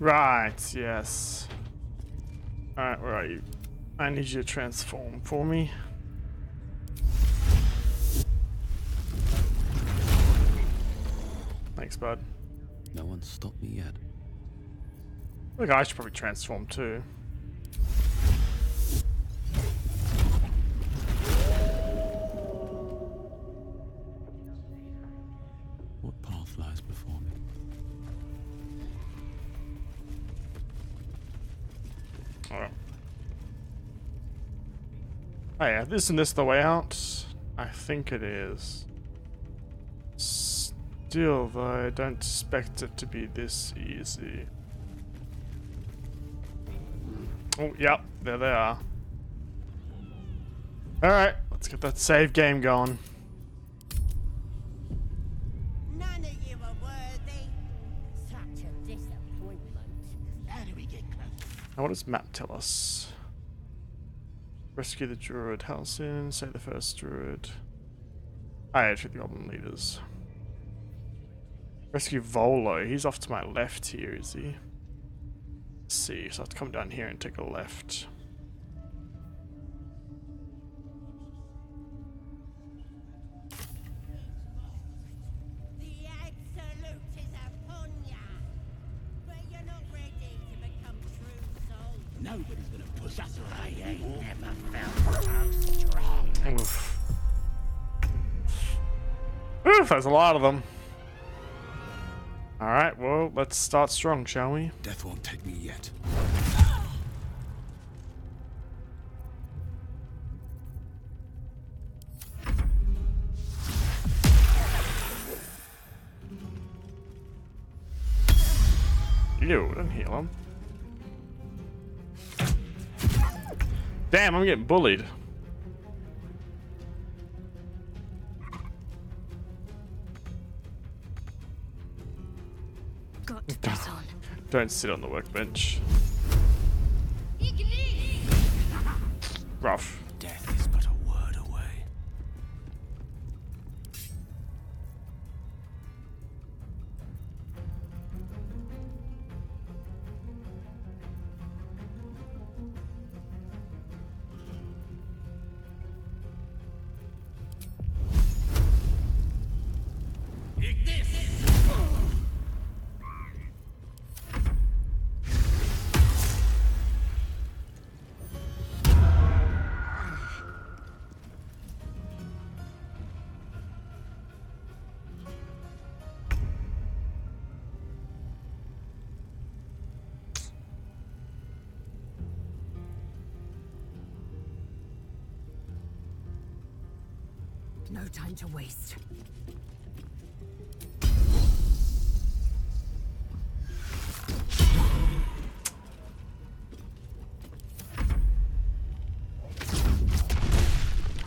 Right, yes. Alright, where are you? I need you to transform for me. Thanks, bud. No one's stopped me yet. Look, I should probably transform too. Oh isn't this the way out? I think it is. Still, though, I don't expect it to be this easy. Oh, yep, there they are. Alright, let's get that save game going. None of you are worthy. Such a disappointment. How do we get closer? Now, what does map tell us? Rescue the druid Halsin, save the first druid. I actually the goblin leaders. Rescue Volo, he's off to my left here, is he? Let's see, so I have to come down here and take a left. Oof, there's a lot of them. Alright, well, let's start strong, shall we? Death won't take me yet. Ew, didn't heal him. Damn, I'm getting bullied. Don't sit on the workbench. Rough. To waste.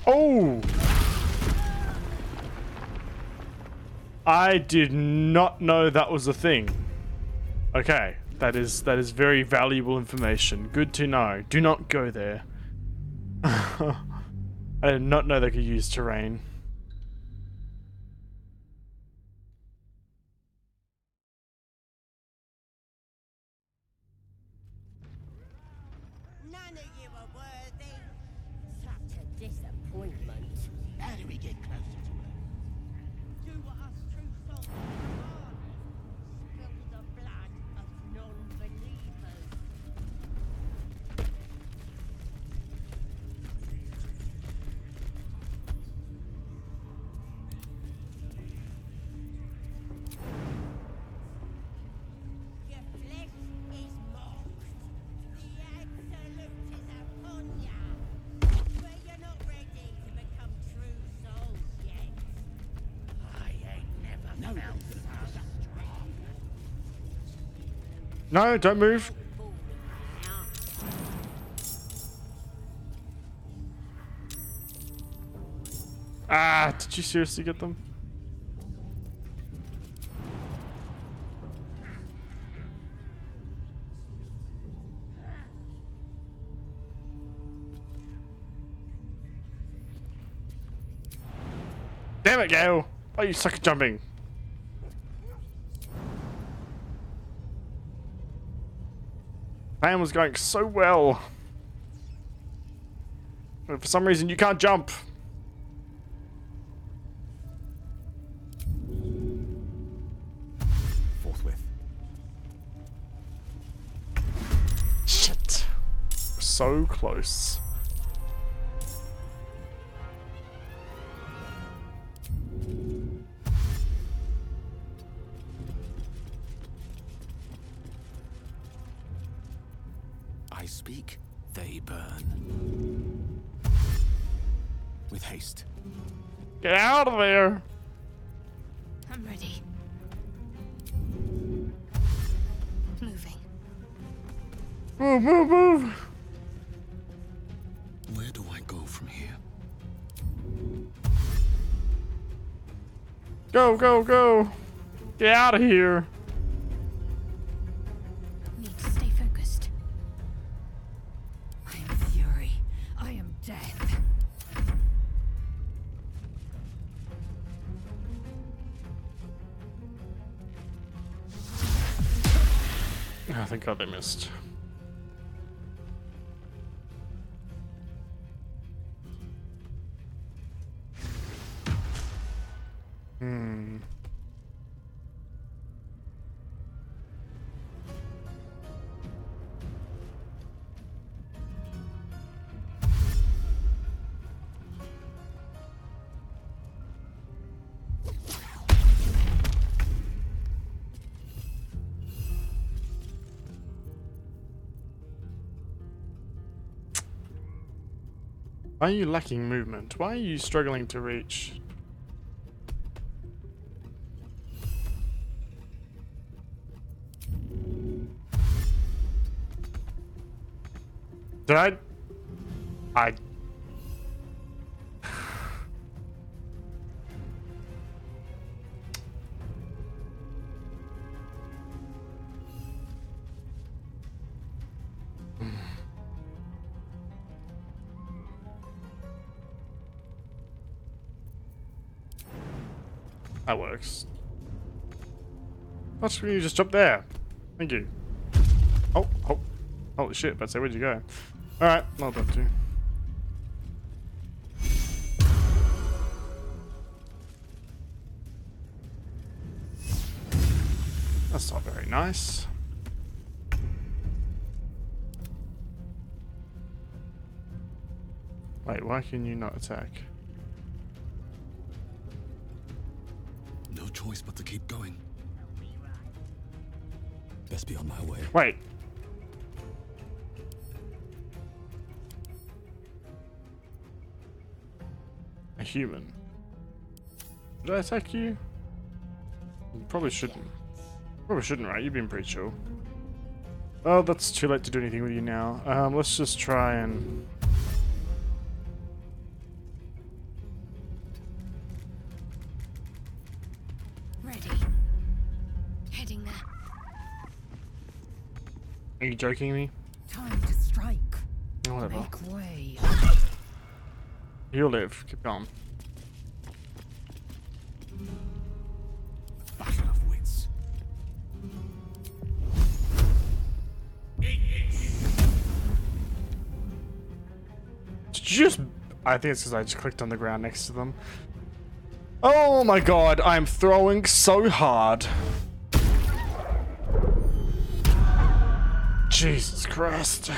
Oh! I did not know that was a thing. Okay, that is that is very valuable information. Good to know. Do not go there. I did not know they could use terrain. No, don't move. Ah, did you seriously get them? Damn it, Gale! Why you suck at jumping? Plan was going so well. But for some reason, you can't jump. Forthwith. Shit. So close. Go, go, go. Get out of here. Need to stay focused. I am fury. I am death. Oh, thank God they missed. Why are you lacking movement? Why are you struggling to reach? Works. When you just jump there? Thank you. Oh, oh. Holy shit, but say where'd you go? Alright, not that too. That's not very nice. Wait, why can you not attack? Choice but to keep going. Best be on my way. Wait. A human. Did I attack you? Probably shouldn't. Probably shouldn't, right? You've been pretty chill. Well, that's too late to do anything with you now. Um, let's just try and... joking me? Time to strike. Whatever. Make way. You'll live. Keep going. Battle of wits. Did you just... I think it's because I just clicked on the ground next to them. Oh my god, I'm throwing so hard. Jesus Christ.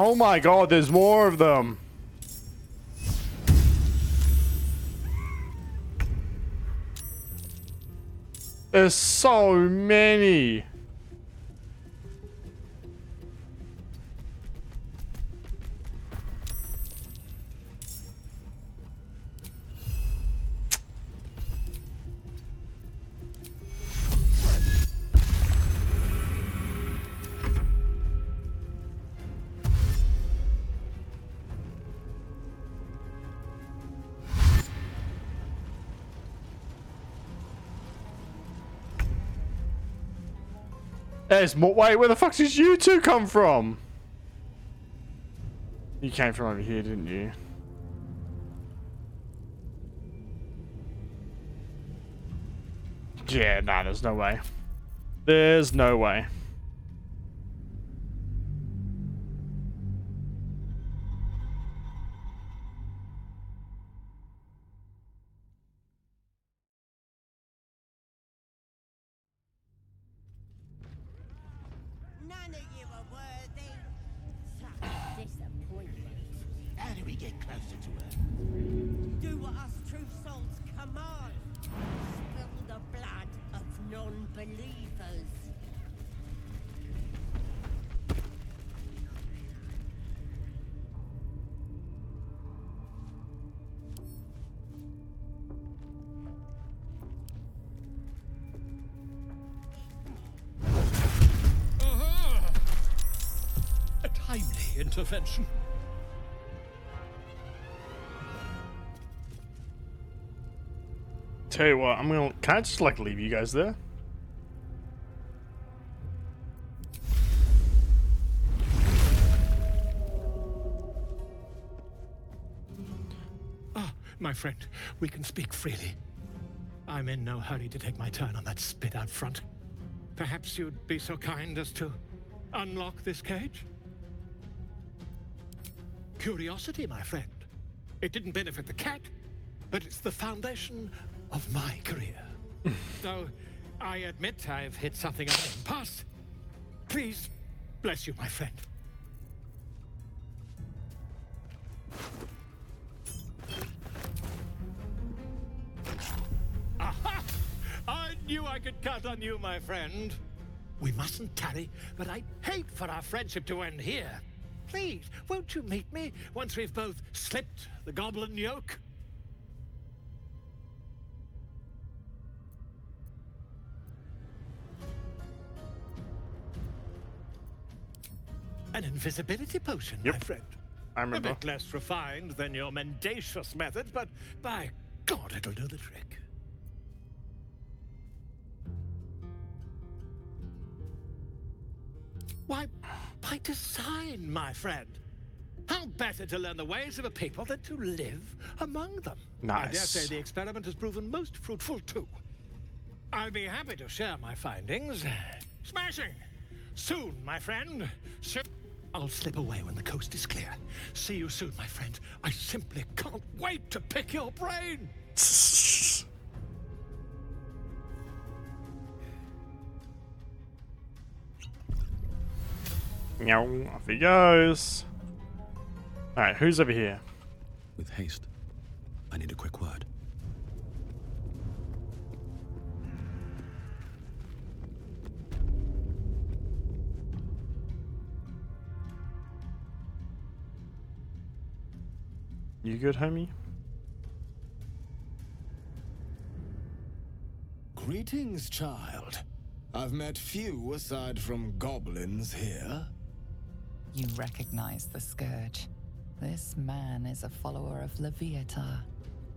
Oh my god, there's more of them. There's so many. There's more. Wait, where the fuck did you two come from? You came from over here, didn't you? Yeah, nah, there's no way. There's no way. Get closer to her? Do what us true souls command. Spill the blood of non-believers. A timely intervention. Tell you what, I'm gonna. Can I just like leave you guys there? Ah, my friend, we can speak freely. I'm in no hurry to take my turn on that spit out front. Perhaps you'd be so kind as to unlock this cage? Curiosity, my friend. It didn't benefit the cat, but it's the foundation of my career. Though oh, I admit I've hit something I can pass. Please, bless you, my friend. Aha! I knew I could count on you, my friend. We mustn't tarry, but I'd hate for our friendship to end here. Please, won't you meet me once we've both slipped the goblin yoke? An invisibility potion, my Yep. friend. I A remember. A bit less refined than your mendacious methods, but by God, it'll do the trick. Why, by design, my friend. How better to learn the ways of a people than to live among them? Nice. I dare say the experiment has proven most fruitful, too. I'll be happy to share my findings. Smashing! Soon, my friend. I'll slip away when the coast is clear. See you soon, my friend. I simply can't wait to pick your brain. Meow, off he goes. Alright, who's over here? With haste. I need a quick word. You good, homie? Greetings, child. I've met few aside from goblins here. You recognize the Scourge. This man is a follower of Loviatar,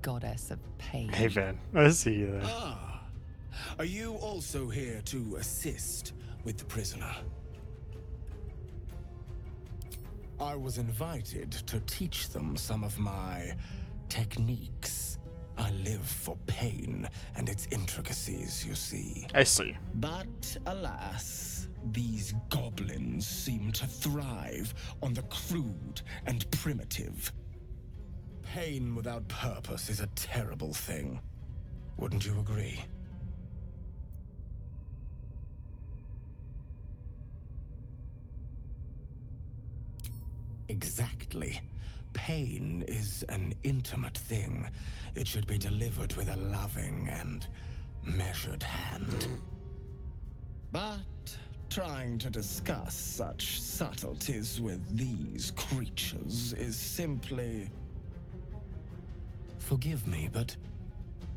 goddess of pain. Hey, Van. I see you there. Ah, are you also here to assist with the prisoner? I was invited to teach them some of my techniques. I live for pain and its intricacies, you see. I see. But alas, these goblins seem to thrive on the crude and primitive. Pain without purpose is a terrible thing. Wouldn't you agree? Exactly. Pain is an intimate thing. It should be delivered with a loving and measured hand. But trying to discuss such subtleties with these creatures is simply. Forgive me, but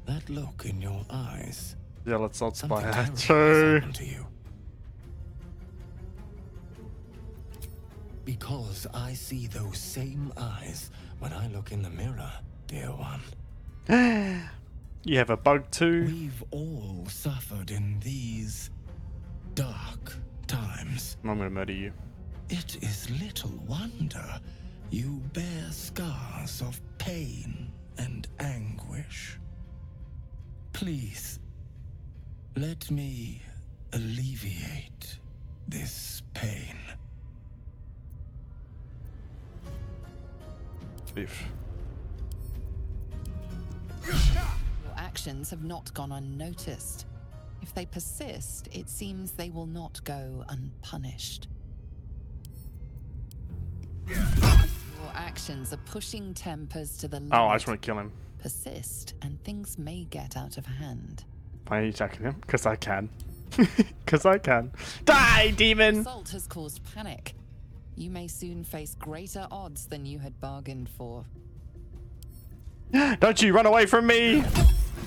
that look in your eyes. Yeah, let's not spy Something that terrible has too. happened to you. Because I see those same eyes when I look in the mirror, dear one. You have a bug too? We've all suffered in these dark times. I'm gonna murder you. It is little wonder you bear scars of pain and anguish. Please, let me alleviate this pain. Your actions have not gone unnoticed. If they persist, it seems they will not go unpunished. Your actions are pushing tempers to the limit. Oh, I just want to kill him. Persist, and things may get out of hand. Why are you attacking him? Because I can. Because I can. Die, demon! Assault has caused panic. You may soon face greater odds than you had bargained for. Don't you run away from me!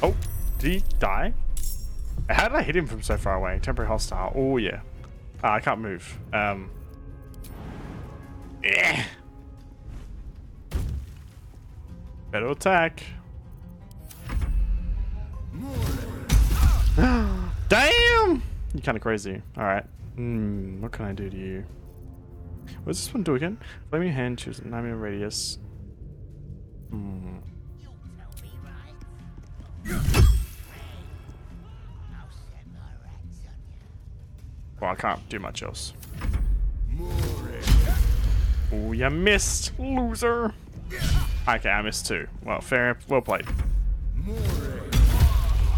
Oh, did he die? How did I hit him from so far away? Temporary hostile. Oh, yeah. Ah, I can't move. Um. Yeah. Better attack. Damn! You're kind of crazy. Alright. Hmm, what can I do to you? What does this one do again? Flaming hand, choose 9 meter radius. Hmm. Well, I can't do much else. Oh, you missed, loser. Okay, I missed too. Well, fair, well played.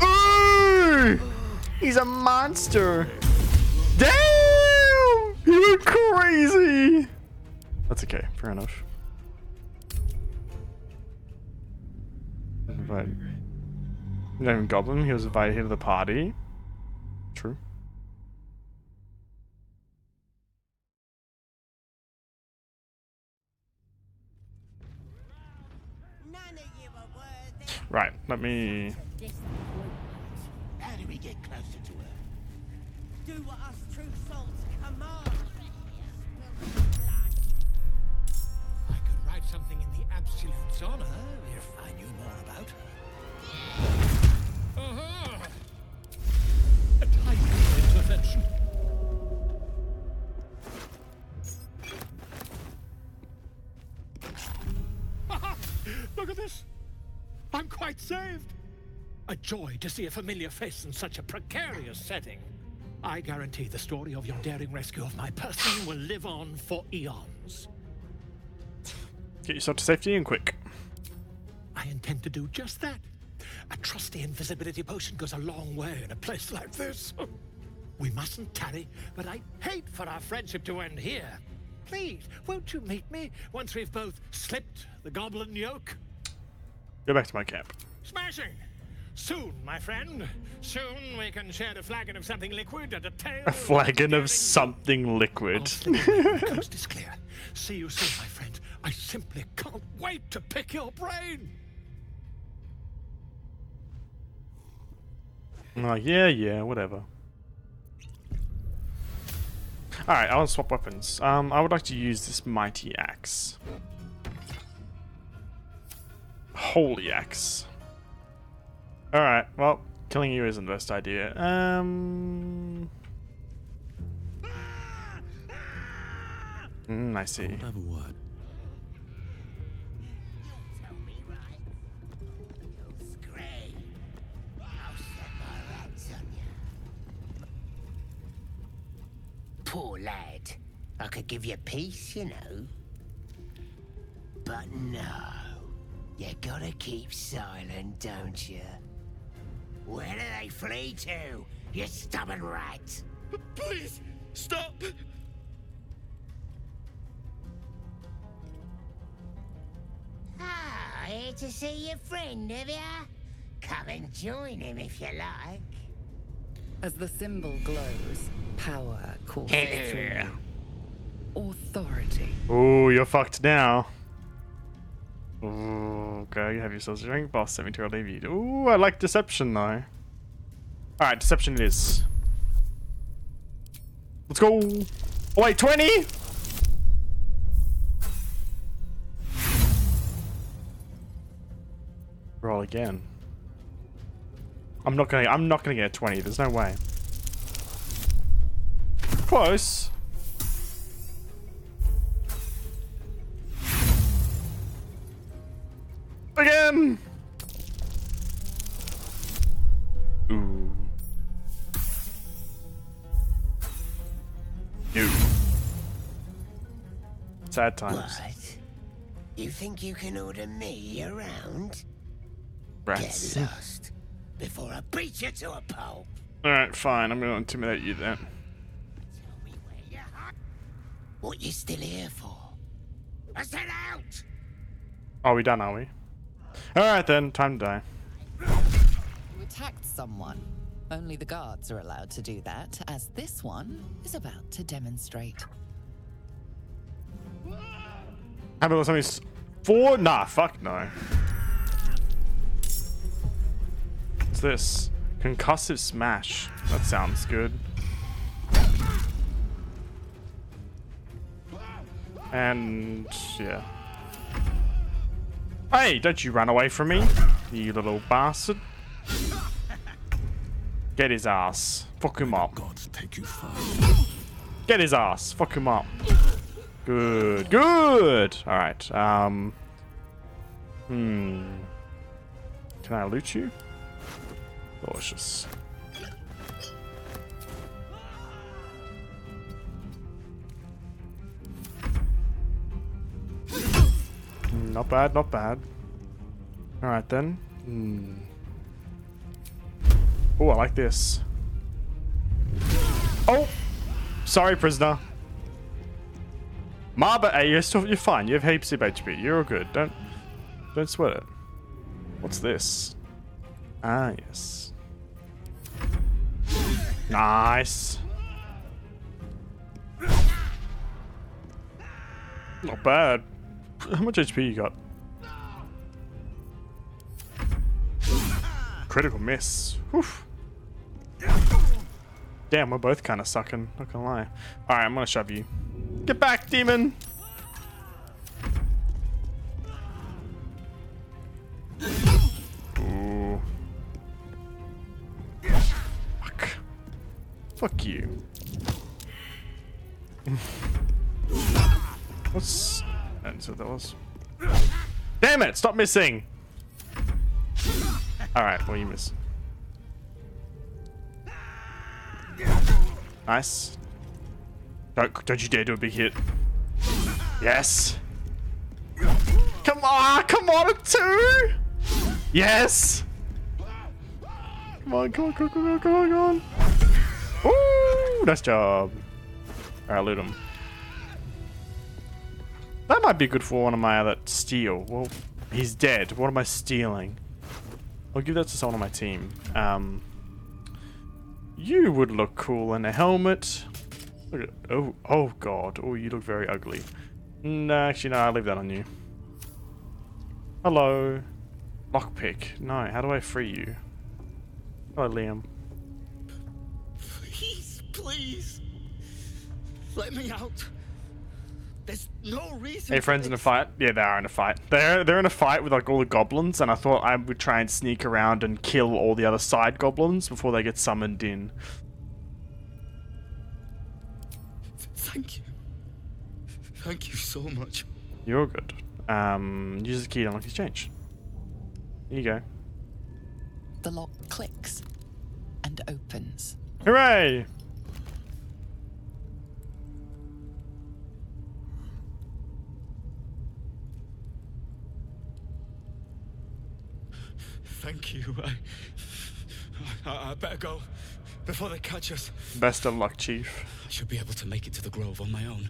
Ooh! He's a monster. Damn! He went crazy. That's okay. Fair enough. Invited. Not even Goblin. He was invited here to the party. True. None of you are worthy. Right. Let me. How do we get closer to her? Absolute's honor if I knew more about her. Uh-huh. A timely intervention. Look at this. I'm quite saved. A joy to see a familiar face in such a precarious setting. I guarantee the story of your daring rescue of my person will live on for eons. Get yourself to safety and quick. I intend to do just that. A trusty invisibility potion goes a long way in a place like this. We mustn't tarry, but I hate for our friendship to end here. Please, won't you meet me once we've both slipped the goblin yoke? Go back to my camp. Smashing! Soon, my friend. Soon we can share a flagon of something liquid and a tale. A flagon daring- of something liquid. slip away when the coast is clear. See you soon, my friend. I simply can't wait to pick your brain. I'm like, yeah, yeah, whatever. Alright, I'll swap weapons. Um, I would like to use this mighty axe. Holy axe. Alright, well, killing you isn't the best idea. Um. Mm, I see. Have a word. Poor lad. I could give you peace, you know. But no. You gotta keep silent, don't you? Where do they flee to, you stubborn rat? Please, stop! Ah, here to see your friend, have ya? Come and join him if you like. As the symbol glows, power courses through. Authority. Ooh, you're fucked now. Ooh, okay, you have yourselves a drink. Boss 72 will leave you. Ooh, I like deception though. Alright, deception it is. Let's go. Oh, wait, 20? Roll again. I'm not gonna I'm not gonna get a 20, there's no way. Close. Again. Ooh. No. Sad times. What? You think you can order me around? Rats. Get lost before I beat you to a pulp. Alright, fine. I'm gonna intimidate you then. Tell me where you are. What you still here for? I said out! Are we done, are we? Alright then, time to die. You attacked someone. Only the guards are allowed to do that, as this one is about to demonstrate. How about something four? Nah, fuck no. What's this? Concussive smash. That sounds good. And yeah. Hey, don't you run away from me, you little bastard. Get his ass. Fuck him up. Gods take you far. Get his ass. Fuck him up. Good. Good. All right. Um. Hmm. Can I loot you? Delicious. Hmm, Not bad. Not bad. All right then. Hmm. Oh, I like this. Oh. Sorry, prisoner. Marba, hey, you're still you're fine. You have heaps of HP. You're all good. Don't don't sweat it. What's this? Ah, yes. Nice. Not bad. How much HP you got? Critical miss. Whew. Damn, we're both kind of sucking. Not gonna lie. All right, I'm gonna shove you. Get back, demon! Fuck you. What's... And so that was... Damn it! Stop missing! Alright, well you miss. Nice. Don't, don't you dare do a big hit. Yes. Come on, come on, two. Yes. Come on, come on, come on, come on, come on, come on. Ooh, nice job. Alright, loot him. That might be good for one of my other steal. Well, he's dead. What am I stealing? I'll give that to someone on my team. Um, you would look cool in a helmet. Look at oh oh god. Oh you look very ugly. No, actually no, I'll leave that on you. Hello. Lockpick. No, how do I free you? Hello Liam. Please, please. Let me out. There's no reason. Hey friends in a fight? Yeah, they are in a fight. They're they're in a fight with like all the goblins, and I thought I would try and sneak around and kill all the other side goblins before they get summoned in. Thank you. Thank you so much. You're good. Um use the key to unlock exchange. Here you go. The lock clicks and opens. Hooray! Thank you. I, I, I better go before they catch us. Best of luck, Chief. I should be able to make it to the grove on my own.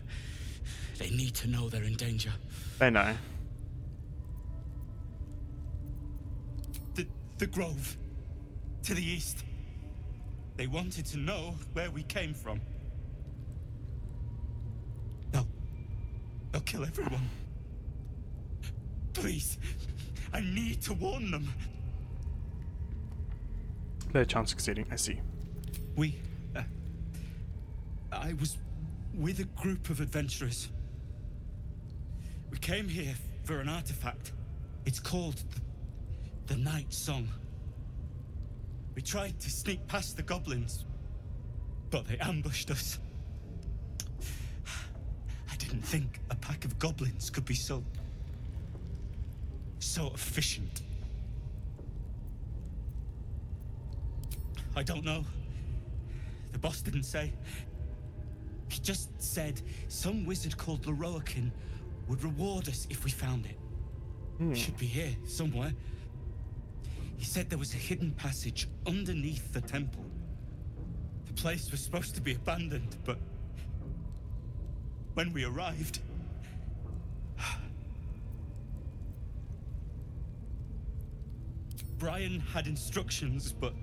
They need to know they're in danger. They know. The, the grove. To the east. They wanted to know where we came from. They'll. They'll kill everyone. Please. I need to warn them. Their chance of succeeding, I see. We. Uh, I was with a group of adventurers. We came here for an artifact. It's called the, the Nightsong. We tried to sneak past the goblins, but they ambushed us. I didn't think a pack of goblins could be so. so efficient. I don't know. The boss didn't say. He just said some wizard called Lorroakan would reward us if we found it. It should be here, somewhere. He said there was a hidden passage underneath the temple. The place was supposed to be abandoned, but when we arrived, Brian had instructions, but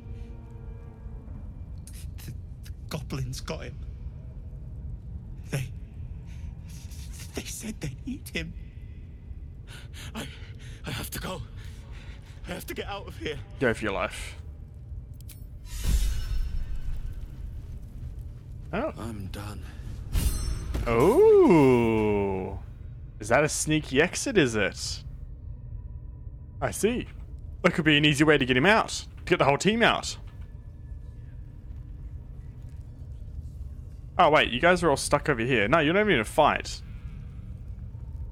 goblins got him. They. They said they'd eat him. I. I have to go. I have to get out of here. Go for your life. Oh. I'm done. Oh. Is that a sneaky exit, is it? I see. That could be an easy way to get him out. To get the whole team out. Oh, wait, you guys are all stuck over here. No, you're not even in a fight.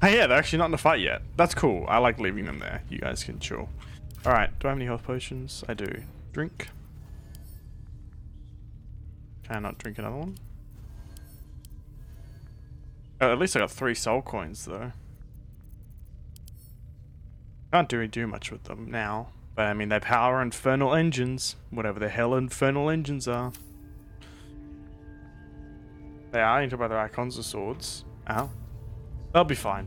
Hey, yeah, they're actually not in a fight yet. That's cool. I like leaving them there. You guys can chill. Alright, do I have any health potions? I do. Drink. Can I not drink another one? Oh, at least I got three soul coins, though. Can't do, do much with them now. But, I mean, they power infernal engines. Whatever the hell infernal engines are. They are into by the icons of swords. Ow. They'll be fine.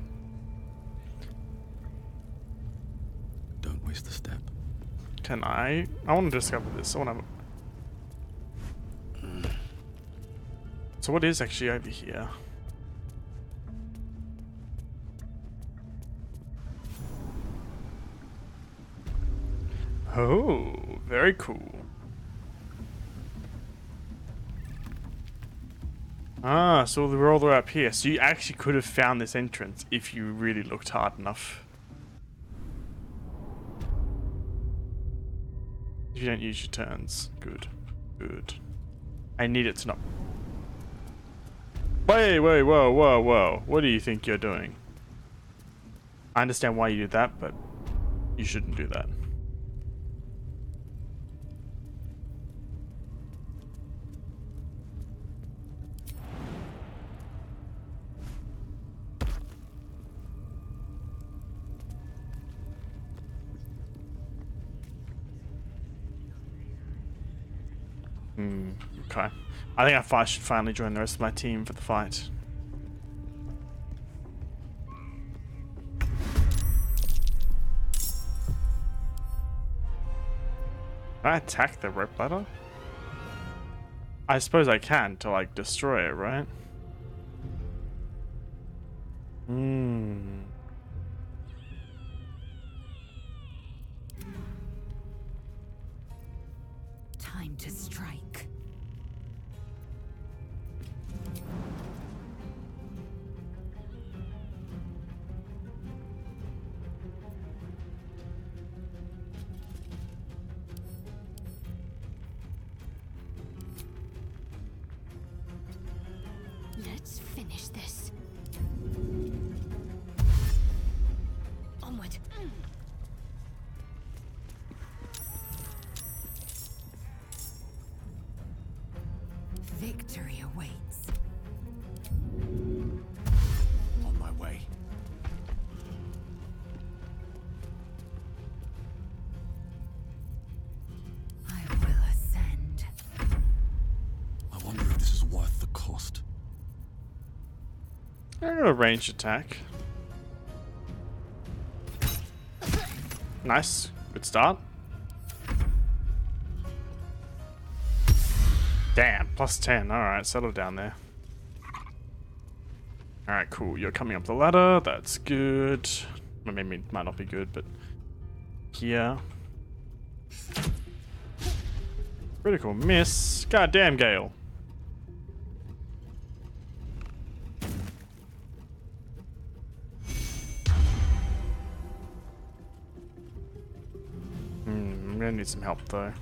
Don't waste the step. Can I? I want to discover this. I want to. So what is actually over here? Oh, very cool. Ah, so we're all the way up here. So you actually could have found this entrance if you really looked hard enough. If you don't use your turns. Good. Good. I need it to not... Wait, wait, whoa, whoa, whoa. What do you think you're doing? I understand why you did that, but you shouldn't do that. Okay. I think I should finally join the rest of my team for the fight. Can I attack the rope ladder? I suppose I can to like destroy it, right? Hmm. Range attack. Nice. Good start. Damn, plus 10. Alright, settle down there. Alright, cool. You're coming up the ladder. That's good. I mean, it might not be good, but... Here. Critical miss. Goddamn, Gale. Some help though.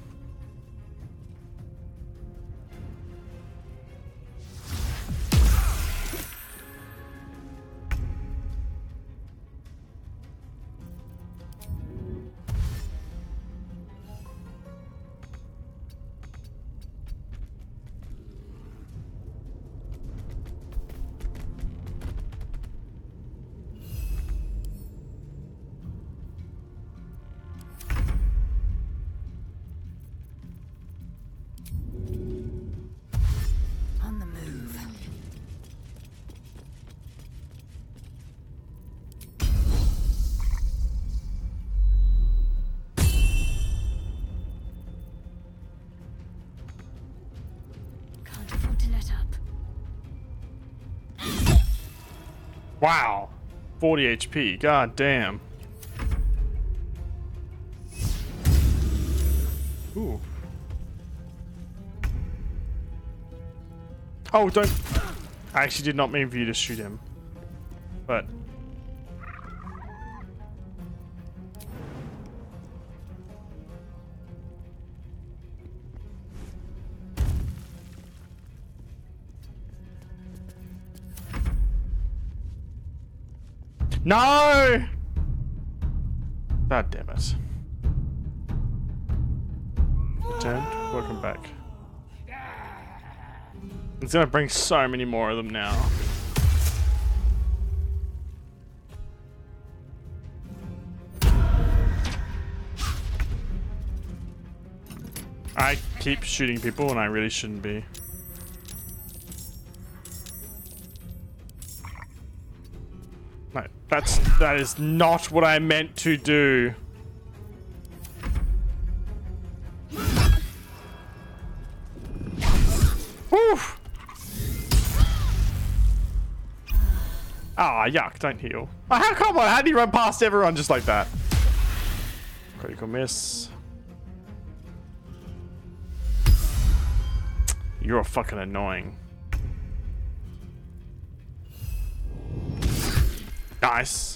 40 HP. God damn. Ooh. Oh, don't. I actually did not mean for you to shoot him. But. God damn it. Returned. Welcome back. It's gonna bring so many more of them now. I keep shooting people and I really shouldn't be. That is not what I meant to do. Whew. Ah, yuck, don't heal. Oh, how come? How do you run past everyone just like that? Critical miss. You're fucking annoying. Nice.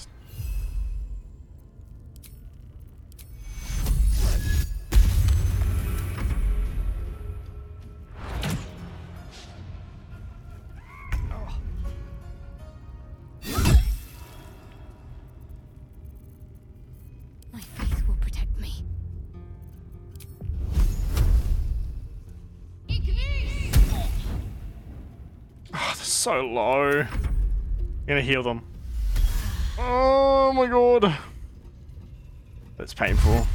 Low. gonna heal them. Oh my god. That's painful.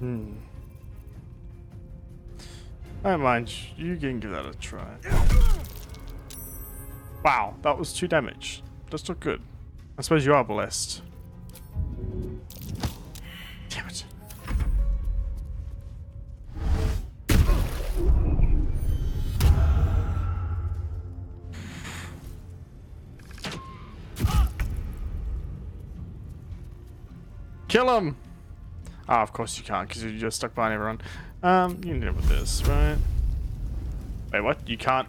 Hmm. I don't mind. You can give that a try. Wow, that was two damage. That's not good. I suppose you are blessed. Kill him! Ah, of course you can't, because you're just stuck behind everyone. Um, you can deal with this, right? Wait, what? You can't...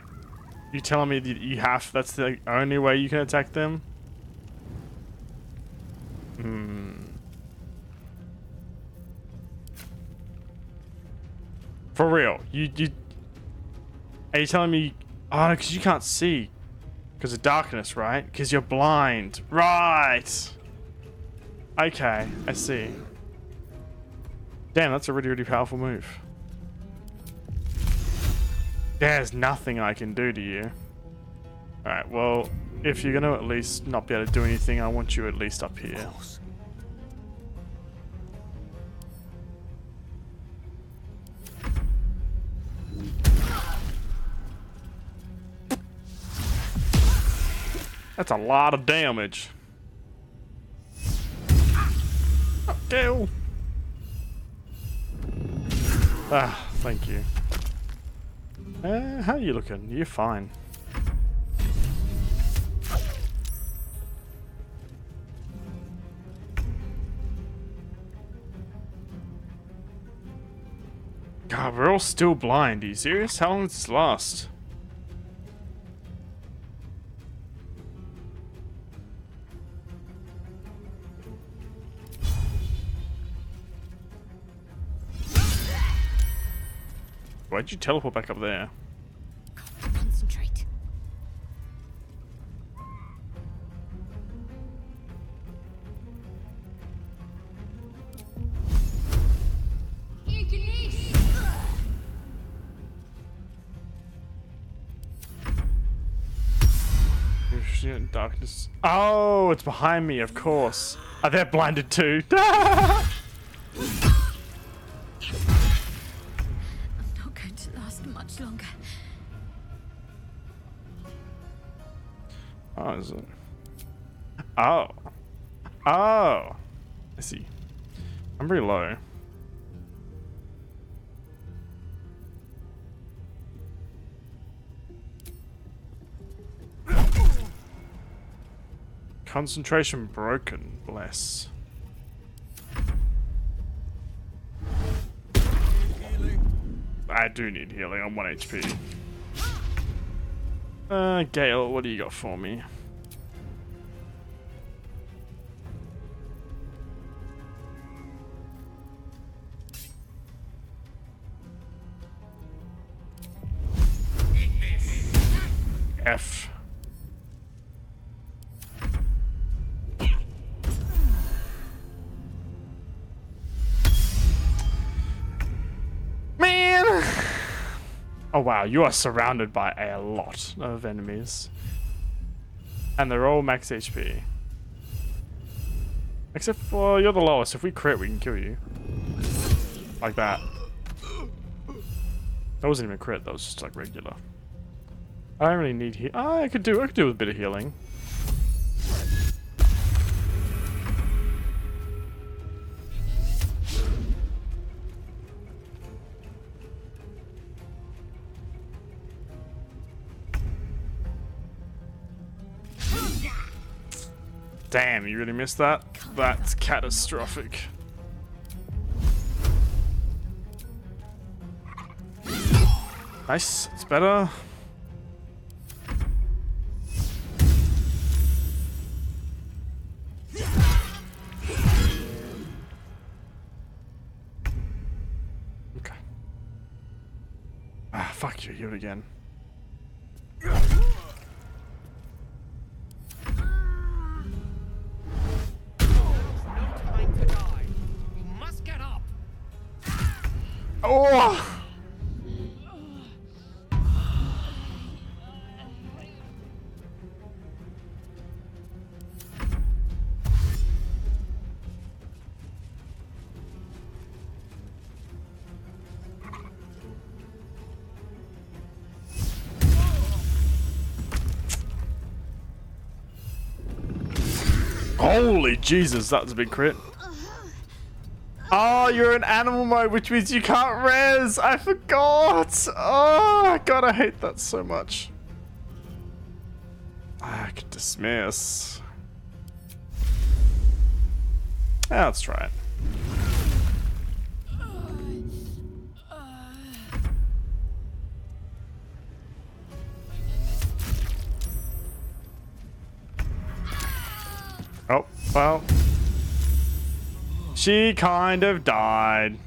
You telling me that you have... That's the only way you can attack them? Hmm... For real, you... you are you telling me... Oh, because you can't see. Because of darkness, right? Because you're blind. Right! Okay, I see. Damn, that's a really, really powerful move. There's nothing I can do to you. Alright, well, if you're gonna at least not be able to do anything, I want you at least up here. That's a lot of damage. Ah, thank you. Uh, how are you looking? You're fine. God, we're all still blind. Are you serious? How long does this last? Why'd you teleport back up there? Concentrate. Darkness. Oh, it's behind me, of course. Are they blinded too? Ah! Oh. Oh. I see. I'm pretty low. Concentration broken. Bless. I do need healing. I'm 1 HP. Uh, Gale, what do you got for me? Oh wow, you are surrounded by a lot of enemies. And they're all max HP. Except for you're the lowest. If we crit, we can kill you. Like that. That wasn't even crit, that was just like regular. I don't really need heal. Ah, I could do I could do with a bit of healing. Damn, you really missed that? That's catastrophic. Nice, it's better. Okay. Ah, fuck you, healed again. Jesus, that's a big crit. Oh, you're in animal mode, which means you can't res. I forgot. Oh, God, I hate that so much. Ah, I could dismiss. Yeah, let's try it. Well. She kind of died.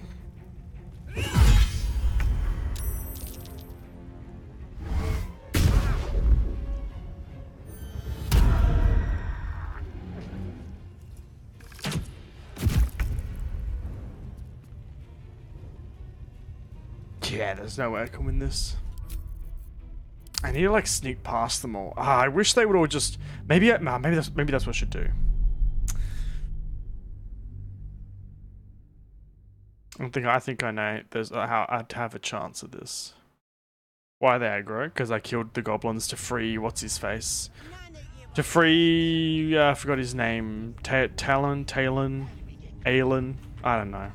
Yeah, there's no way I can win this. I need to like sneak past them all. Ah, I wish they would all just maybe maybe that's maybe that's what I should do. Think I think I know there's uh, how I'd have a chance of this. Why they aggro? Because I killed the goblins to free what's his face, to free uh, I forgot his name. Ta Talon, Talon, Aelin. I don't know.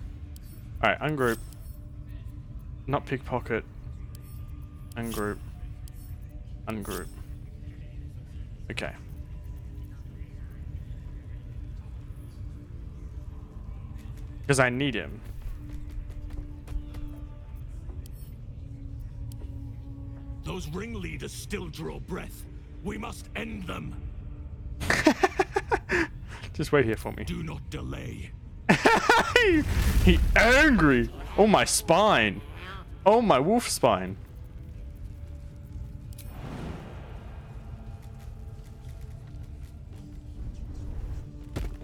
All right, ungroup. Not pickpocket. Ungroup. Ungroup. Okay. Because I need him. Those ringleaders still draw breath. We must end them. Just wait here for me. Do not delay. he angry. Oh my spine. Oh my wolf spine.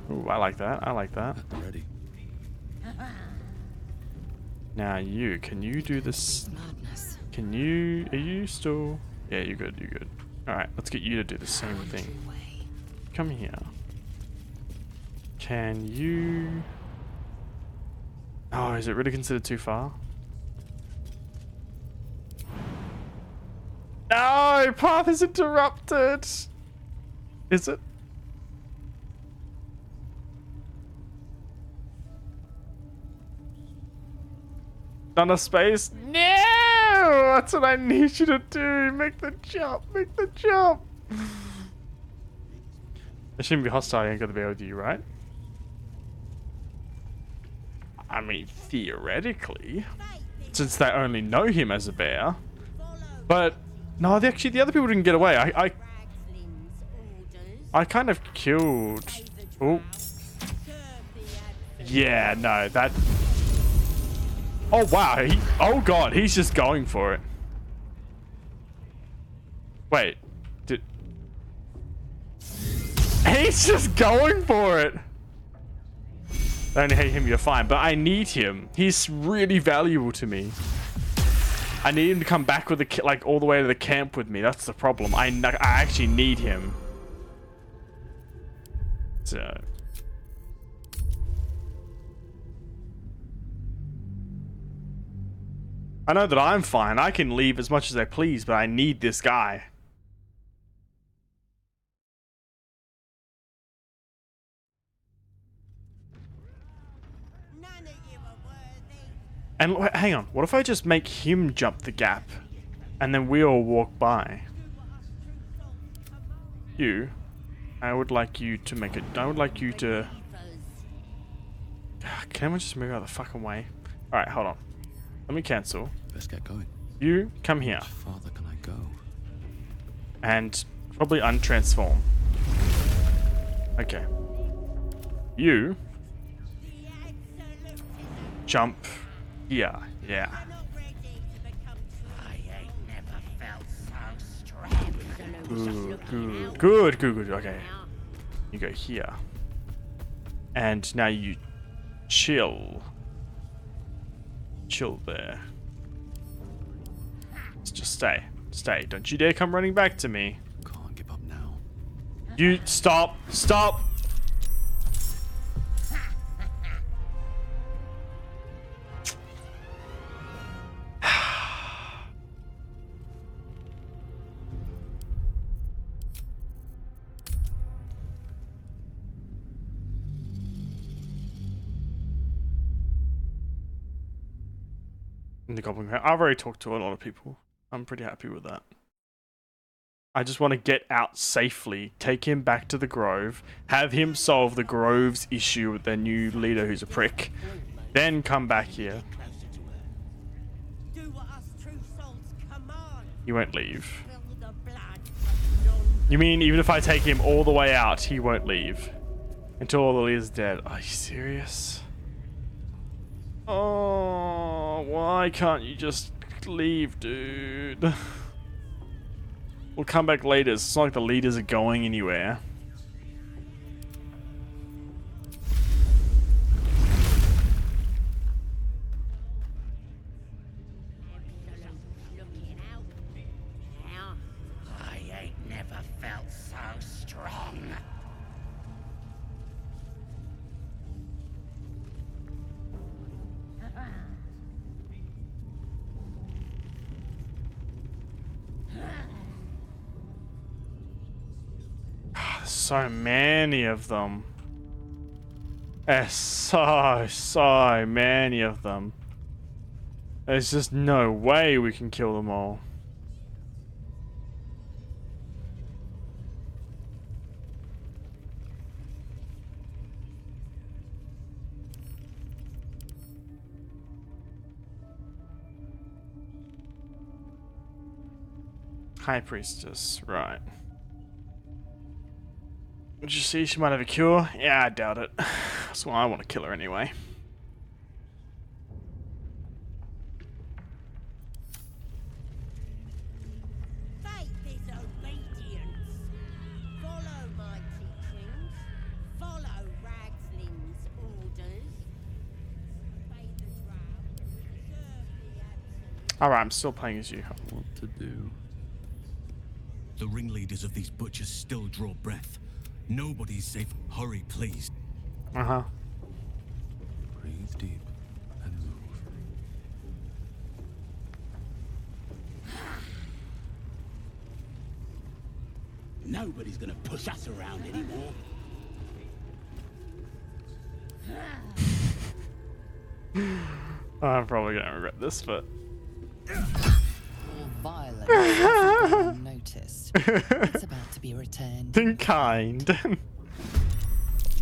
Ooh, I like that. I like that. Ready. Now you, can you do this? Madness. Can you, are you still? Yeah, you're good, you're good. Alright, let's get you to do the same thing. Come here. Can you... Oh, is it really considered too far? No! Path is interrupted! Is it? Not a space? No! That's what I need you to do! Make the jump! Make the jump! They shouldn't be hostile against the bear with you, right? I mean, theoretically, since they only know him as a bear. But no, they actually the other people didn't get away. I I, I kind of killed. Oh. Yeah, no, that. Oh wow! He, oh god, he's just going for it. Wait, did? He's just going for it. I only hate him, you're fine. But I need him. He's really valuable to me. I need him to come back with the like all the way to the camp with me. That's the problem. I I actually need him. So. I know that I'm fine. I can leave as much as I please, but I need this guy. And hang on, what if I just make him jump the gap, and then we all walk by? You, I would like you to make it. I would like you to. Can we just move out of the fucking way? All right, hold on. Let me cancel. Let's get going. You come here Farther can I go? and probably untransform. Okay. You jump here. Yeah. I ain't never felt so strong. Good, good, good, good, good. Okay. You go here. And now you chill. Chill there. Let's Just stay. Stay. Don't you dare come running back to me. Can't give up now. You stop. Stop. In the Goblin Crown. I've already talked to a lot of people. I'm pretty happy with that. I just want to get out safely, take him back to the Grove, have him solve the Grove's issue with their new leader who's a prick, then come back here. He won't leave. You mean even if I take him all the way out, he won't leave? Until all the leader's dead. Are you serious? Oh, why can't you just leave, dude? We'll come back later. It's not like the leaders are going anywhere. So many of them. There's so, so many of them. There's just no way we can kill them all. High Priestess, right. Did you see she might have a cure? Yeah, I doubt it. That's why I want to kill her anyway. faith is obedience. Follow my teachings. Follow Ragzlin's orders. Obey the drow. Serve the absolute. Alright, I'm still playing as you. What to do? The ringleaders of these butchers still draw breath. Nobody's safe. Hurry, please. Uh huh. Breathe deep and move. Nobody's gonna push us around anymore. I'm probably gonna regret this, but. Your violence hasn't gone unnoticed. It's about to be returned. In kind.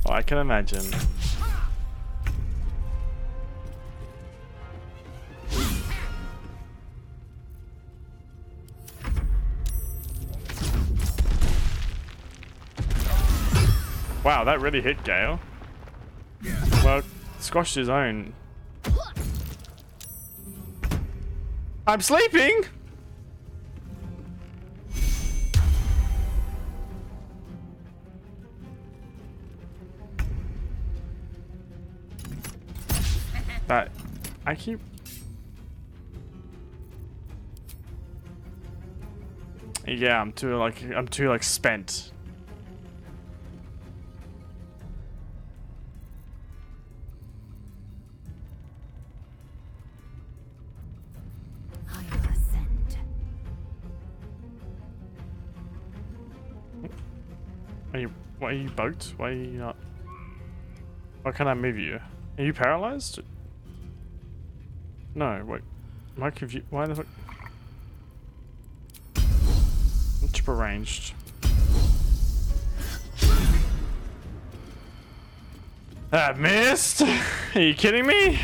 Oh, I can imagine. Wow, that really hit Gale. Well, squashed his own. I'm sleeping! I keep Yeah, I'm too like I'm too like spent. I will ascend. Are you why are you bugged? Why are you not Why can't I move you? Are you paralyzed? No, wait. My computer. Why the fuck? Chip arranged. That missed? Are you kidding me?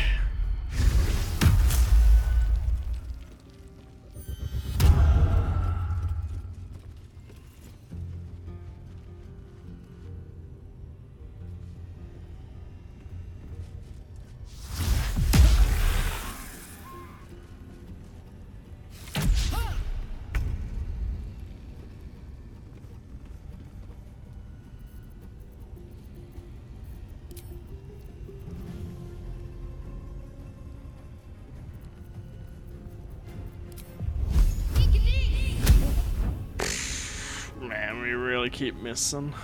Missing.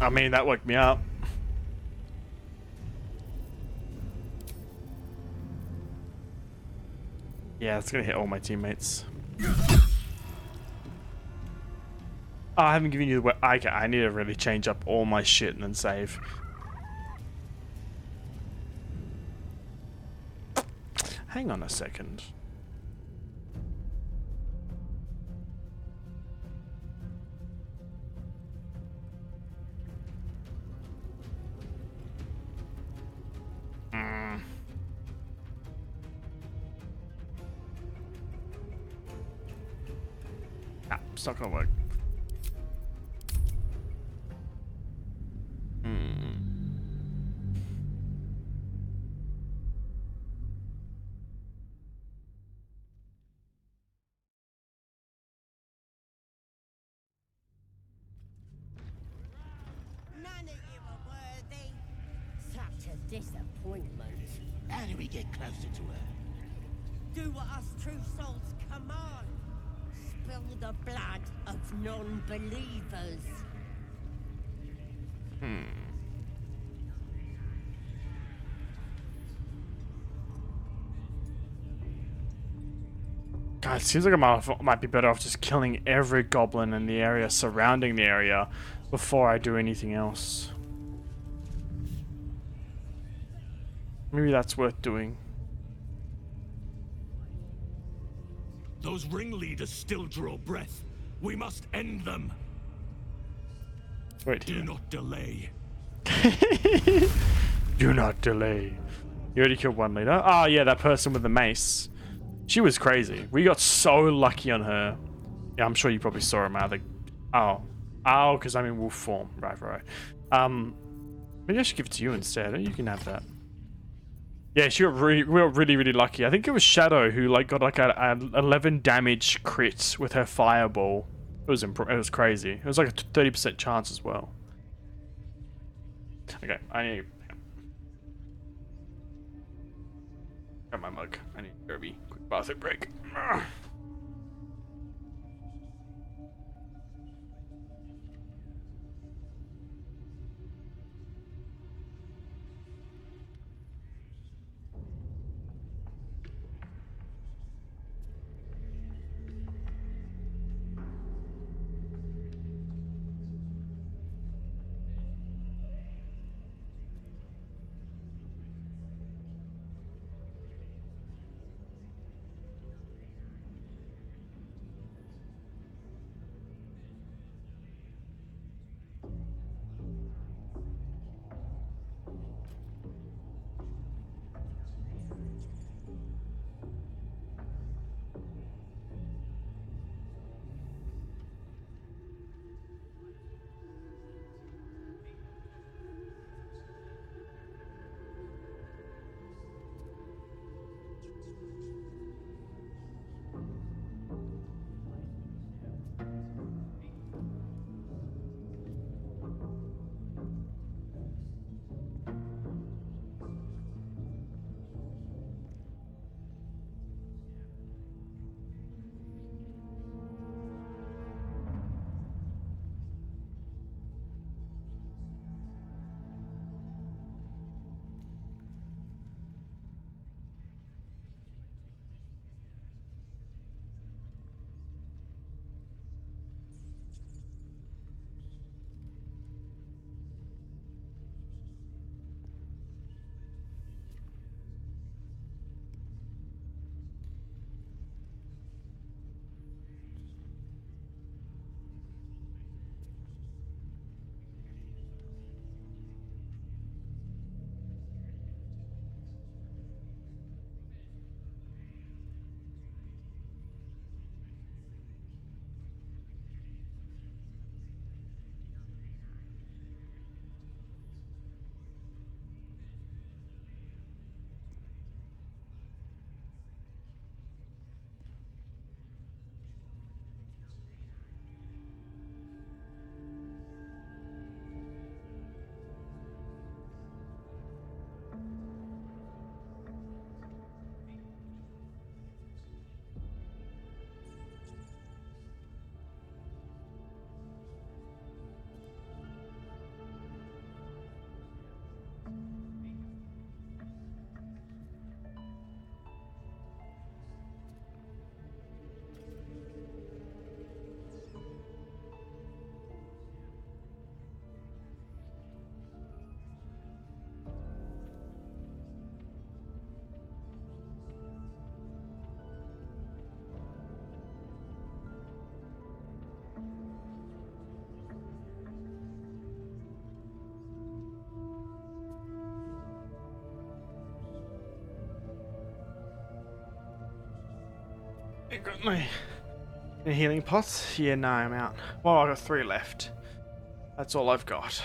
I mean, that woke me up. Yeah, it's gonna hit all my teammates. Oh, I haven't given you the. I, I need to really change up all my shit and then save. Hang on a second. Seems like I might, might be better off just killing every goblin in the area surrounding the area before I do anything else. Maybe that's worth doing. Those ringleaders still draw breath. We must end them. Wait Do here. not delay. Do not delay. You already killed one leader. Oh yeah, that person with the mace. She was crazy. We got so lucky on her. Yeah, I'm sure you probably saw of the... Oh. Oh, because I'm in wolf form. Right, right. Um, maybe I should give it to you instead. You can have that. Yeah, she got really, we got really, really lucky. I think it was Shadow who like got like a, a 11 damage crit with her fireball. It was impro- it was crazy. It was like a 30% chance as well. Okay, I need. Got my mug. I need Derby. Bathroom break. I got my, healing pots. Yeah, no, I'm out. Well, I got three left. That's all I've got.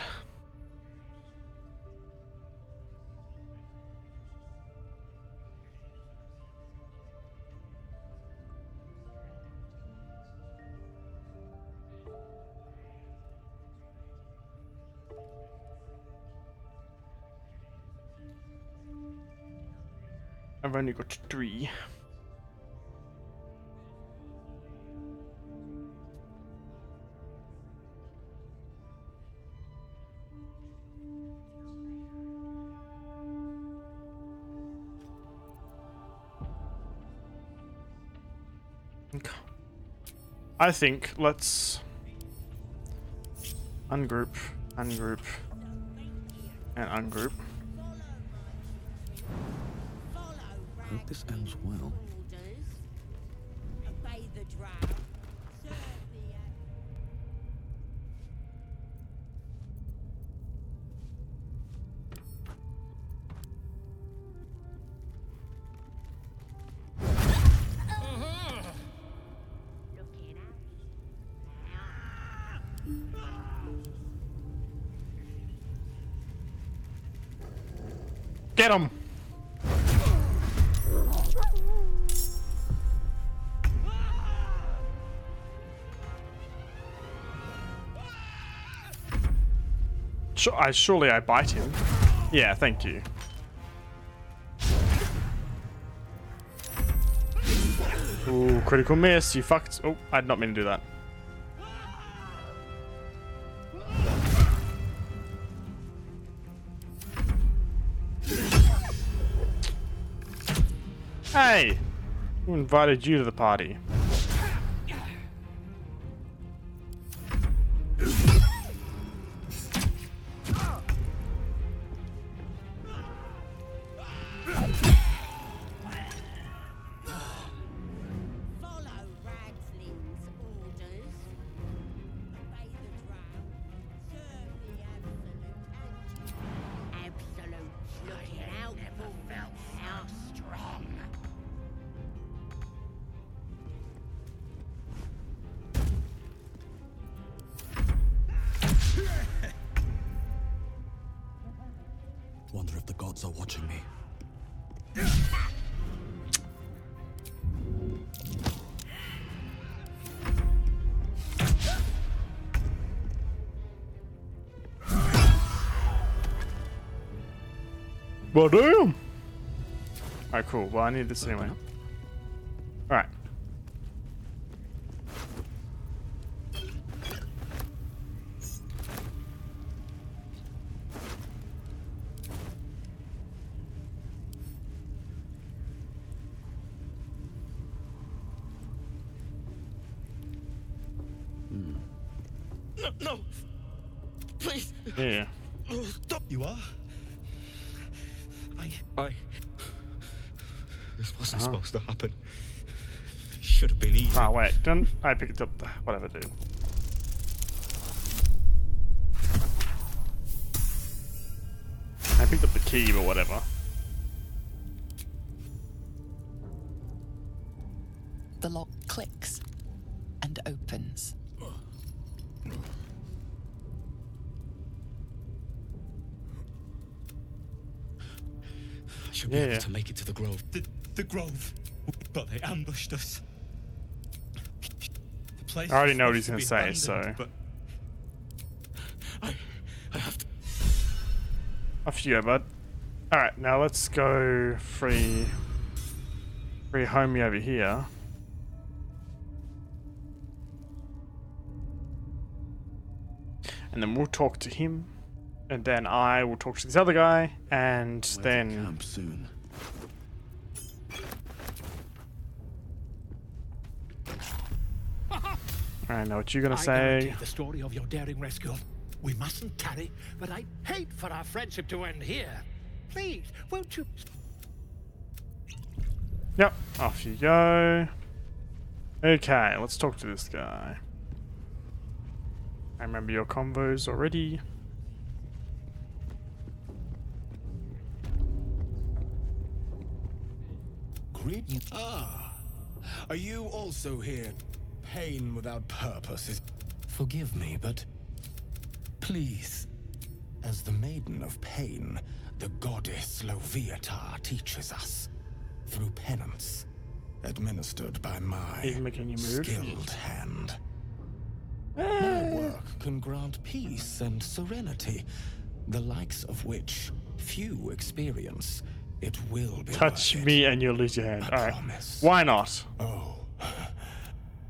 I've only got three. I think let's ungroup, ungroup, and ungroup. Hope this ends well. I surely I bite him. Yeah, thank you. Ooh, critical miss. You fucked. Oh, I did not mean to do that. Hey! Who invited you to the party? Well, damn! Alright, cool. Well, I need this anyway. Didn't I picked up the. Whatever, dude. I picked up the key, or whatever. The lock clicks and opens. I should be Yeah. able to make it to the grove. The, the grove. But they ambushed us. The place I already know what he's gonna to be say, so- But I, I have to. Off you go, bud. Alright, now let's go free. Free homie over here. And then we'll talk to him. And then I will talk to this other guy. And We're then. camp soon. I know what you're gonna I say. the story of your daring rescue. We mustn't tarry, but I'd hate for our friendship to end here. Please, won't you? Yep, off you go. Okay, let's talk to this guy. I remember your combos already. Great. Ah, Are you also here? Pain without purpose is. Forgive me, but. Please. As the Maiden of Pain, the goddess Loviatar teaches us. Through penance. Administered by my Even making you mood? skilled hand. My work can grant peace and serenity, the likes of which few experience. It will be Touch worth it. me and you'll lose your hand. I Alright. promise. Why not? Oh.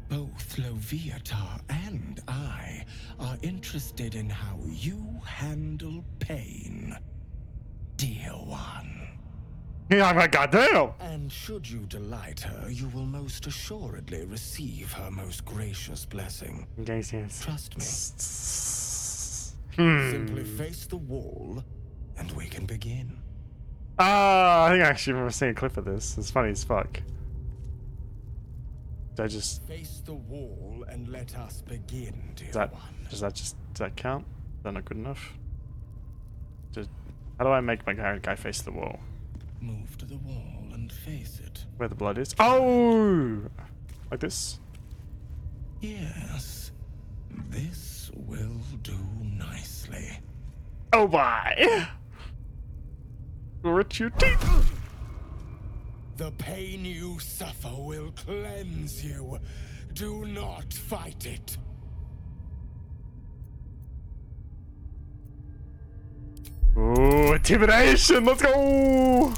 Both Loviatar and I are interested in how you handle pain, dear one. Yeah, like, goddamn! And should you delight her, you will most assuredly receive her most gracious blessing. Gaze hands. Trust me. Hmm. Simply face the wall, and we can begin. Ah, I think I actually remember seeing a clip of this. It's funny as fuck. Did I just Face the wall and let us begin, dear that one. does that just does that count? Is that not good enough? Just, how do I make my guy, guy face the wall? Move to the wall and face it. Where the blood is? Oh, like this. Yes, this will do nicely. Oh my! Grit your teeth. The pain you suffer will cleanse you. Do not fight it. Ooh, intimidation. Let's go.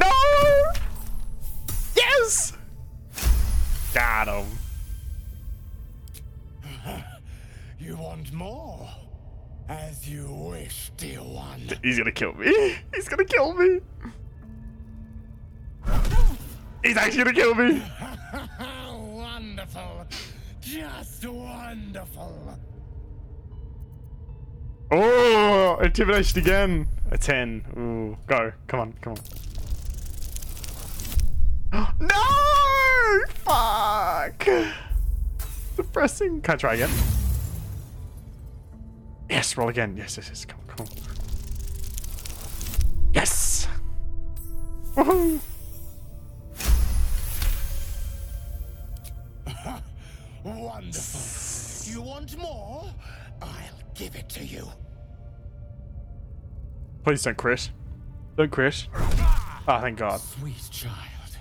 No. Yes. Got him. You want more? As you wish, dear one. He's gonna kill me. He's gonna kill me. He's actually gonna kill me. wonderful. Just wonderful. Oh, intimidation again. A 10. Ooh, go. Come on, come on. no! Fuck! Depressing. Can I try again? Yes, roll again. Yes, yes, yes. Come on, come on. Yes! Woohoo! Wonderful. You want more? I'll give it to you. Please don't crit. Don't crit. Oh, ah, thank God. Sweet child,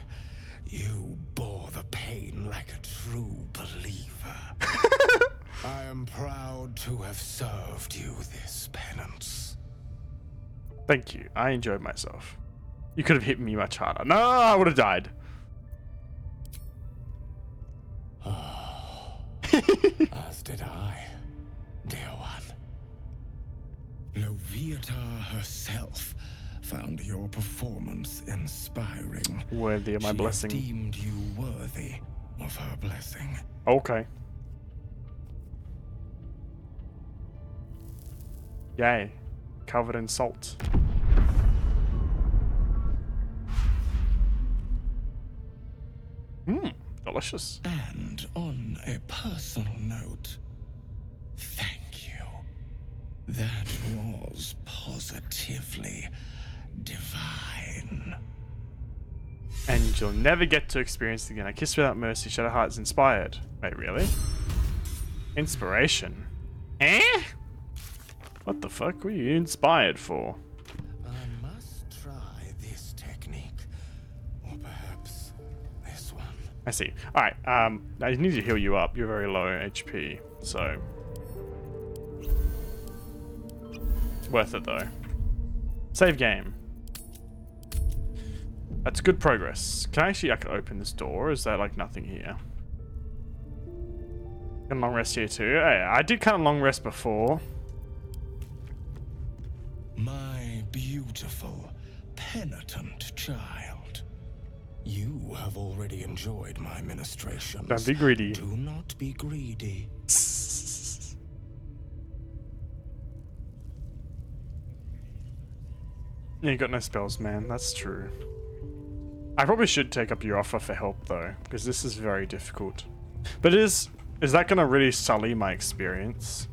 you bore the pain like a true believer. I am proud to have served you this penance. Thank you. I enjoyed myself. You could have hit me much harder. No, I would have died. As did I, dear one. Loviatar herself found your performance inspiring. Worthy of my she blessing. deemed you worthy of her blessing. Okay. Yay. Covered in salt. Delicious. And on a personal note, thank you. That was positively divine. And you'll never get to experience it again. A Kiss Without Mercy, Shadowheart's inspired. Wait, really? Inspiration? Eh? What the fuck were you inspired for? I see. Alright, um, I need to heal you up. You're very low HP, so. It's worth it though. Save game. That's good progress. Can I actually I can open this door? Is there like nothing here? Can long rest here too? I did kind of long rest before. My beautiful, penitent child. You have already enjoyed my ministrations. Don't be greedy. Do not be greedy. Yeah, you got no spells, man. That's true. I probably should take up your offer for help though, because this is very difficult. But is is that gonna really sully my experience?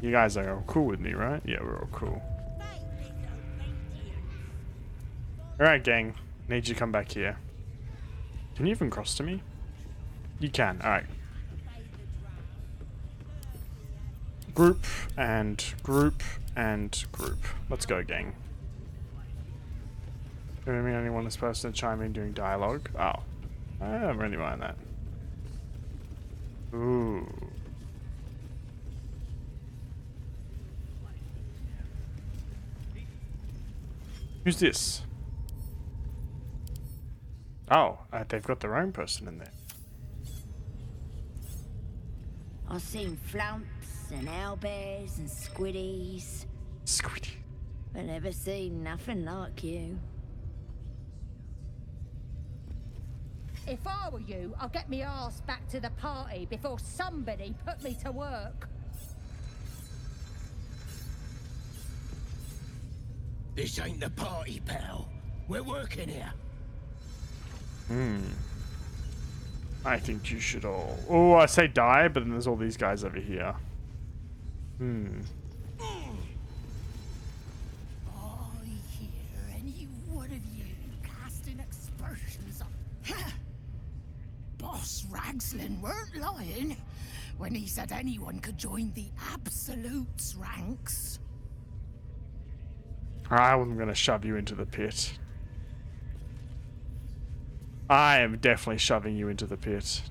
You guys are all cool with me, right? Yeah, we're all cool. Alright, gang. Need you to come back here. Can you even cross to me? You can. Alright. Group and group and group. Let's go, gang. You mean anyone this person to chime in during dialogue? Oh. I don't really mind that. Ooh. Who's this? Oh, uh, they've got their own person in there. I've seen flumphs and owlbears and squiddies, Squiddy. but never seen nothing like you. If I were you, I'd get me ass back to the party before somebody put me to work. This ain't the party, pal. We're working here. Hmm. I think you should all. Oh, I say die, but then there's all these guys over here. Hmm. I hear any one of you casting aspersions on. Boss Ragzlin weren't lying when he said anyone could join the Absolutes ranks. I'm gonna shove you into the pit. I am definitely shoving you into the pit.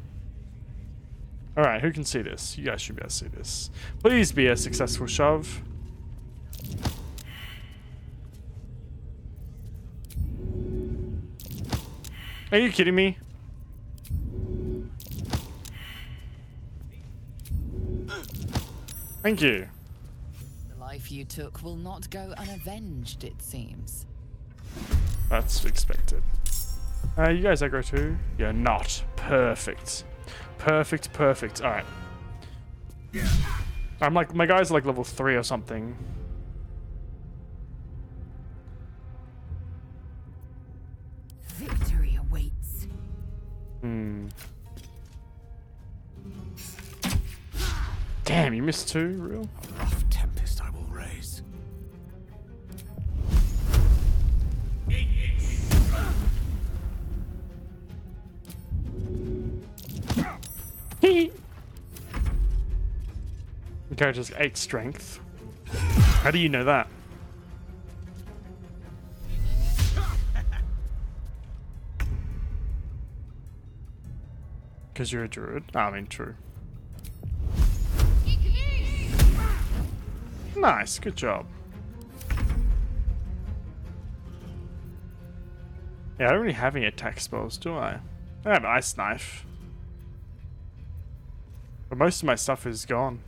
Alright, who can see this? You guys should be able to see this. Please be a successful shove. Are you kidding me? Thank you. The life you took will not go unavenged, it seems. That's expected. Uh, you guys aggro too? You're not. Perfect. Perfect, perfect. Alright. I'm like, my guys are like level 3 or something. Victory awaits. Hmm. Damn, you missed two? Real? The character's 8 strength. How do you know that? Because you're a druid? Ah, I mean, true. Nice, good job. Yeah, I don't really have any attack spells, do I? I have Ice Knife. But most of my stuff is gone.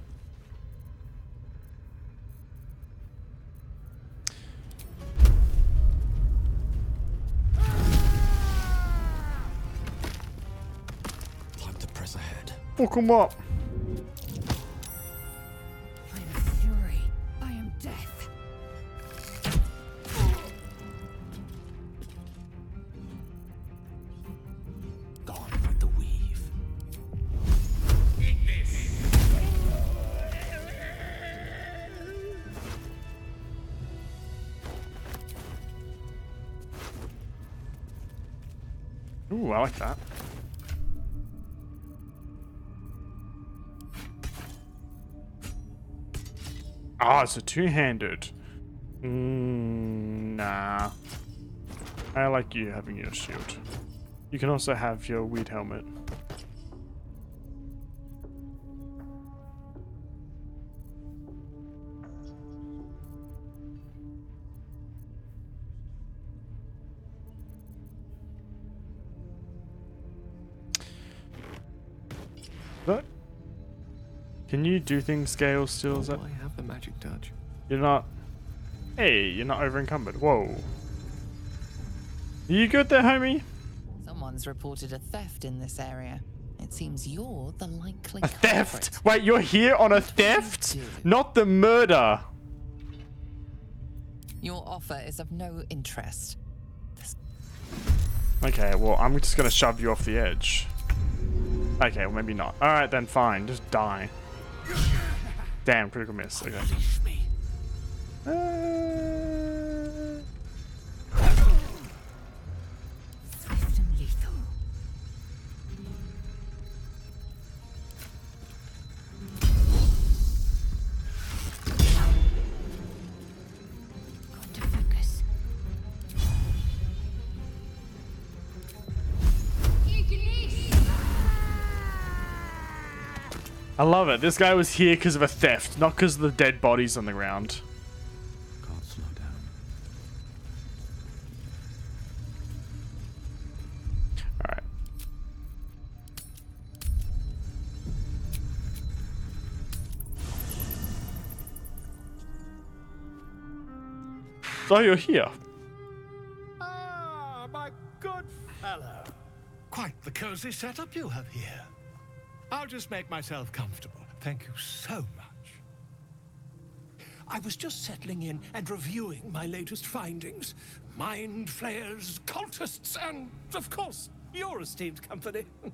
Time to press ahead. Fuck 'em up. Ooh, I like that. Ah, it's a two-handed. Mm, nah. I like you having your shield. You can also have your weird helmet. Can you do things scale still? Oh, is that I have the magic touch. you're not? Hey, you're not over encumbered. Whoa. You good there, homie? Someone's reported a theft in this area. It seems you're the likely A theft? Wait, you're here on a theft? Not the murder. Your offer is of no interest. Okay, well, I'm just gonna shove you off the edge. Okay, well, maybe not. Alright, then fine. Just die. Damn, critical miss. Okay. Uh, I love it. This guy was here because of a theft, not because of the dead bodies on the ground. Can't slow down. Alright. So you're here. Ah, my good fellow. Quite the cozy setup you have here. I'll just make myself comfortable. Thank you so much. I was just settling in and reviewing my latest findings. Mind flayers, cultists, and, of course, your esteemed company.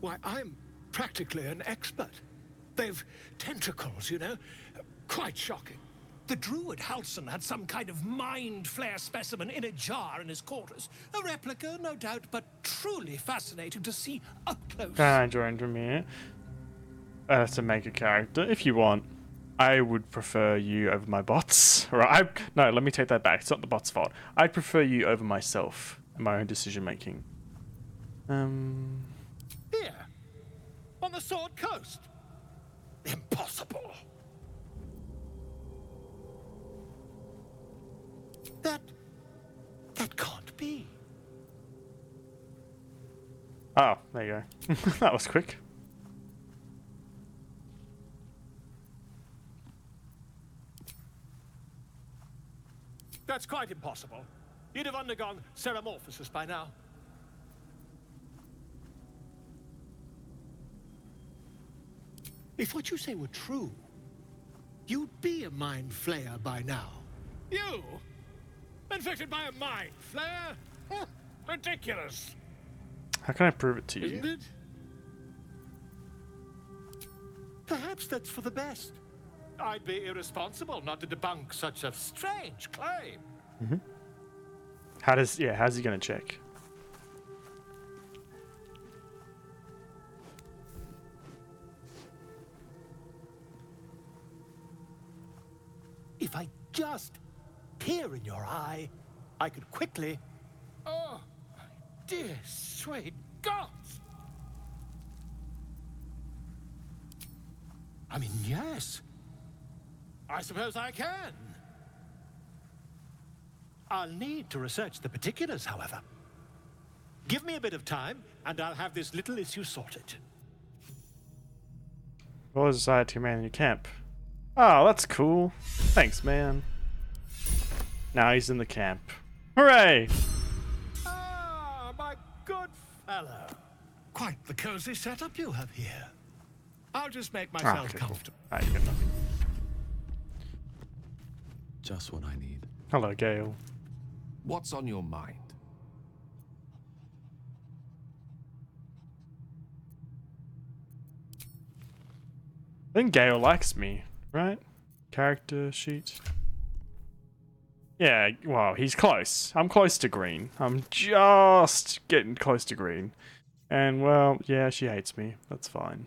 Why, I'm practically an expert. They've tentacles, you know? Quite shocking. The druid Halsin had some kind of mind flayer specimen in a jar in his quarters. A replica, no doubt, but truly fascinating to see up close. Can I join from here? Uh, to make a character, if you want. I would prefer you over my bots. Right? I, no, let me take that back. It's not the bot's fault. I'd prefer you over myself and my own decision making. Um, Here, on the Sword Coast. Impossible. That. that can't be. oh, there you go. that was quick. That's quite impossible. You'd have undergone ceremorphosis by now. If what you say were true, you'd be a mind flayer by now. You? Infected by a mind flayer? Huh, ridiculous, How can I prove it to isn't you? it? Perhaps that's for the best. I'd be irresponsible not to debunk such a strange claim. Mm-hmm. How does yeah? How's he gonna check? If I just peer in your eye, I could quickly. Oh, my dear sweet gods! I mean, yes. I suppose I can. I'll need to research the particulars, however. Give me a bit of time, and I'll have this little issue sorted. What was society man in your camp? Oh, ah, that's cool. Thanks, man. Now he's in the camp. Hooray! Ah, my good fellow. Quite the cozy setup you have here. I'll just make Ah, myself okay, comfortable. Alright, good enough. Just what I need. Hello, Gale. What's on your mind? I think Gale likes me, right? Character sheet. Yeah, well, he's close. I'm close to green. I'm just getting close to green. And, well, yeah, she hates me. That's fine.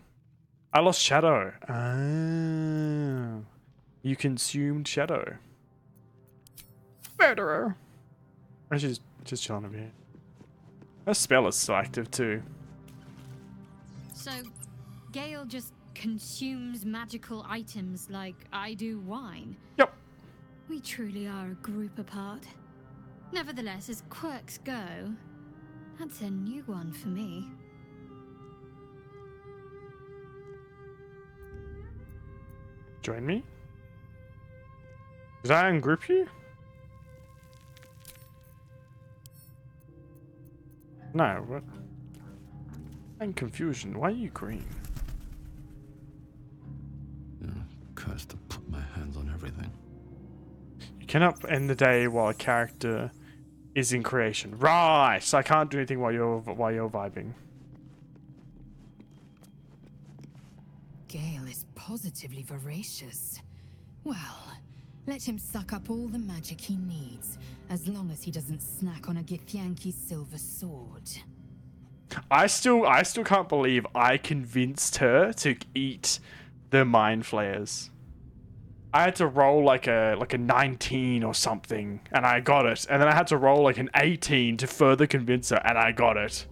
I lost Shadow. Ah. You consumed Shadow. Murderer. Or she's just chilling over here. Her spell is still active, too. So, Gale just consumes magical items like I do wine. Yep. We truly are a group apart. Nevertheless, as quirks go, that's a new one for me. Join me? Did I ungroup you? No, what? I'm confusion. Why are you green? Yeah, cursed to put my hands on everything. Cannot end the day while a character is in creation. Right, so I can't do anything while you're while you're vibing. Gale is positively voracious. Well, let him suck up all the magic he needs, as long as he doesn't snack on a Githyanki silver sword. I still I still can't believe I convinced her to eat the mind flayers. I had to roll like a like a 19 or something and I got it. And then I had to roll like an 18 to further convince her and I got it.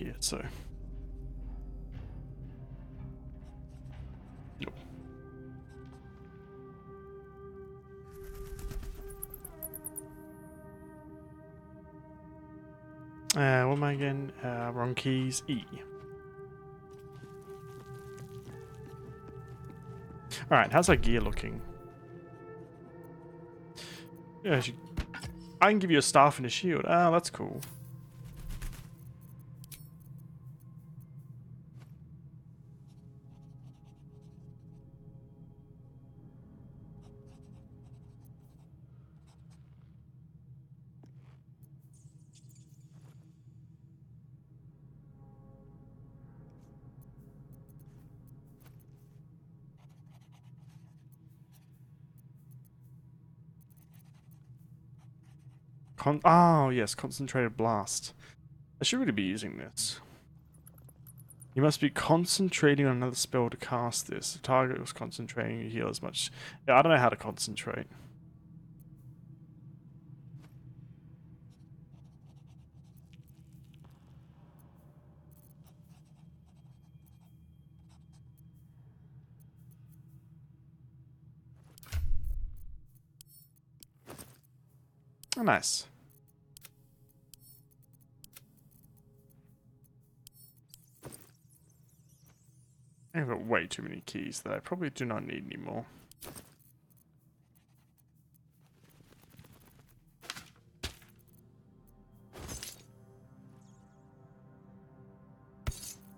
Here, so. Nope. Uh, what am I again? Uh, wrong keys. E. Alright, how's our gear looking? Yeah, I. I can give you a staff and a shield. Ah, that's cool. Con oh, yes, concentrated blast. I should really be using this. You must be concentrating on another spell to cast this. The target was concentrating, you heal as much. Yeah, I don't know how to concentrate. Oh, nice. I've got way too many keys that I probably do not need anymore.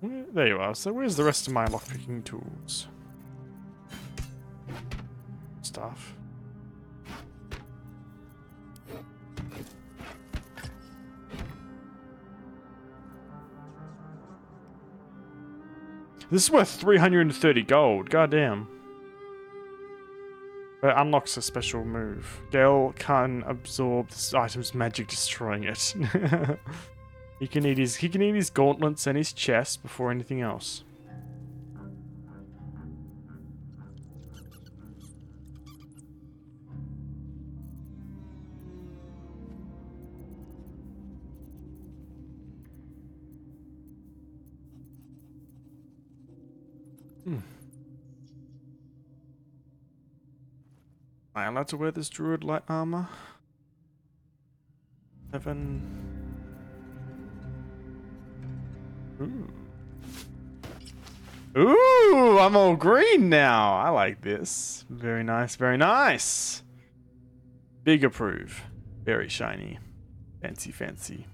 There you are. So where's the rest of my lockpicking tools? Stuff. This is worth 330 gold. Goddamn. But it unlocks a special move. Gale can absorb this item's magic, destroying it. he can eat his he can eat his gauntlets and his chest before anything else. Allowed to wear this druid light armor? Seven. Ooh. Ooh, I'm all green now. I like this. Very nice, very nice. Big approve. Very shiny. Fancy, fancy.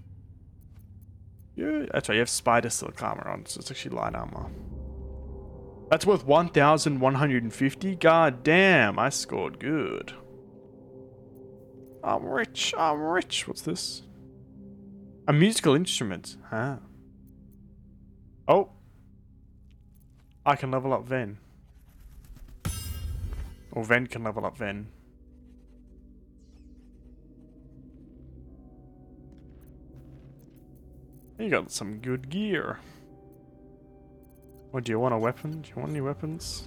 Yeah, that's right. You have spider silk armor on, so it's actually light armor. That's worth 1,150? God damn, I scored good. I'm rich, I'm rich. What's this? A musical instrument. Huh. Oh. I can level up Ven. Or Ven can level up Ven. You got some good gear. What do you want a weapon? Do you want any weapons?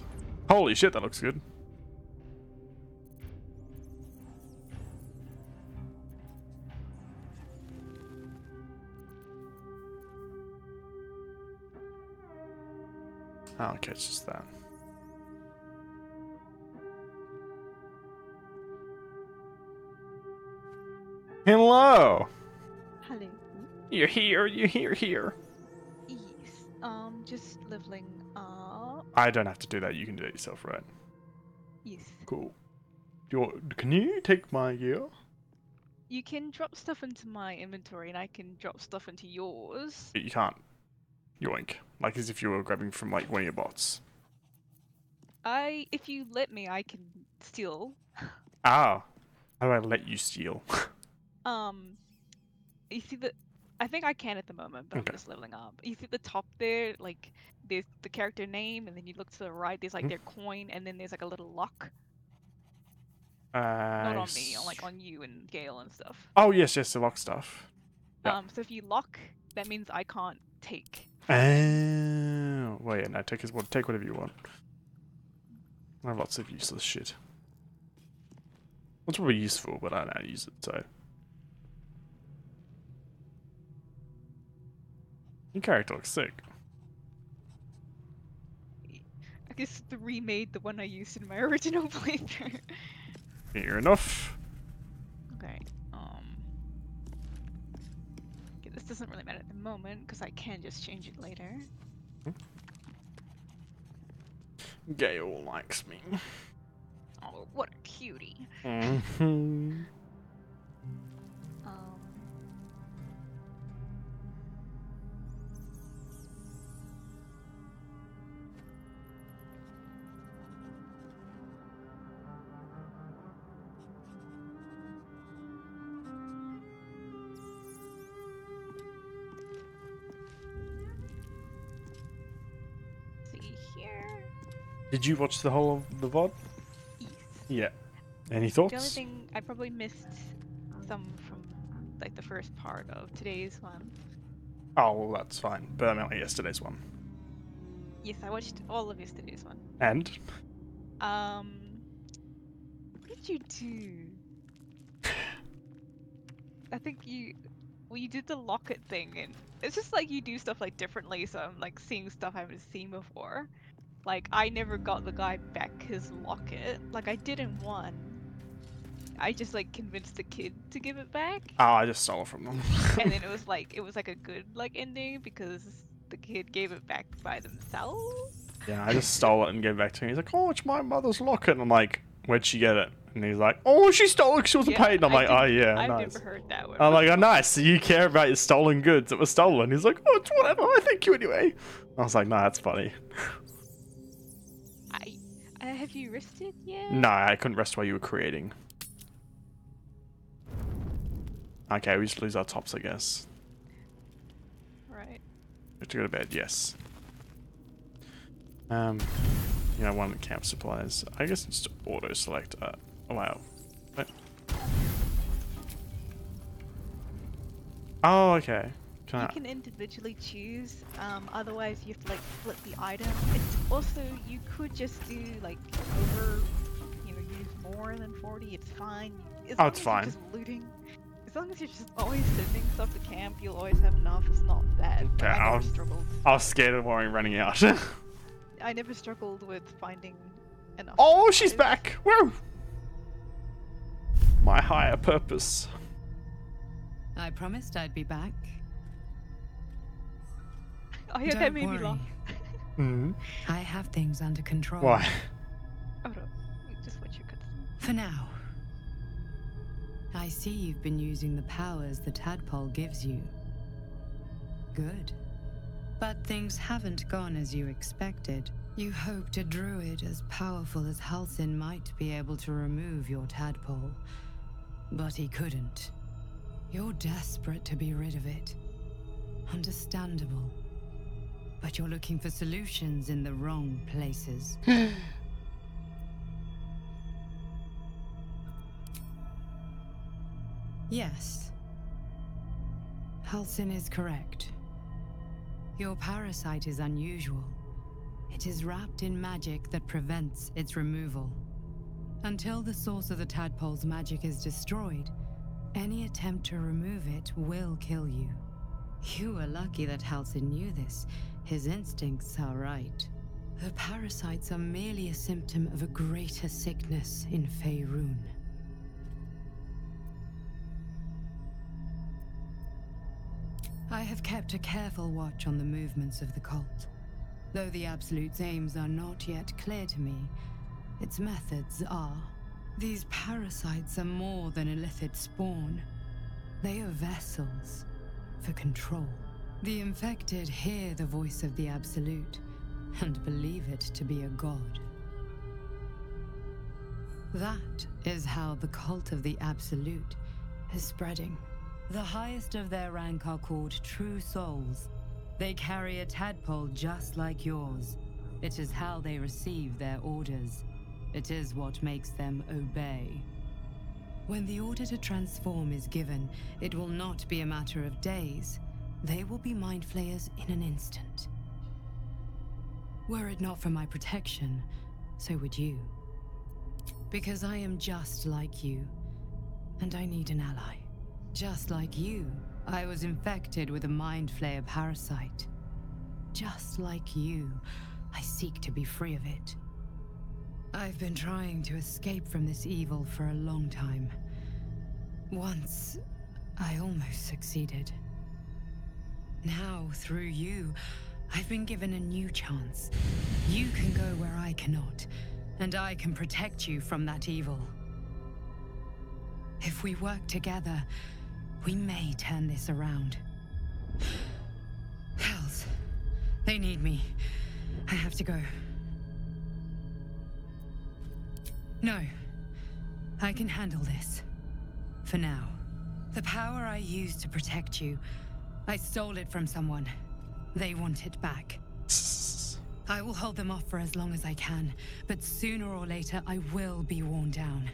Holy shit, that looks good. Oh, okay, it's just that. Hello! Hello. You're here, you're here, here. Just leveling up. I don't have to do that, you can do it yourself, right? Yes. Cool. Do you want, can you take my gear? You can drop stuff into my inventory, and I can drop stuff into yours. You can't. Yoink. Like as if you were grabbing from like one of your bots. I, if you let me, I can steal. Ah. How do I let you steal? Um, you see the, I think I can at the moment, but Okay. I'm just leveling up. You see the top there, like there's the character name, and then you look to the right, there's like Hmm. their coin, and then there's like a little lock. uh, Not on me, on like on you and Gale and stuff. Oh yes, yes, the lock stuff. Yeah. Um, so if you lock, that means I can't take. Oh, well, yeah, no, take as what, take whatever you want. I have lots of useless shit. It's probably useful, but I don't know how to use it, so. Your character looks sick. I guess the remade the one I used in my original playthrough. Fair enough. okay. Um. Okay, this doesn't really matter at the moment because I can just change it later. Gale likes me. Oh, what a cutie. Mhm. Did you watch the whole of the VOD? Yes. Yeah. Any thoughts? The only thing I probably missed some from like the first part of today's one. Oh, well, that's fine. But I meant like yesterday's one. Yes, I watched all of yesterday's one. And? Um, what did you do? I think you, well, you did the locket thing, and it's just like you do stuff like differently. So I'm like seeing stuff I haven't seen before. Like I never got the guy back his locket. Like I didn't one. I just like convinced the kid to give it back, Oh, I just stole it from them. and then it was like it was like a good like ending because the kid gave it back by themselves. yeah, I just stole it and gave it back to him. He's like, oh, it's my mother's locket. And I'm like, where'd she get it? And he's like, oh, she stole it 'cause she wasn't Yeah, paid. And I'm I like, oh, yeah, I've nice. never heard that one. I'm like, oh, nice. You care about your stolen goods that was stolen. He's like, oh, it's whatever. I thank you anyway. I was like, nah, that's funny. I, uh, have you rested yet? No, I couldn't rest while you were creating. Okay, we just lose our tops, I guess. Right. We have to go to bed, yes. Um, you know, one of the camp supplies. I guess it's auto select. Uh, wow. What? Oh, okay. Can You I? can individually choose. Um, otherwise, you have to like flip the item. It's also you could just do like over, you know, use more than forty. It's fine. As Oh, it's fine. Just looting. As long as you're just always sending stuff to camp, you'll always have enough. It's not bad. Okay, I I never was, struggled. I was scared of worrying running out. I never struggled with finding enough. oh, she's supplies. back! Woo! My higher purpose. I promised I'd be back. Oh yeah, that Don't made me worry. laugh. Hmm. I have things under control. Why? Oh no, wait, just watch your cutscene. For now. I see you've been using the powers the tadpole gives you. Good. But things haven't gone as you expected. You hoped a druid as powerful as Halsin might be able to remove your tadpole. But he couldn't. You're desperate to be rid of it. Understandable. But you're looking for solutions in the wrong places. Yes. Halsin is correct. Your parasite is unusual. It is wrapped in magic that prevents its removal. Until the source of the tadpole's magic is destroyed, any attempt to remove it will kill you. You were lucky that Halsin knew this. His instincts are right. The parasites are merely a symptom of a greater sickness in Faerun. I have kept a careful watch on the movements of the cult. Though the Absolute's aims are not yet clear to me, its methods are. These parasites are more than illithid spawn. They are vessels for control. The infected hear the voice of the Absolute and believe it to be a god. That is how the cult of the Absolute is spreading. The highest of their rank are called True Souls. They carry a tadpole just like yours. It is how they receive their orders. It is what makes them obey. When the order to transform is given, it will not be a matter of days. They will be mind flayers in an instant. Were it not for my protection, so would you. Because I am just like you, and I need an ally. Just like you, I was infected with a mind flayer parasite. Just like you, I seek to be free of it. I've been trying to escape from this evil for a long time. Once, I almost succeeded. Now, through you, I've been given a new chance. You can go where I cannot, and I can protect you from that evil. If we work together, we may turn this around. Hells, they need me. I have to go. No, I can handle this. For now. The power I used to protect you, I stole it from someone. They want it back. I will hold them off for as long as I can, but sooner or later I will be worn down.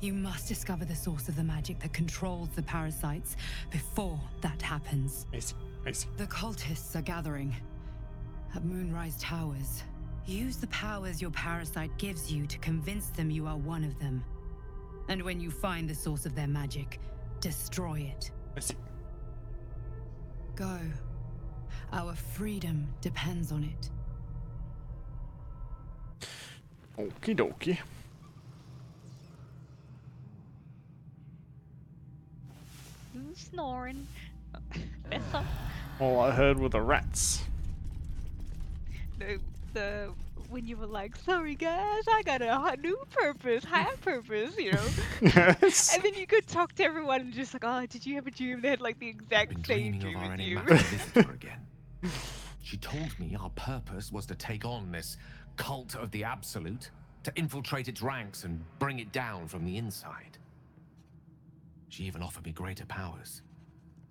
You must discover the source of the magic that controls the parasites before that happens. I see. I see. The cultists are gathering at Moonrise Towers. Use the powers your parasite gives you to convince them you are one of them. And when you find the source of their magic, destroy it. I see. Go. Our freedom depends on it. Okie dokie. Who's snoring? That's up. All I heard were the rats. The, the when you were like, sorry guys, I got a hot new purpose, high purpose, you know. yes. And then you could talk to everyone and just like, oh, did you have a dream? They had like the exact same dreaming dream of our as you. visitor again. She told me our purpose was to take on this cult of the Absolute, to infiltrate its ranks and bring it down from the inside. She even offered me greater powers.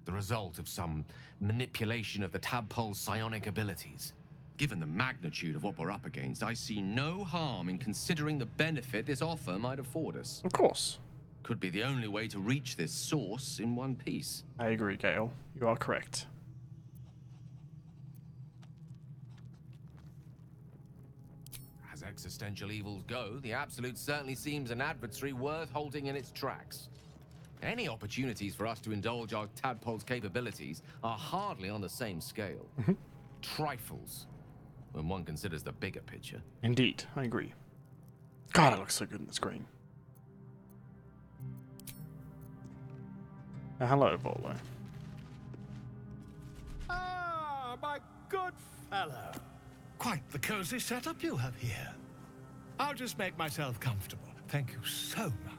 The result of some manipulation of the tadpole's psionic abilities. Given the magnitude of what we're up against, I see no harm in considering the benefit this offer might afford us. Of course. Could be the only way to reach this source in one piece. I agree, Gale. You are correct. As existential evils go, the Absolute certainly seems an adversary worth holding in its tracks. Any opportunities for us to indulge our tadpole's capabilities are hardly on the same scale. Mm-hmm. Trifles, when one considers the bigger picture. Indeed, I agree. God, it looks so good in the screen. Uh, hello, Volo. Ah, my good fellow. Quite the cozy setup you have here. I'll just make myself comfortable. Thank you so much.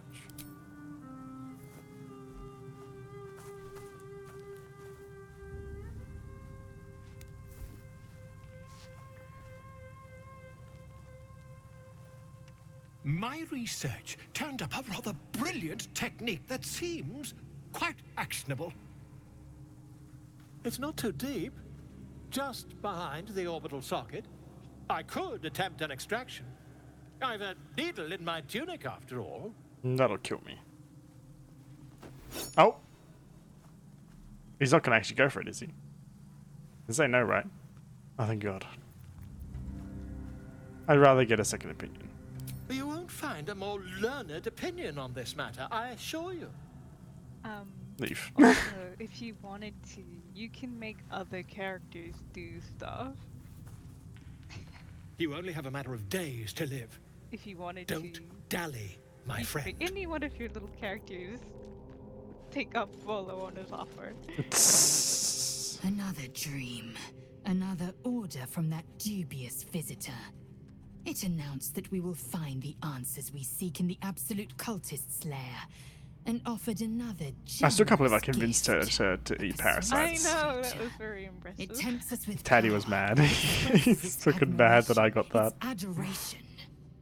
My research turned up a rather brilliant technique that seems quite actionable. It's not too deep, just behind the orbital socket. I could attempt an extraction. I've a needle in my tunic, after all. That'll kill me. Oh! He's not gonna actually go for it, is he? Did say no, right? Oh, thank God. I'd rather get a second opinion. You won't find a more learned opinion on this matter, I assure you. Um, Leave. also, if you wanted to, you can make other characters do stuff. You only have a matter of days to live. If you wanted to Don't dally, my you friend. Any one of your little characters take up Volo on his offer. Another dream. Another order from that dubious visitor. It announced that we will find the answers we seek in the absolute cultist's lair, and offered another I still can't believe I convinced her to, to eat parasites. I know, that was very impressive. It tempts us with Taddy was mad. He's fucking mad that I got that. adoration.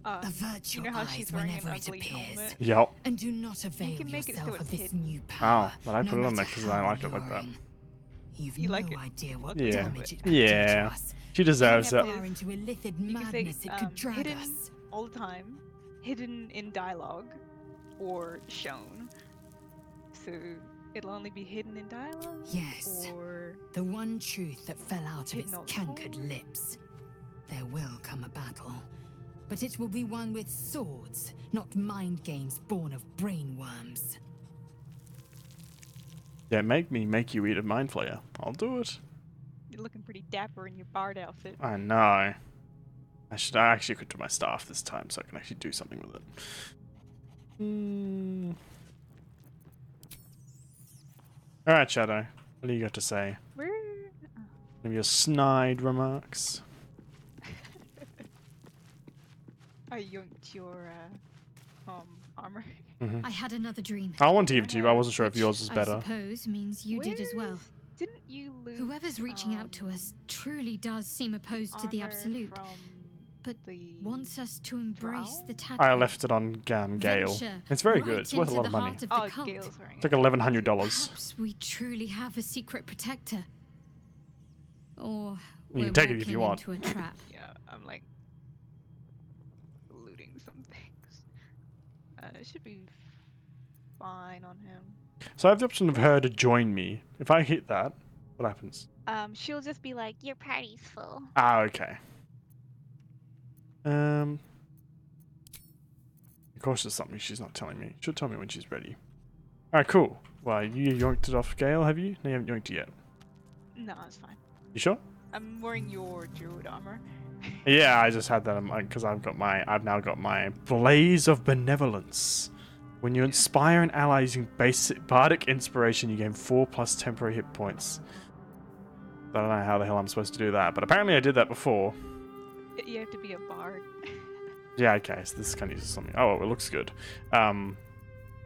Uh, a virtual you know how eyes she's wearing whenever it appears. helmet? Yup. And do not avail can make it so yourself of this hidden. new power. Oh, but I no put it on there because I like it like that. You've You no like it? idea what Yeah. damage it could do Yeah. To us. She deserves how it. far into illithid You can say madness it um, could drag hidden us. all the time, hidden in dialogue, or shown. So it'll only be hidden in dialogue. Yes. Or The one truth that fell out of its all the cankered lips. There will come a battle. But it will be one with swords, not mind games born of brainworms. Yeah, make me make you eat a mind flayer. I'll do it. You're looking pretty dapper in your bard outfit. I know. I should. I actually could do my staff this time, so I can actually do something with it. Hmm. All right, Shadow. What do you got to say? Where? Maybe your snide remarks. I yoinked your uh, um armor. Mhm. I had another dream. I want to give it to you. I wasn't sure if yours was better. I better. suppose means you did as well. Didn't you lose? Whoever's reaching out to us truly does seem opposed to the absolute, but the wants us to embrace the I left it on um, Gale. It's very right good. It's worth a lot of money. of Oh, cult. Gale's wearing It's like eleven hundred dollars. Perhaps we truly have a secret protector. Or You can we're take it if you walking want. Into a trap. Yeah, I'm like looting some things. Uh, it should be fine on him. So I have the option of her to join me. If I hit that, what happens? Um, she'll just be like, "Your party's full." Ah, okay. Um. Of course, there's something she's not telling me. She'll tell me when she's ready. Alright, cool. Well, you yoinked it off Gale, have you? No, you haven't yoinked it yet. No, it's fine. You sure? I'm wearing your druid armor. Yeah, I just had that because I've got my. I've now got my Blaze of Benevolence. When you inspire an ally using basic bardic inspiration, you gain four plus temporary hit points. I don't know how the hell I'm supposed to do that, but apparently I did that before. You have to be a bard. Yeah, okay, so this kind of uses something. Oh, it looks good. Um,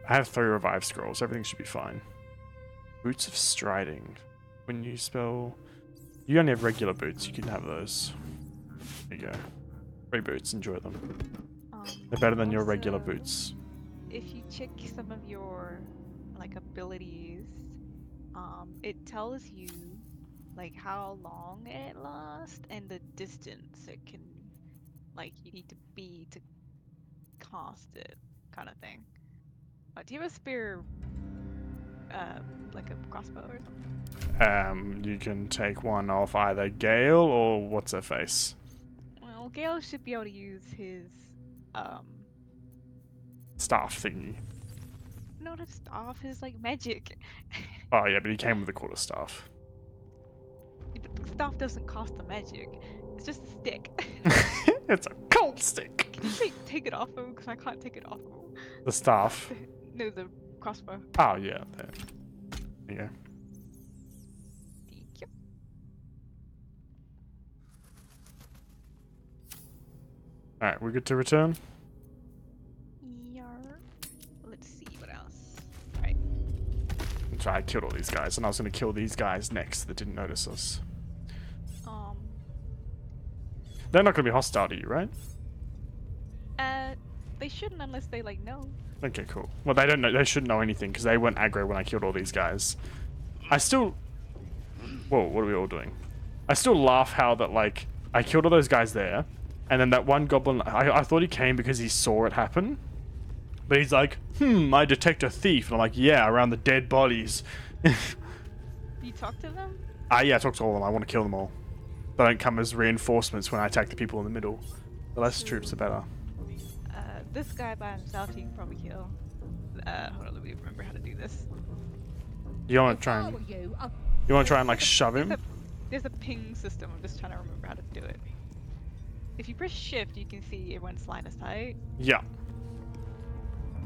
I have three revive scrolls. Everything should be fine. Boots of Striding. When you spell, you only have regular boots. You can have those. There you go. Free boots. Enjoy them. Um, They're better than your regular boots. Check some of your like abilities, um, it tells you like how long it lasts and the distance it can like you need to be to cast it kind of thing. Uh, do you have a spear uh, like a crossbow or something? Um, you can take one off either Gale or what's her face. Well, Gale should be able to use his um Staff thingy. not a staff, his like magic. Oh yeah, but he came with a quarter staff. The staff doesn't cost the magic. It's just a stick. it's a cold stick. Can you take, take it off him? Because I can't take it off him. The staff. No, the crossbow. Oh yeah, there. There you go. Thank you. All right, we're good to return. So I killed all these guys, and I was going to kill these guys next that didn't notice us. Um. They're not going to be hostile to you, right? Uh, they shouldn't unless they like know. Okay, cool. Well, they don't know. They shouldn't know anything because they weren't aggro when I killed all these guys. I still. Whoa! What are we all doing? I still laugh how that like I killed all those guys there, and then that one goblin. I, I thought he came because he saw it happen, but he's like, "Hmm, I detect a thief," and I'm like, "Yeah, around the dead bodies." You talk to them? Ah, yeah, I talked to all of them. I want to kill them all. They don't come as reinforcements when I attack the people in the middle. The less troops, the better. Uh, this guy by himself, you can probably kill. Uh, hold on, let me remember how to do this. You want to try and you, you want to try and like shove There's him? a, there's a ping system. I'm just trying to remember how to do it. If you press shift, you can see everyone's line of sight. Yeah.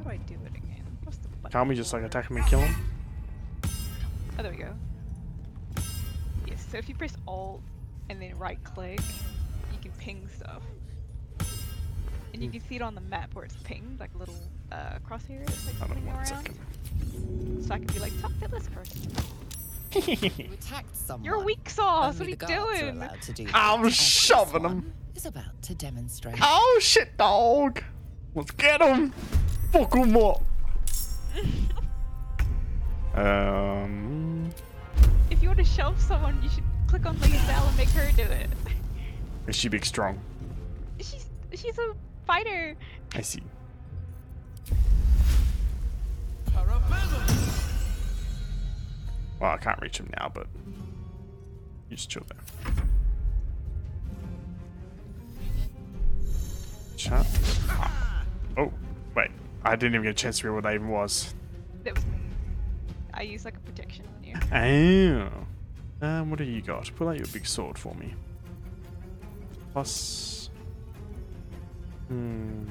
How do I do it again? What's the button? Can't we just like attack him and kill him? Oh, there we go. Yes, so if you press Alt and then right click, you can ping stuff. And you can see it on the map where it's pinged, like a little uh, crosshair. It's like Hold on pinging one around. second. So I can be like, talk to this person. You attacked someone. You're weak sauce. Only what are you guards are doing? to do I'm shoving this him. Is about to demonstrate. Oh shit, dog! Let's get him! Fuck him up! um, If you want to shove someone, you should click on Lady Bell and make her do it. is she big strong? She's she's a fighter. I see. Well, I can't reach him now, but you just chill there. Chat. Oh, wait. I didn't even get a chance to read what that even was. That was me. I use like a protection on you. Oh. Um, what do you got? Pull out your big sword for me. Plus. Hmm.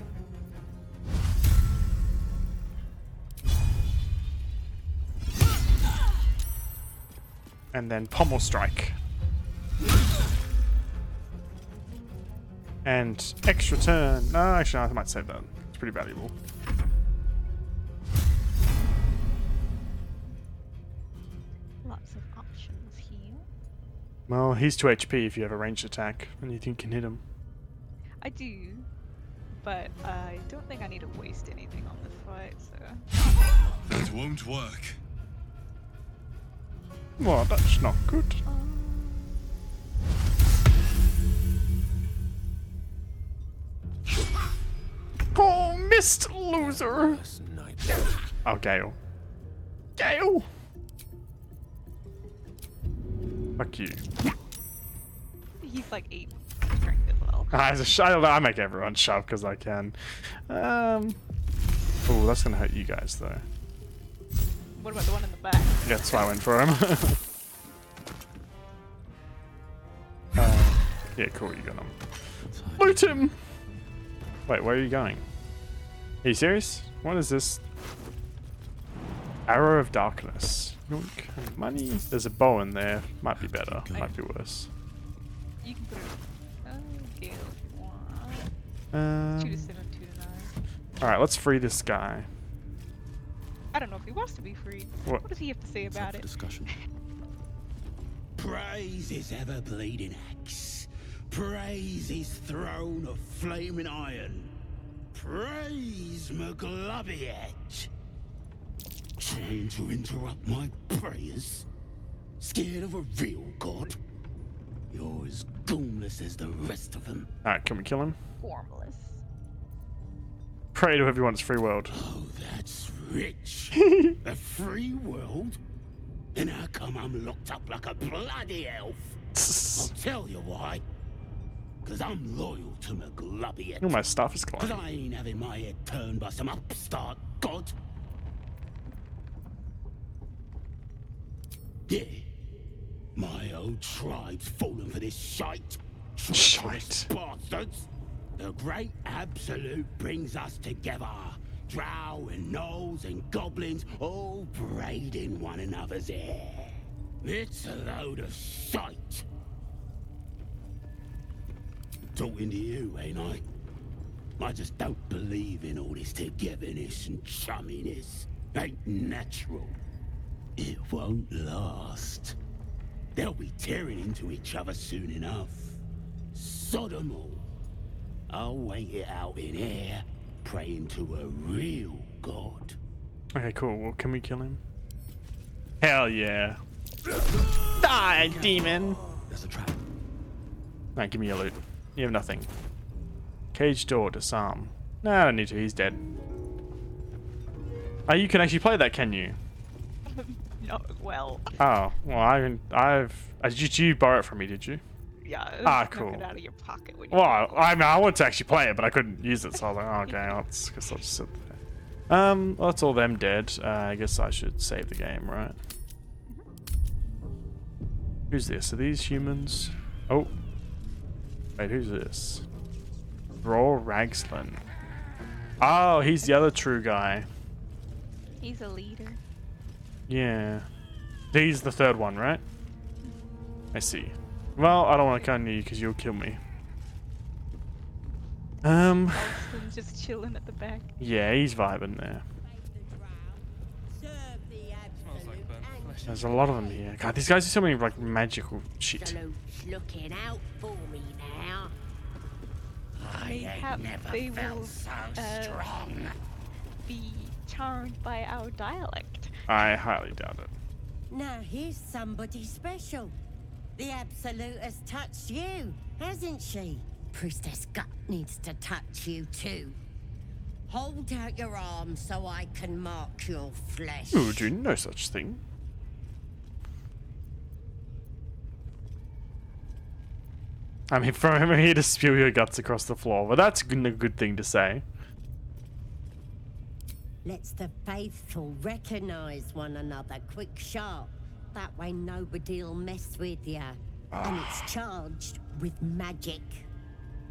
And then pommel strike. And extra turn. No, actually, I might save that. It's pretty valuable. Well, he's 2 HP if you have a ranged attack and you think you can hit him. I do, but I don't think I need to waste anything on this fight, so. It won't work. Well, that's not good. Oh, missed loser. Oh, Gale. Gale! Fuck you. He's like 8 strength as well. Ah, sh- I I make everyone shove because I can. Um. Oh, that's gonna hurt you guys though. What about the one in the back? Yeah, That's why I went for him. uh, yeah, cool, you got him. Loot him! Wait, where are you going? Are you serious? What is this? Arrow of Darkness. Yoink. Money. There's a bow in there. Might be better. Might be worse. You can put it. Oh, Gale, if you want. two to Um, seven, two to nine. Alright, let's free this guy. I don't know if he wants to be free. What? What does he have to say about it? Discussion. Praise his ever bleeding axe. Praise his throne of flaming iron. Praise Maglubiyet. Trying to interrupt my prayers? Scared of a real god? You're as goomless as the rest of them. Alright, can we kill him? Formless. Pray to everyone's free world. Oh, that's rich. a free world? Then how come I'm locked up like a bloody elf? I'll tell you why. Because I'm loyal to McGlubby. Oh, my stuff is Because. I ain't having my head turned by some upstart god. Yeah. My old tribe's fallen for this shite. Shite. Bastards. The great absolute brings us together. Drow and gnolls and goblins all braiding one another's hair. It's a load of shite. Talking to you, ain't I? I just don't believe in all this togetherness and chumminess. Ain't natural. It won't last. They'll be tearing into each other soon enough. Sodom all. I'll wait it out in here, praying to a real god. Okay, cool. Well, can we kill him? Hell yeah. Die, demon! There's a trap. Alright, give me your loot. You have nothing. Cage door, disarm. No, I don't need to. He's dead. Oh, you can actually play that, can you? No, well. Oh, well, I haven't. I've. Uh, did you borrow it from me? Did you? Yeah. it Ah, cool. It out of your pocket when you Well, I mean, I wanted to actually play it, but I couldn't use it, so I was like, oh, okay, I'll just, guess I'll just sit there. Um, well, that's all them dead. Uh, I guess I should save the game, right? Who's this? Are these humans? Oh. Wait, who's this? Raw Ragzlin. Oh, he's the other true guy. He's a leader. Yeah. He's the third one, right? I see. Well, I don't want to come near you because you'll kill me. Um, He's just chilling at the back. yeah, he's vibing there. There's a lot of them here. God, these guys do so many like magical shit. Salute's looking out for me now. Mayhap never they felt will so uh, strong. be charmed by our dialect. I highly doubt it. Now here's somebody special. The Absolute has touched you, hasn't she? Priestess Gut needs to touch you too. Hold out your arm so I can mark your flesh. Ooh, do no such thing. I mean, from here to spew your guts across the floor, but that's a good thing to say. Lets the faithful recognize one another quick sharp. That way nobody'll mess with ya. And it's ah. charged with magic.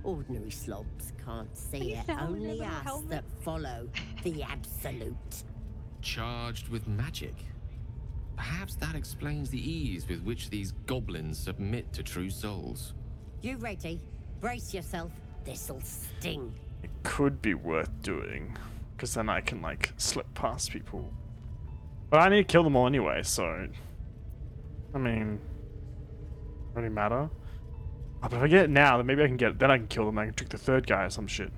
Ordinary slobs can't see it, only us helmet? that follow the absolute. Charged with magic. Perhaps that explains the ease with which these goblins submit to true souls. You ready? Brace yourself. This'll sting. It could be worth doing, because then I can like slip past people. But I need to kill them all anyway, so I mean, really matter. Oh, but if I get it now, then maybe I can get it. Then I can kill them. I can trick the third guy or some shit.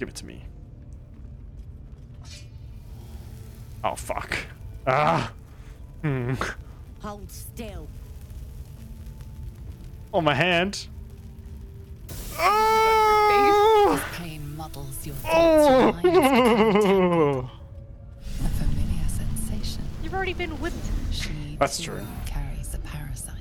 Give it to me. Oh fuck. Ah. Hmm. Hold still. On my hand. This pain muddles your thoughts. Your mind is becoming Oh. a familiar sensation. You've already been whipped. She That's too true. carries a parasite.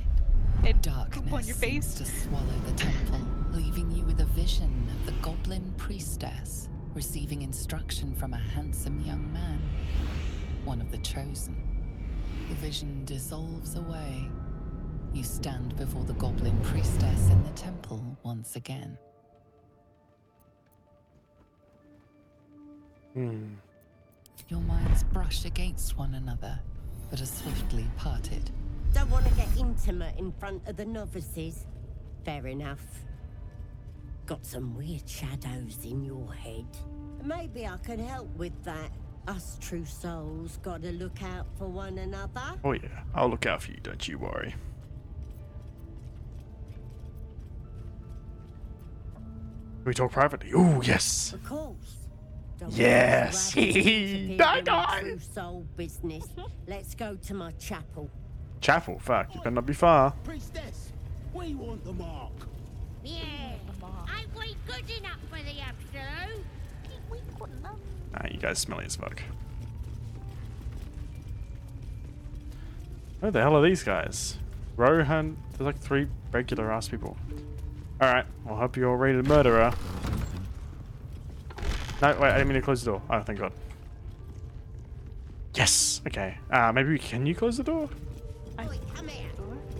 And Darkness on your face. to swallow the temple, leaving you with a vision of the goblin priestess receiving instruction from a handsome young man, one of the chosen. The vision dissolves away. You stand before the goblin priestess in the temple once again. Hmm. Your minds brush against one another, but are swiftly parted. Don't want to get intimate in front of the novices. Fair enough. Got some weird shadows in your head. Maybe I can help with that. Us true souls gotta look out for one another. Oh yeah, I'll look out for you. Don't you worry. Can we talk privately? Oh yes. Of course. Don't Yes. want to Die, die. soul business. Let's go to my chapel. Chapel. Fuck. You better not be far. Priestess, we want the mark. Yeah. Ain't we good enough for the absolute? Ah, you guys smelly as fuck. Who the hell are these guys? Rohan. There's like three regular ass people. Alright, well, hope you're all ready to murder her. No, wait, I didn't mean to close the door. Oh, thank god. Yes! Okay. Uh, maybe we can you close the door? Oi, come here.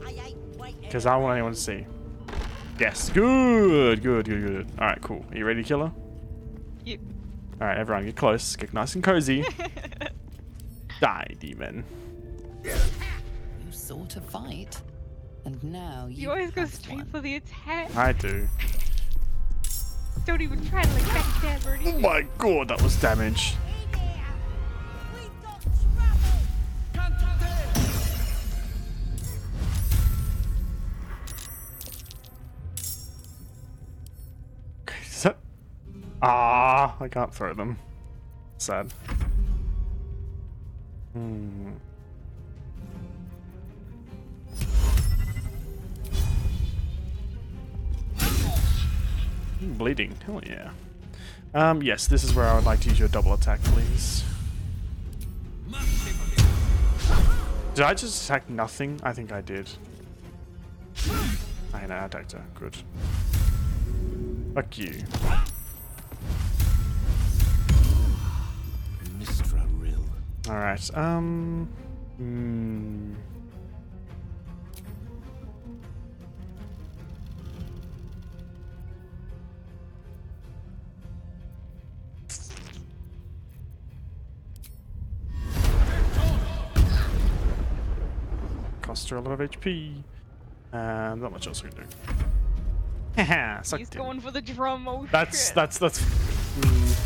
I ain't waiting. Because I don't want anyone to see. Yes. Good, good, good, good. Alright, cool. Are you ready to kill her? Yep. Alright, everyone, get close. Get nice and cozy. Die, demon. You sought to fight, and now you, You always go straight one. for the attack. I do. Don't even try to like backstab or Oh my god, that was damage. Is that... Ah, I can't throw them. Sad. Hmm. Bleeding. Hell yeah. Um, yes, this is where I would like to use your double attack, please. Did I just attack nothing? I think I did. I know, I attacked her. Good. Fuck you. Alright, um... Hmm... A lot of HP. And not much else we can do. Haha, He's in. going for the drum. Oh That's shit. that's that's mm,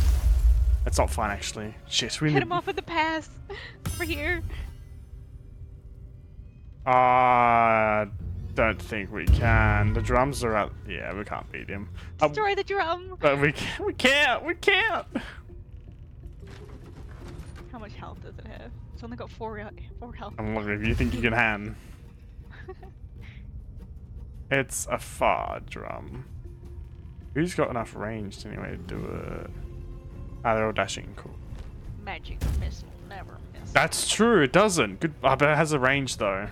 that's not fine actually. Shit, we Hit need. him off with the pass. Over here. I don't think we can. The drums are out. Yeah, we can't beat him. Uh, Destroy the drum. but we can't. We can't. We can't. How much health does it have? It's only got four, uh, four health. I'm looking. If you think you can hand, it's a far drum. Who's got enough range anyway to do it? Ah, they're all dashing. Cool. Magic missile never miss. That's true. It doesn't. Good. I bet it has a range though.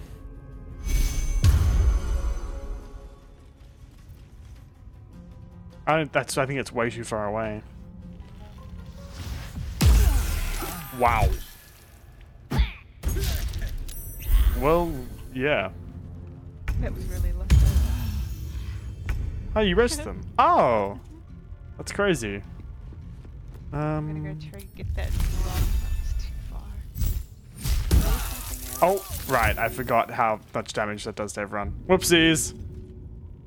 I don't, that's. I think it's way too far away. Wow. Well, yeah. That was really lucky. Oh, you rest them. Oh, that's crazy. I'm gonna Um. go try and get that drum. It's too far. Oh, right. I forgot how much damage that does to everyone. Whoopsies.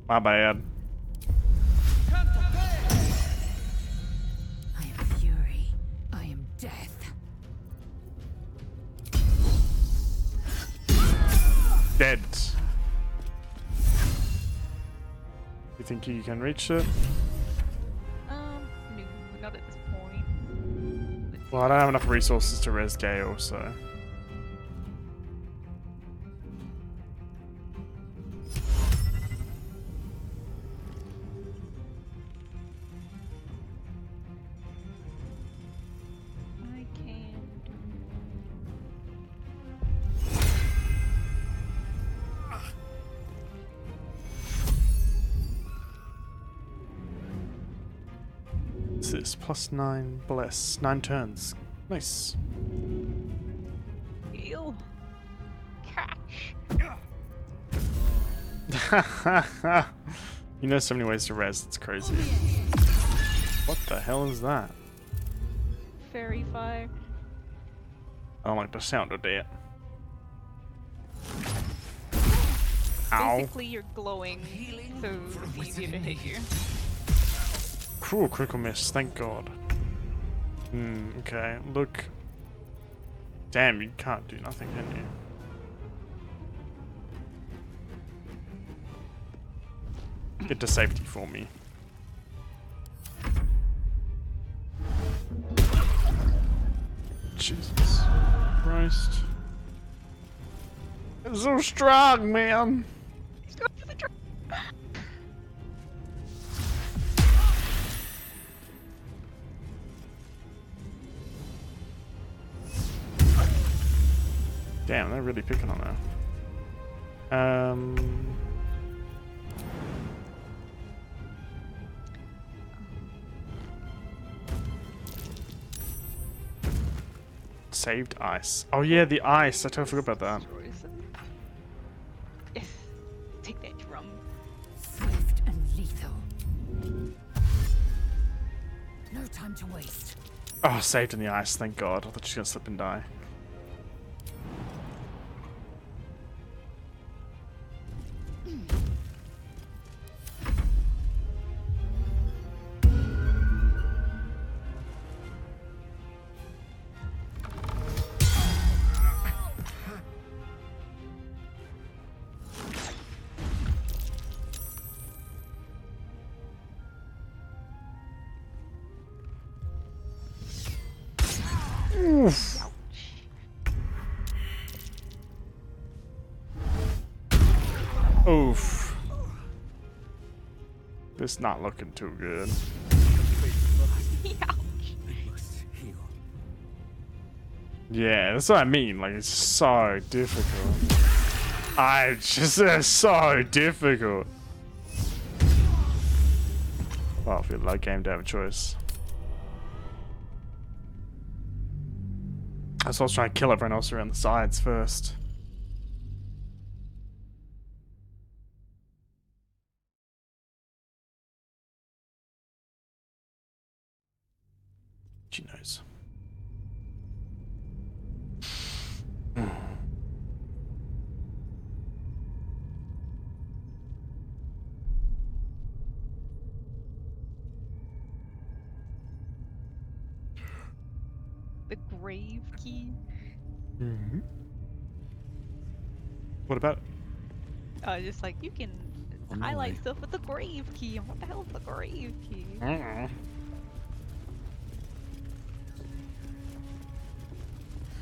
My bad. I am fury. I am death. Dead. You think you can reach it? Um, no, not at this point. Well, I don't have enough resources to res Gale, so. Plus nine bless. Nine turns. Nice. Ew. Catch. you know so many ways to res, it's crazy. What the hell is that? Faerie fire. I don't like the sound of that. Ow. Basically, you're glowing, so it's easier to hit you. Cool, critical miss, thank god. Hmm, okay, look. Damn, you can't do nothing, can you? Get to safety for me. Jesus Christ. It's so strong, man. Damn, they're really picking on her. Um. Saved ice. Oh yeah, the ice. I totally forgot about that. Yes. Take that drum. Swift and lethal. No time to waste. Oh, saved in the ice. Thank God. I thought she was gonna slip and die. This not looking too good. Yeah, that's what I mean. Like, it's so difficult. I just, it's so difficult. Well, if you're low game to have a choice. I was trying to kill everyone else around the sides first. Just like you can On my highlight way. stuff with the grave key. What the hell is the grave key? Mm.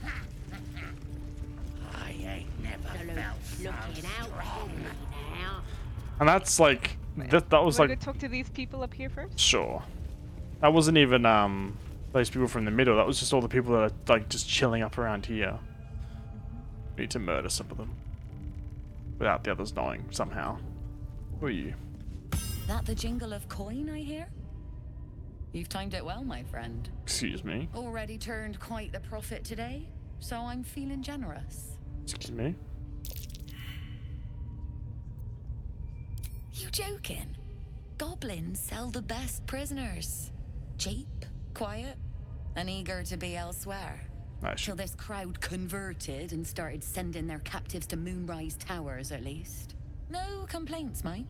I ain't never felt looking out for now. And that's like that. That was Wanna like talk to these people up here first? sure. That wasn't even um those people from the middle. That was just all the people that are like just chilling up around here. Need to murder some of them without the others knowing somehow. Who are you? That the jingle of coin I hear? You've timed it well, my friend. Excuse me. Already turned quite the profit today, so I'm feeling generous. Excuse me. You joking? Goblins sell the best prisoners. Cheap, quiet, and eager to be elsewhere. Till this crowd converted and started sending their captives to Moonrise Towers, at least. No complaints, mate.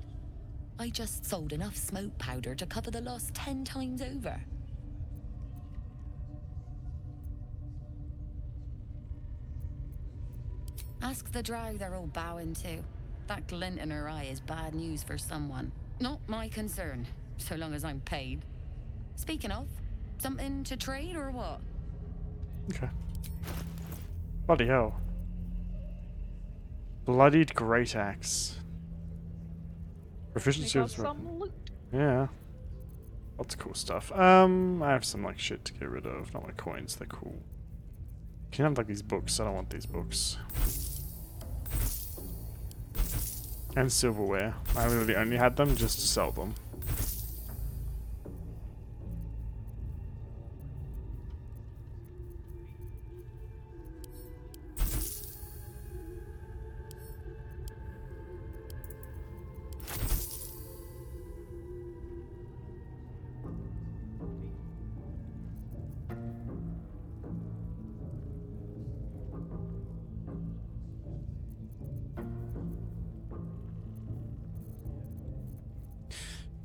I just sold enough smoke powder to cover the loss ten times over. Ask the drow they're all bowing to. That glint in her eye is bad news for someone. Not my concern, so long as I'm paid. Speaking of, something to trade or what? Okay. Bloody hell. Bloodied great axe. Proficiency got of some loot. Yeah. Lots of cool stuff. Um, I have some like shit to get rid of. Not my coins, they're cool. Can have like these books? I don't want these books. And silverware. I literally only had them just to sell them.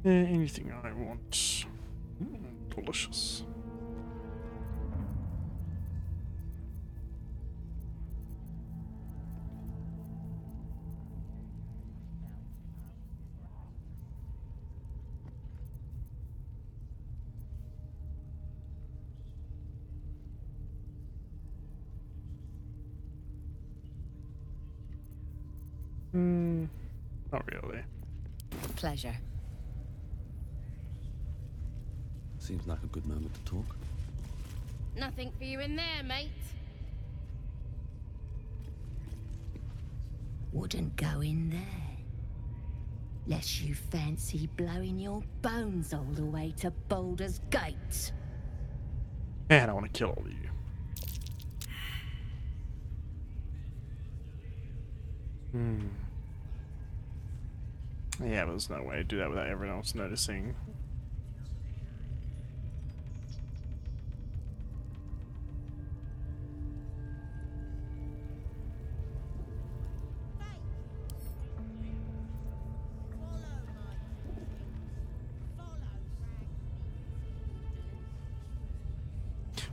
Eh, anything I want. Mm, delicious. Hmm, not really. Pleasure. Seems like a good moment to talk. Nothing for you in there, mate. Wouldn't go in there. Lest you fancy blowing your bones all the way to Baldur's Gate. Man, I want to kill all of you. Hmm. Yeah, but there's no way to do that without everyone else noticing.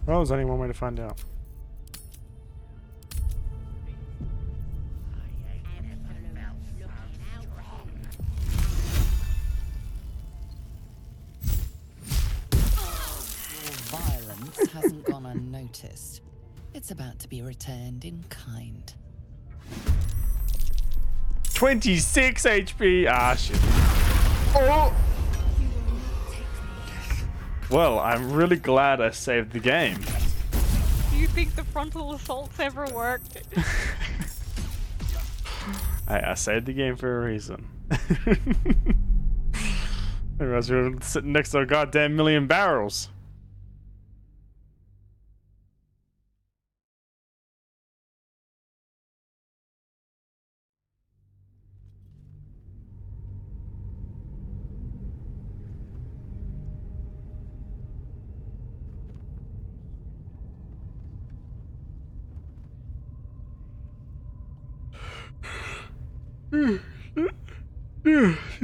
Well, there's only one way to find out. Violence hasn't gone unnoticed. It's about to be returned in kind. 26 HP! Ah, shit. Oh! Well, I'm really glad I saved the game. Do you think the frontal assaults ever worked? I, I saved the game for a reason. Otherwise, we were sitting next to a goddamn million barrels.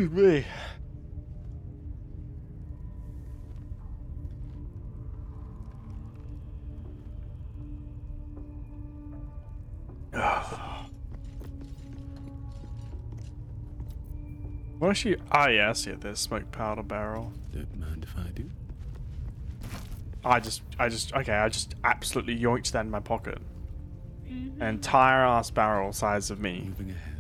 Excuse me. What actually? Ah, yeah, I see it. There's smoke powder barrel. Don't mind if I do. I just, I just, okay, I just absolutely yoinked that in my pocket. An entire ass barrel size of me. Moving ahead.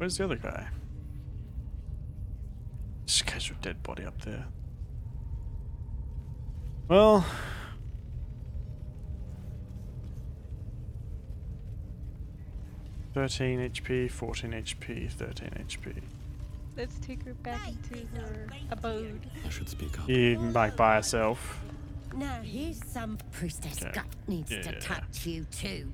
Where's the other guy? There's your dead body up there. Well. Thirteen HP, fourteen HP, thirteen HP. Let's take her back into her abode. I should speak up. You back by herself. Now here's some priestess Okay. gut needs Yeah, to yeah, touch you too.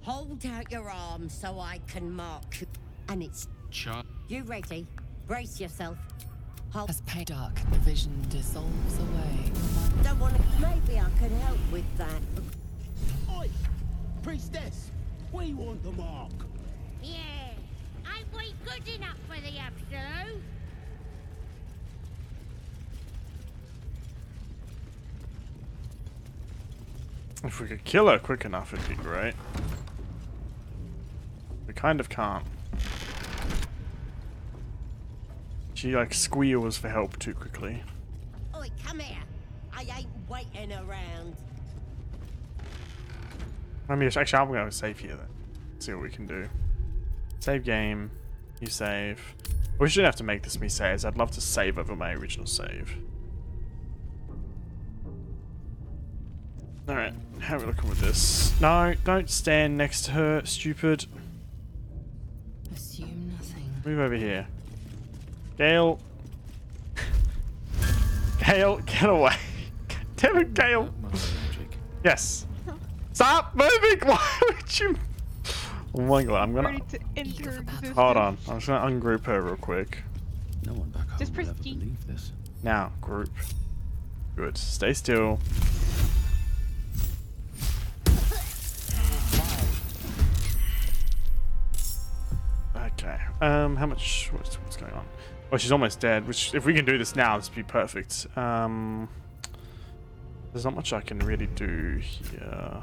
Hold out your arm so I can mark you. And it's Char- you ready? Brace yourself. Hold. As pay dark, the vision dissolves away. Don't want to. Maybe I can help with that. Oi! Priestess! We want the mark! Yeah. Ain't we good enough for the Absolute? If we could kill her quick enough, it'd be great. We kind of can't. She like squeals for help too quickly. Oi, come here. I ain't waiting around. I mean, actually, I'm going to save here then. See what we can do. Save game. You save. We shouldn't have to make this me saves. I'd love to save over my original save. Alright, how are we looking with this? No, don't stand next to her, stupid. Assume nothing. Move over here. Gale. Gale, get away. Damn it, Gale. Yes. Stop moving! Why would you? Oh my god, I'm gonna. To enter. Hold on, I'm just gonna ungroup her real quick. No one back home Just press ever G. believe this. Now, group. Good. Stay still. Okay. Um, how much? What's, what's going on? Oh, she's almost dead. Which, if we can do this now, this would be perfect. Um, there's not much I can really do here.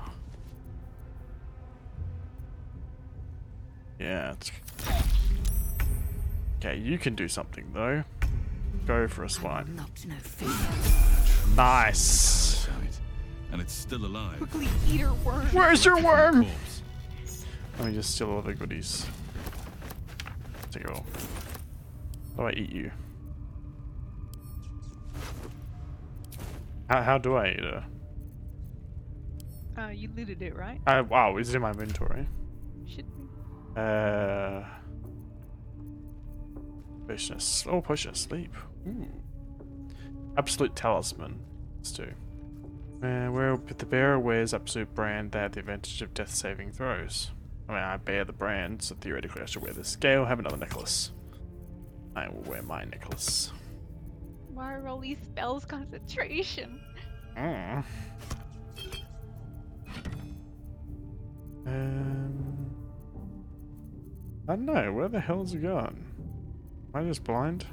Yeah. It's... Okay, you can do something though. Go for a swipe. Nice. And it's still alive. Quickly eat her worm. Where's your worm? Corpse. Let me just steal all the goodies. Take it all. How do I eat you? How, how do I eat her? Uh, you looted it, right? Uh, wow, is it in my inventory? Should be. Uh, potion of oh, potion of sleep. Ooh. Absolute talisman. Let's do. Uh, where the bearer wears absolute brand, they have the advantage of death saving throws. I mean, I bear the brand, so theoretically I should wear the scale, have another necklace. I will wear my necklace. Why are all these spells concentration? Mm. Um, I don't know. Where the hell's it gone? Am I just blind?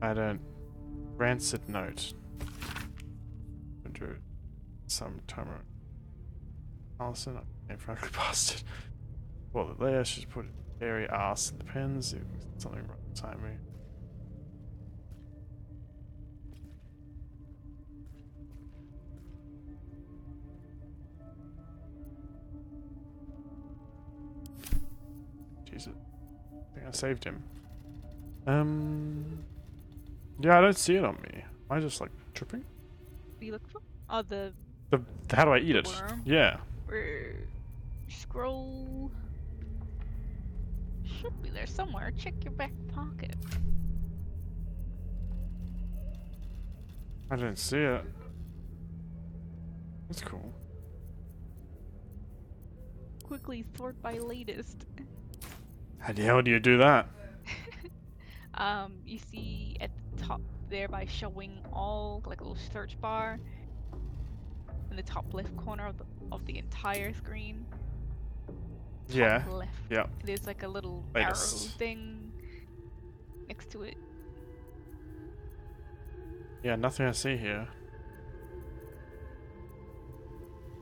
I don't. Rancid note. Some timer. Allison, I frankly bastard. Well, there she's put very ass in the pens. It something wrong with timing. Jesus. I think I saved him. Um. Yeah, I don't see it on me. Am I just like tripping? What you looking for? Oh, the The, the how do I eat it? worm? Yeah. scroll. Should be there somewhere. Check your back pocket. I didn't see it. That's cool. Quickly sort by latest. How the hell do you do that? Um, you see at the top there by showing all like a little search bar in the top left corner of the, of the entire screen. Yeah. left. Yeah. There's like a little arrow Latest. thing next to it. Yeah, nothing I see here.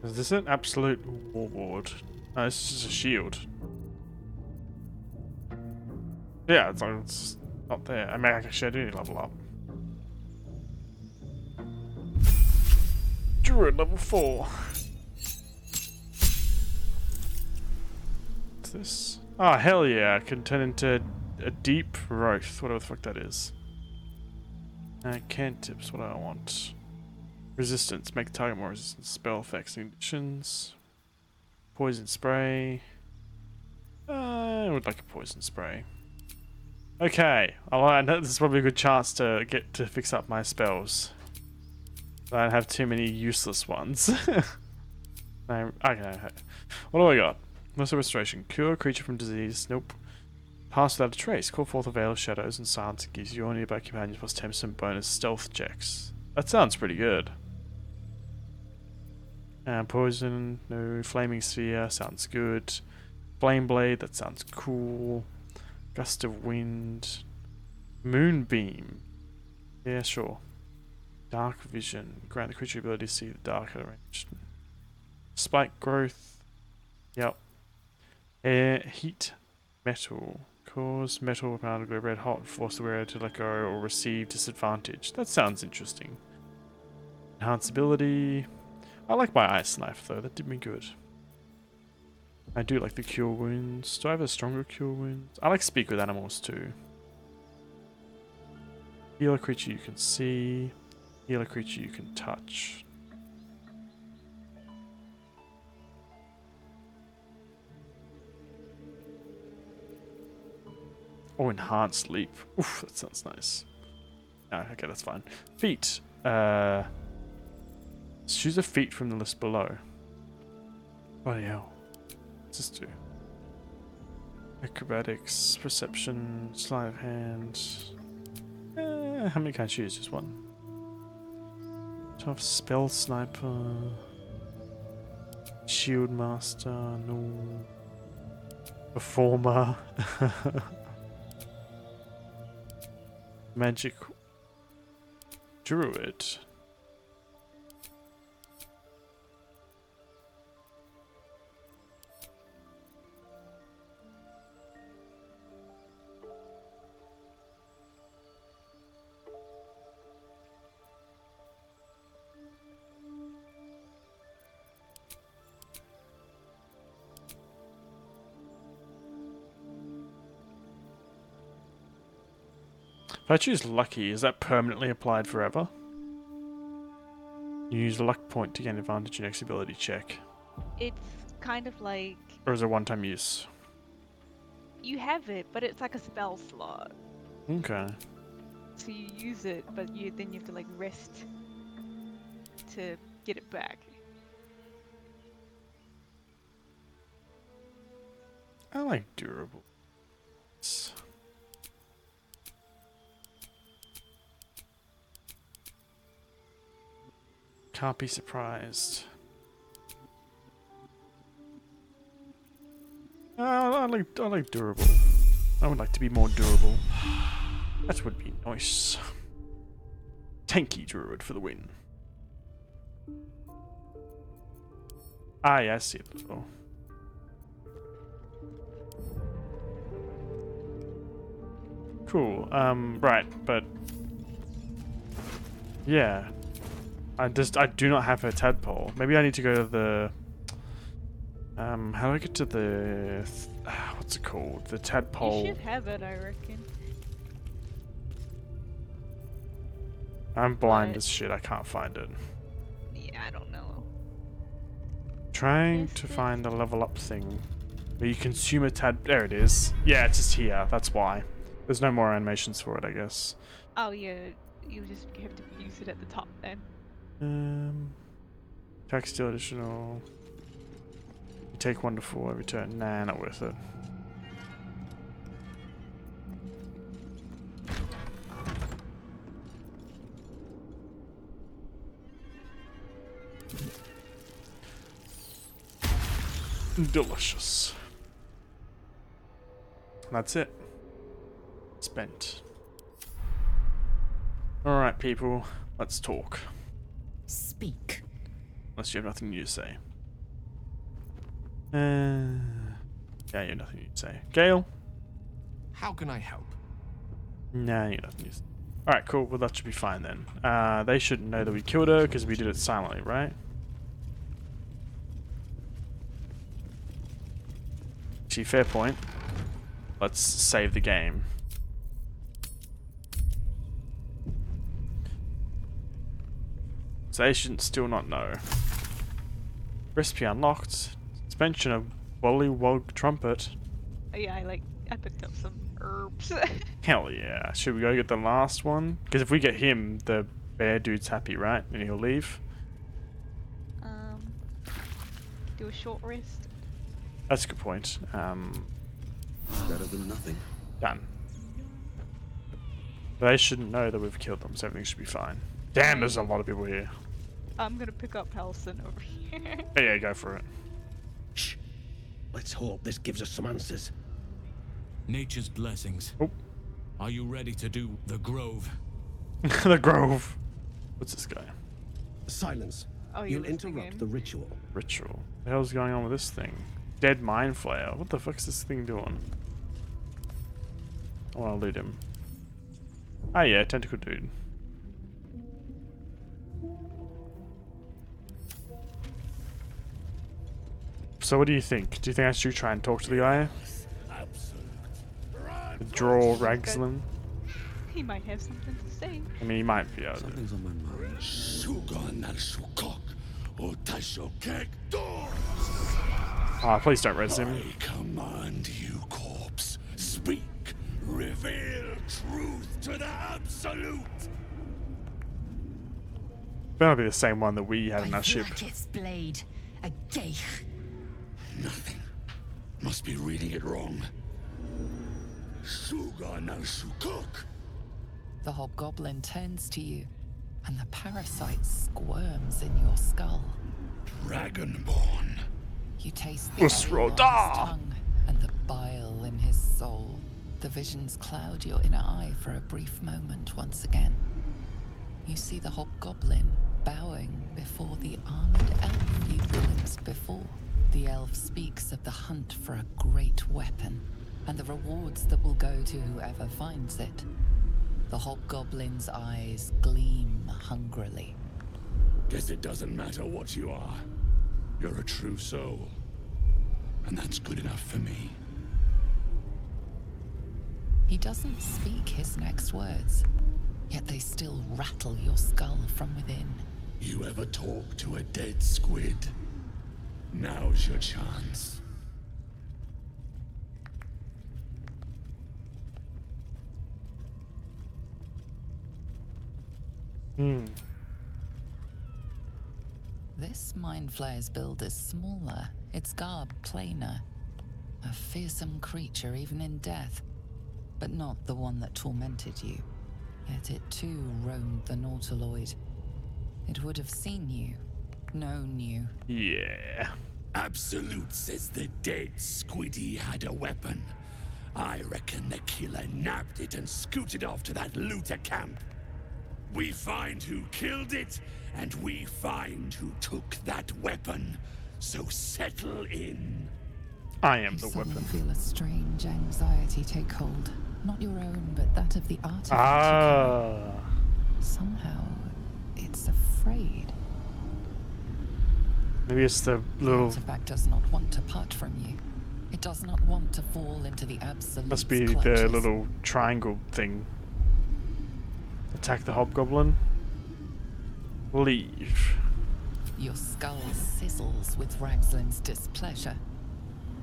Is this an absolute warlord? No, this is just a shield. Yeah, it's, it's not there. I mean, actually, I do need to level up. Druid level 4. This? Oh, hell yeah. I can turn into a Deep Rothé, whatever the fuck that is. Uh, cantrips, what I want? Resistance, make the target more resistant spell effects and conditions. Poison spray. Uh, I would like a poison spray. Okay, I know this is probably a good chance to get to fix up my spells. I don't have too many useless ones. okay, what do I got? Muscle restoration. Cure creature from disease. Nope. Pass without a trace. Call forth a veil of shadows and silence. It gives you your nearby companions plus 10% bonus stealth checks. That sounds pretty good. And poison. No. Flaming sphere. Sounds good. Flame blade. That sounds cool. Gust of wind. Moonbeam. Yeah, sure. Dark vision. Grant the creature ability to see the dark range. Spike growth. Yep. Air, heat, metal. Cause metal pound to go red hot, force the wearer to let go or receive disadvantage. That sounds interesting. Enhance ability. I like my ice knife though, that did me good. I do like the cure wounds. Do I have a stronger cure wounds? I like speak with animals too. Heal a creature you can see. Heal a creature you can touch. Oh, enhanced leap. Oof, that sounds nice. Oh, okay, that's fine. Feat. Uh, choose a feat from the list below. Bloody hell. What's this do? Acrobatics, perception, sleight of hand. Eh, how many can I choose? Just one. Tough spell sniper. Shield master, no. Performer. Magic Druid. If I choose lucky, is that permanently applied forever? You use a luck point to gain advantage in next ability check. It's kind of like Or is it one time use? you have it, but it's like a spell slot. Okay. So you use it, but you then you have to like rest to get it back. I like durable. Can't be surprised. Uh, I like I like durable. I would like to be more durable. That would be nice. Tanky druid for the win. Ah, yeah, I see it. Oh. Cool. Um, right, but yeah, I just I do not have a tadpole. Maybe I need to go to the. Um, how do I get to the? Th what's it called? The tadpole. You should have it, I reckon. I'm blind as shit. I can't find it. Yeah, I don't know. Trying to find the level up thing. Where you consume a tad. There it is. Yeah, it's just here. That's why. There's no more animations for it, I guess. Oh yeah, you just have to use it at the top then. Um, attack steal additional. You take one to four every turn. Nah, not worth it. Delicious. That's it. Spent. Alright, people. Let's talk. Speak. Unless you have nothing new to say. Uh, yeah, you have nothing new to say. Gale? How can I help? Nah, you have nothing new to say. Alright, cool. Well, that should be fine then. Uh, they shouldn't know that we killed her because we did it silently, right? See, fair point. let's save the game. So they should still not know. Recipe unlocked. Suspension of Wally Wog Trumpet. Oh, yeah, I like. I picked up some herbs. Hell yeah. Should we go get the last one? Because if we get him, the bear dude's happy, right? And he'll leave. um, do a short rest. That's a good point. Um, Better than nothing. done. They shouldn't know that we've killed them, so everything should be fine. Damn, there's a lot of people here. I'm gonna pick up Halsin over here. Yeah, yeah, go for it. Let's hope this gives us some answers. Nature's blessings. Oh. Are you ready to do the Grove? the Grove. What's this guy? Silence. Oh, You'll you're interrupt the ritual. Ritual. The hell's going on with this thing? Dead mind flayer. What the fuck's this thing doing? I want to loot him. Oh yeah, tentacle dude. So what do you think? Do you think I should try and talk to the guy? Dror Ragzlin? he might have something to say. I mean, he might be able to. Something's on my mind. Sugan al Sukok, Otasho Kek Ah, please don't res him. I command you, corpse. Speak. Reveal truth to the absolute. Better be the same one that we had in our ship. Blacket's blade, a geich. Nothing. Must be reading it wrong. Sugan al Sukok. The hobgoblin turns to you, and the parasite squirms in your skull. Dragonborn. You taste the ale on his Usroda! tongue and the bile in his soul. The visions cloud your inner eye for a brief moment once again. You see the hobgoblin bowing before the armored elf you glimpsed before. The elf speaks of the hunt for a great weapon and the rewards that will go to whoever finds it. The hobgoblin's eyes gleam hungrily. Guess it doesn't matter what you are. You're a true soul. And that's good enough for me. He doesn't speak his next words, yet they still rattle your skull from within. You ever talk to a dead squid? Now's your chance. Hmm. This Mind Flayer's build is smaller, its garb plainer. A fearsome creature even in death, but not the one that tormented you. Yet it too roamed the Nautiloid. It would have seen you, known you. Yeah. Absolute says the dead squiddy had a weapon. I reckon the killer nabbed it and scooted off to that looter camp. We find who killed it, and we find who took that weapon. So settle in. I am the Suddenly weapon. feel a strange anxiety take hold. Not your own, but that of the artifact. you Ah. Somehow, it's afraid. Maybe it's the The little. artifact does not want to part from you. It does not want to fall into the absolute. Must be the little triangle thing. Attack the hobgoblin. Leave. Your skull sizzles with Ragzlin's displeasure.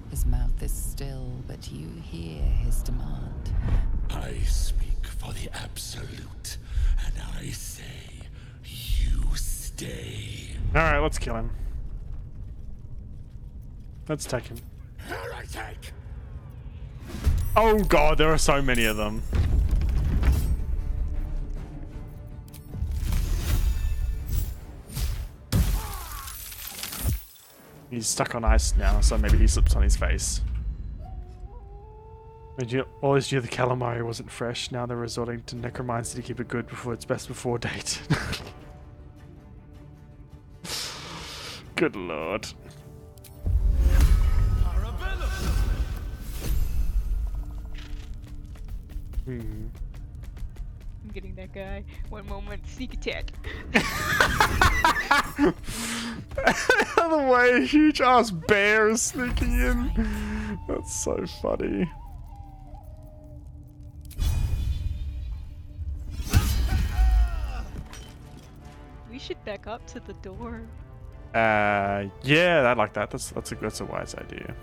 His mouth is still, but you hear his demand. I speak for the Absolute, and I say, you stay. Alright, let's kill him. Let's take him. Heretic! Oh god, there are so many of them. He's stuck on ice now, so maybe he slips on his face. But you, always knew the calamari wasn't fresh. Now they're resorting to necromancy to keep it good before its best before date. good lord. Mm-hmm. I'm getting that guy. One moment, sneak attack. the way huge ass bear is sneaking in. That's so funny. We should back up to the door. Uh, yeah, I like that. That's that's a that's a wise idea.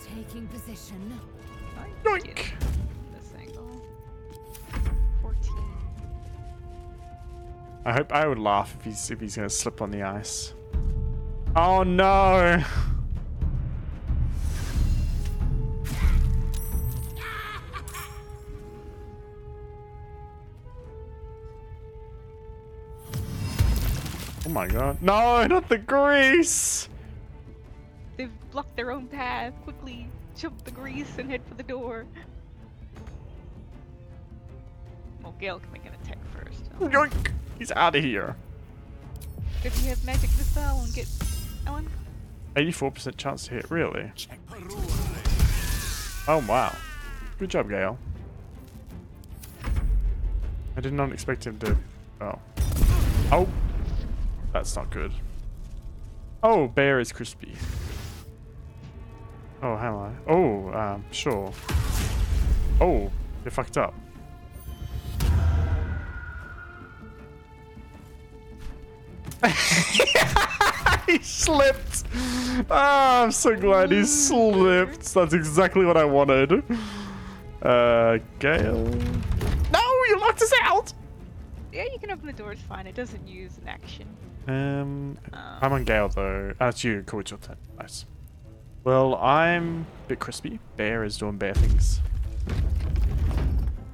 Taking position. Yoink! This angle. 14. I hope I would laugh if he's if he's gonna slip on the ice. Oh no! Oh my god. No, not the grease! They've their own path. Quickly jump the grease and head for the door. Well, Gale can make an attack first. Yoink! He's out of here. If you have magic missile and get Ellen. 84% chance to hit, really? Oh wow. Good job, Gale. I did not expect him to... Oh. Oh! That's not good. Oh, bear is crispy. Oh, how am I? Oh, um, sure. Oh, you fucked up. he slipped. Ah, I'm so glad he slipped. That's exactly what I wanted. Uh, Gale. No, you locked us out. Yeah, you can open the door. It's fine. It doesn't use an action. Um, I'm on Gale though. Ah, it's you. Cool, it's your turn. Nice. Well, I'm a bit crispy. Bear is doing bear things.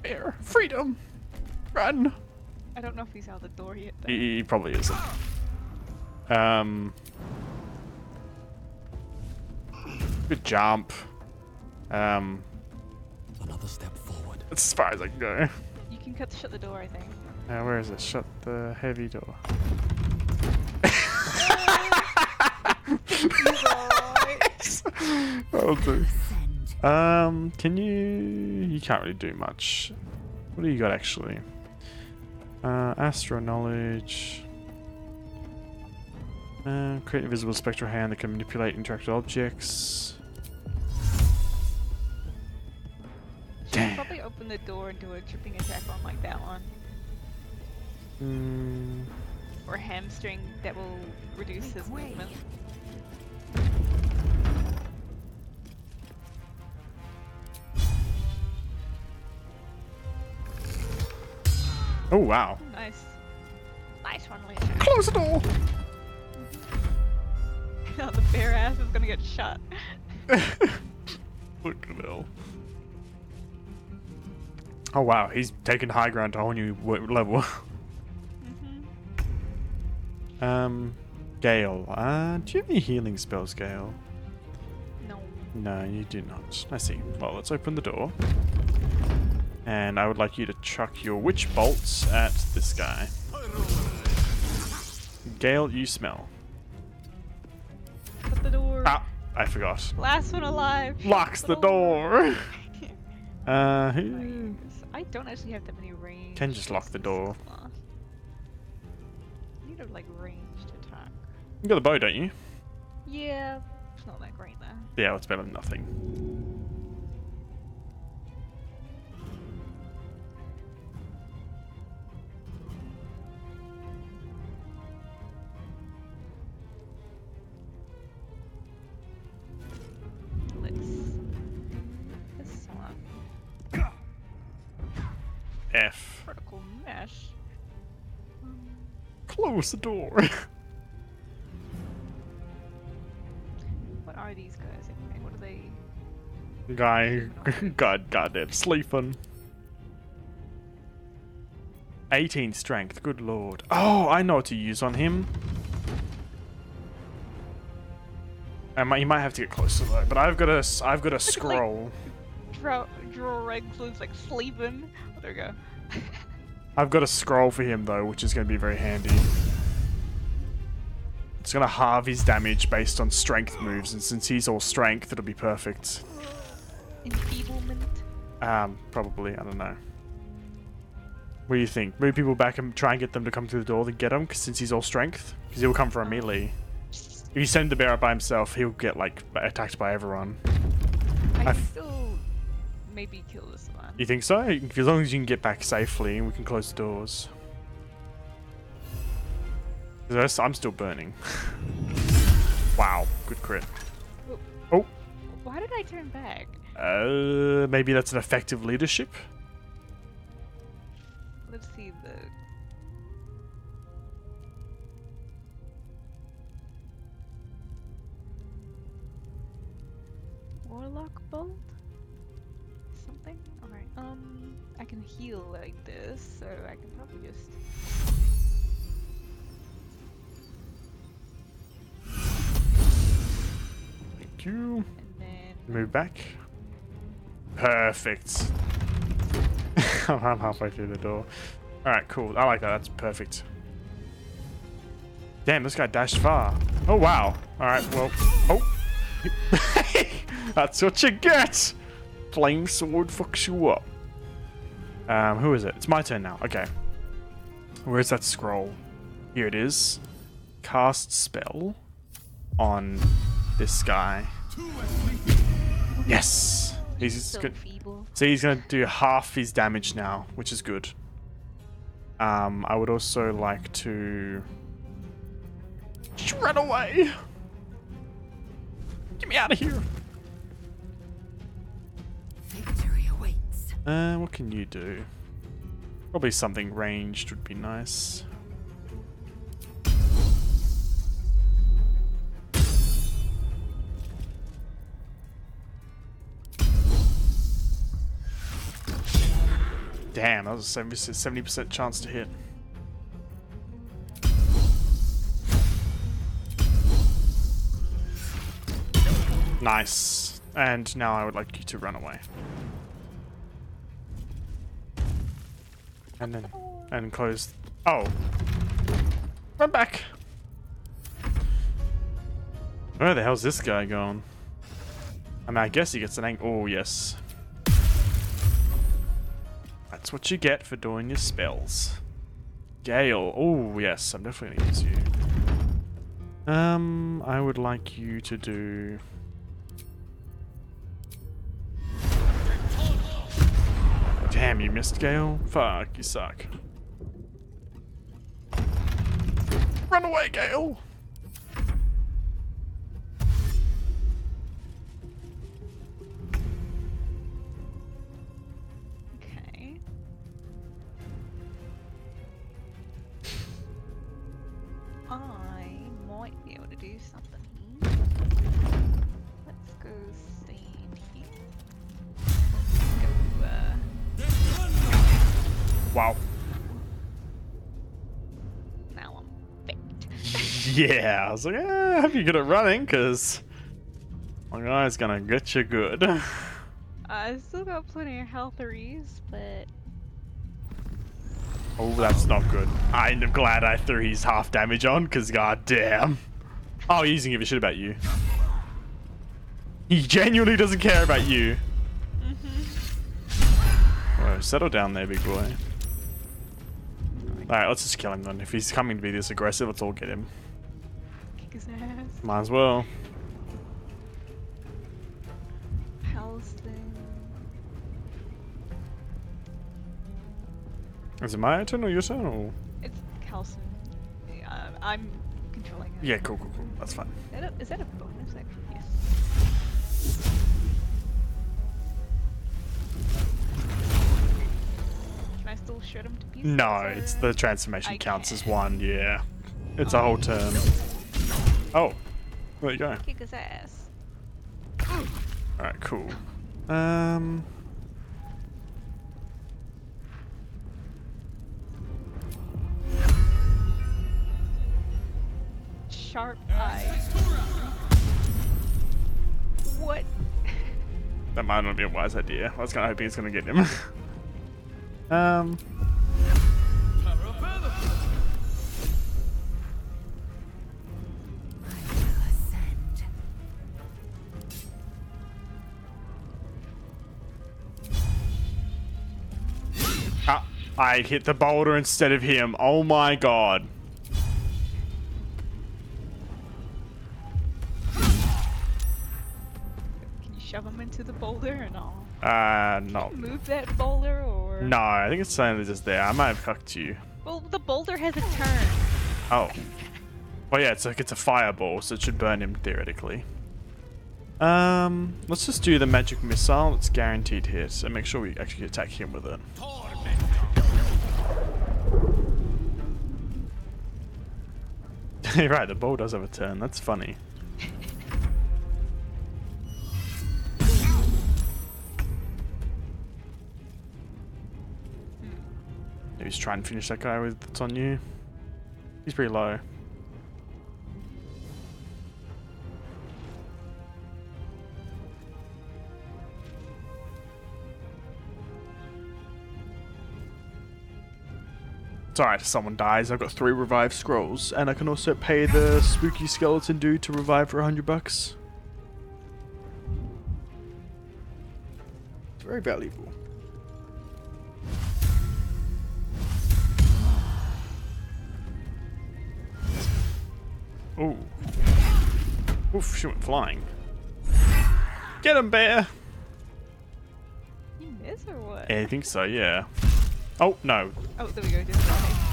Bear, freedom, run. I don't know if he's out the door yet. Though. He, he probably isn't. Um, good jump. Um, Another step forward. that's as far as I can go. You can cut shut the door, I think. Uh, where is it? Shut the heavy door. That'll do. Um, can you? You can't really do much. What do you got actually? Uh, Astral Knowledge. Uh, create a visible spectral hand that can manipulate interactive objects. You should probably open the door and do a tripping attack on like that one. Mm, Or hamstring that will reduce his movement. Oh wow! Nice. Nice one, Lisa. Close the door. no, the bare ass is gonna get shot. Look at hell. Oh wow, he's taken high ground to a whole new w- level. Um, Gale. Uh, do you have any healing spells, Gale? No. No, you do not. I see. Well, let's open the door. And I would like you to chuck your witch bolts at this guy. Gale, you smell. Shut the door. Ah, I forgot. Last one alive. Locks the door. uh, who I don't actually have that many range. can just lock the door? I need a like ranged attack. You got the bow, don't you? Yeah, it's not that great though. Yeah, it's better than nothing. This one. F. Critical mesh. Close the door. What are these guys anyway? What are they? Guy, god, goddamn, sleeping. 18 strength, good lord. Oh, I know what to use on him. I might, you might have to get closer though, but I've got a, I've got a scroll. Draw, draw Ragzlin's like sleeping. Oh, there we go. I've got a scroll for him though, which is going to be very handy. It's going to halve his damage based on strength moves, and since he's all strength, it'll be perfect. Enfeeblement. Um, probably. I don't know. What do you think? Move people back and try and get them to come through the door to get him, 'cause since he's all strength, because he'll come for a melee. If you send the bear up by himself, he'll get like attacked by everyone. I can still maybe kill this one. You think so? As long as you can get back safely, we can close the doors. I'm still burning. wow, good crit. Oh, Why did I turn back? uh, maybe that's an effective leadership. Heal like this, so I can probably just. Thank you. Move back. Perfect. I'm halfway through the door. Alright, cool. I like that. That's perfect. Damn, this guy dashed far. Oh, wow. Alright, well. Oh. That's what you get. Flame sword fucks you up. Um, who is it? It's my turn now. Okay. Where's that scroll? Here it is. Cast spell on this guy. Yes. He's So good. feeble. So he's gonna do half his damage now, which is good. Um, I would also like to run away. Get me out of here. Uh, what can you do? Probably something ranged would be nice. Damn, that was a 70% chance to hit. Nice. And now I would like you to run away. And then and close. Oh, run back. Where the hell's this guy going? I mean, I guess he gets an ang. Oh yes. That's what you get for doing your spells. Gale. Oh yes, I'm definitely gonna use you. Um, I would like you to do. Damn, you missed Gale. Fuck, you suck. Run away, Gale. Yeah, I was like, eh, I hope you're good at running, because my guy's gonna get you good. I still got plenty of health rees, but Oh, that's not good. I'm glad I threw his half damage on, because goddamn. Oh, he doesn't give a shit about you. He genuinely doesn't care about you. Whoa, settle down there, big boy. Alright, let's just kill him then. If he's coming to be this aggressive, let's all get him. His ass. Might as well. Hell's thing. Is it my turn or your turn? Or... It's Calcin. Uh, I'm controlling her. Yeah, cool, cool, cool. That's fine. Is that a, is that a bonus action? Yes. Can I still shoot him to pieces? No, it's the transformation I counts as one, yeah. It's a whole turn. Oh, there you go. Kick his ass. Alright, cool. Um. Sharp eye. What? That might not be a wise idea. I was kind of hoping he's going to get him. um. I hit the boulder instead of him. Oh my god. Can you shove him into the boulder and all? Uh, no. Move that boulder or? No, I think it's only just there. I might have cucked you. Well, the boulder has a turn. Oh. Oh yeah, it's like it's a fireball, so it should burn him theoretically. Um, let's just do the magic missile. It's guaranteed hit, so make sure we actually attack him with it. You're right, the ball does have a turn. That's funny. Maybe just try and finish that guy with it's on you. He's pretty low. It's alright if someone dies. I've got three revive scrolls, and I can also pay the spooky skeleton dude to revive for a hundred bucks. It's very valuable. Ooh. Oof, she went flying. Get him, bear! You miss or what? I think so, yeah. Oh, no. Oh, there we go.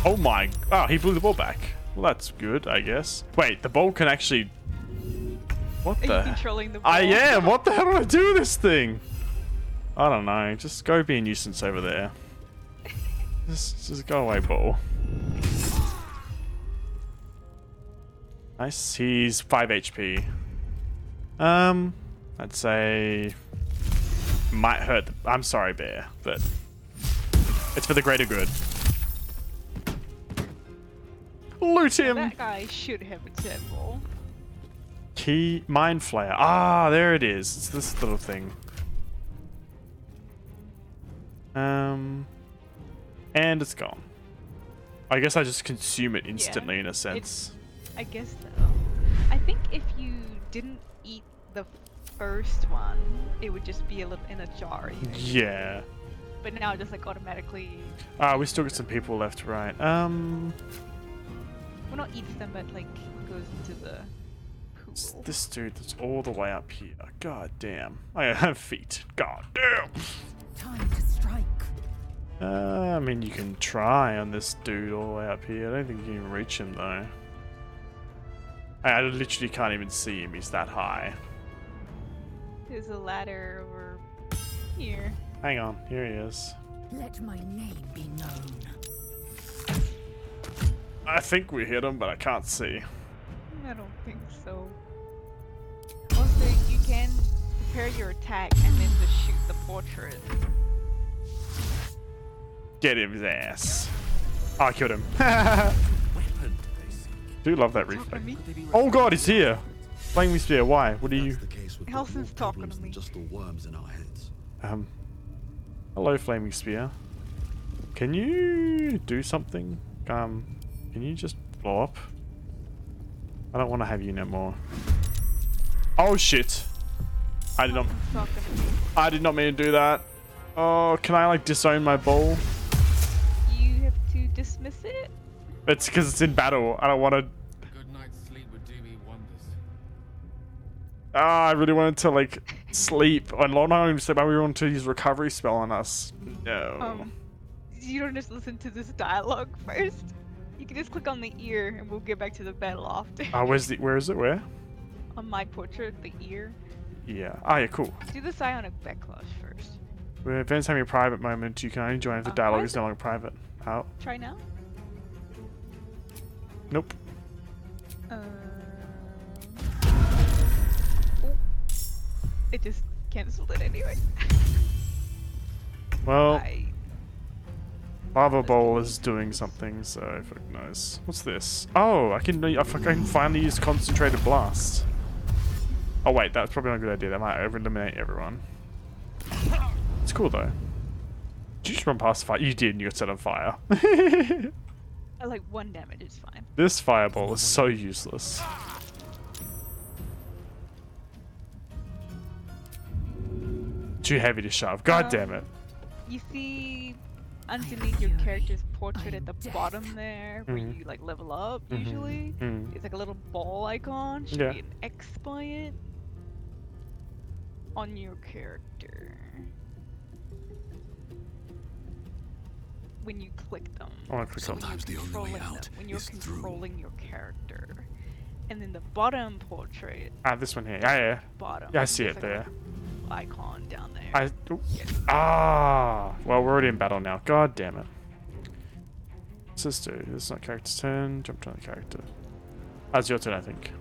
Oh my... Oh, he blew the ball back. Well, that's good, I guess. Wait, the ball can actually... What Are the... you controlling the I am! What the hell do I do with this thing? I don't know. Just go be a nuisance over there. Just, just go away, ball. Nice. He's 5 HP. Um, I'd say... Might hurt... The, I'm sorry, bear, but... It's for the greater good. Loot him! That guy should have a temple. Key Mind flayer. Ah, there it is. It's this little thing. Um, and it's gone. I guess I just consume it instantly in a sense. I guess so. I think if you didn't eat the first one, it would just be a little in a jar. you know? Yeah. But now it just like automatically, Ah, we still got some people left, right? Um, well not eats them, but like goes into the it's this dude that's all the way up here. God damn. I have feet. God damn. Time to strike. Uh, I mean, you can try on this dude all the way up here. I don't think you can reach him though. I, I literally can't even see him. He's that high. there's a ladder over here. Hang on, here he is. Let my name be known. I think we hit him, but I can't see. I don't think so. Also, you can prepare your attack and then just shoot the portrait. Get him his ass. Oh, I killed him. Do love that reflex. Oh god, he's here. Flaming me spear. Why? What are you? Halsin's talking to me. Just the worms in our heads. Um. Hello, flaming spear. Can you do something? Um. Can you just blow up? I don't want to have you no more. Oh shit! I did not. Talking to me. I did not mean to do that. Oh, can I like disown my ball? You have to dismiss it. It's because it's in battle. I don't want to. Good night's sleep would do me wonders. Ah, I really wanted to like sleep. And not only sleep, but we wanted to use recovery spell on us. No. Um, you don't just listen to this dialogue first. You can just click on the ear and we'll get back to the battle after. Ah, where's the? Where is it? Where? on my portrait, the ear. Yeah. Ah, yeah. Cool. Do the psionic backlash first. When events having a private moment, you can only join if the Uh, dialogue is is no longer private. How? Try now. Nope. Uh, It just cancelled it anyway. Well, I- Lava Bowl is doing something, so fuck knows. What's this? Oh, I can I can finally use concentrated blast. Oh wait, that's probably not a good idea. That might over eliminate everyone. It's cool though. Did you just run past the fire? You did, and you got set on fire. I uh, like one damage, it's fine. this fireball is so useless. Too heavy to shove. God damn it. You see underneath your character's portrait at the bottom there, where Mhm. you like level up Mhm. usually, Mhm. it's like a little ball icon. Should Yeah. be an X by it on your character. When you click them. I wanna click Sometimes the only way controlling them, out when you're is through. controlling your character. And then the bottom portrait, Ah, this one here. Yeah, yeah. bottom. Yeah, I see it like a there. Icon down there. I. oop. Ah. Well, we're already in battle now. God damn it. What's this do? This is not character's turn. Jump to another character. That's your turn, I think.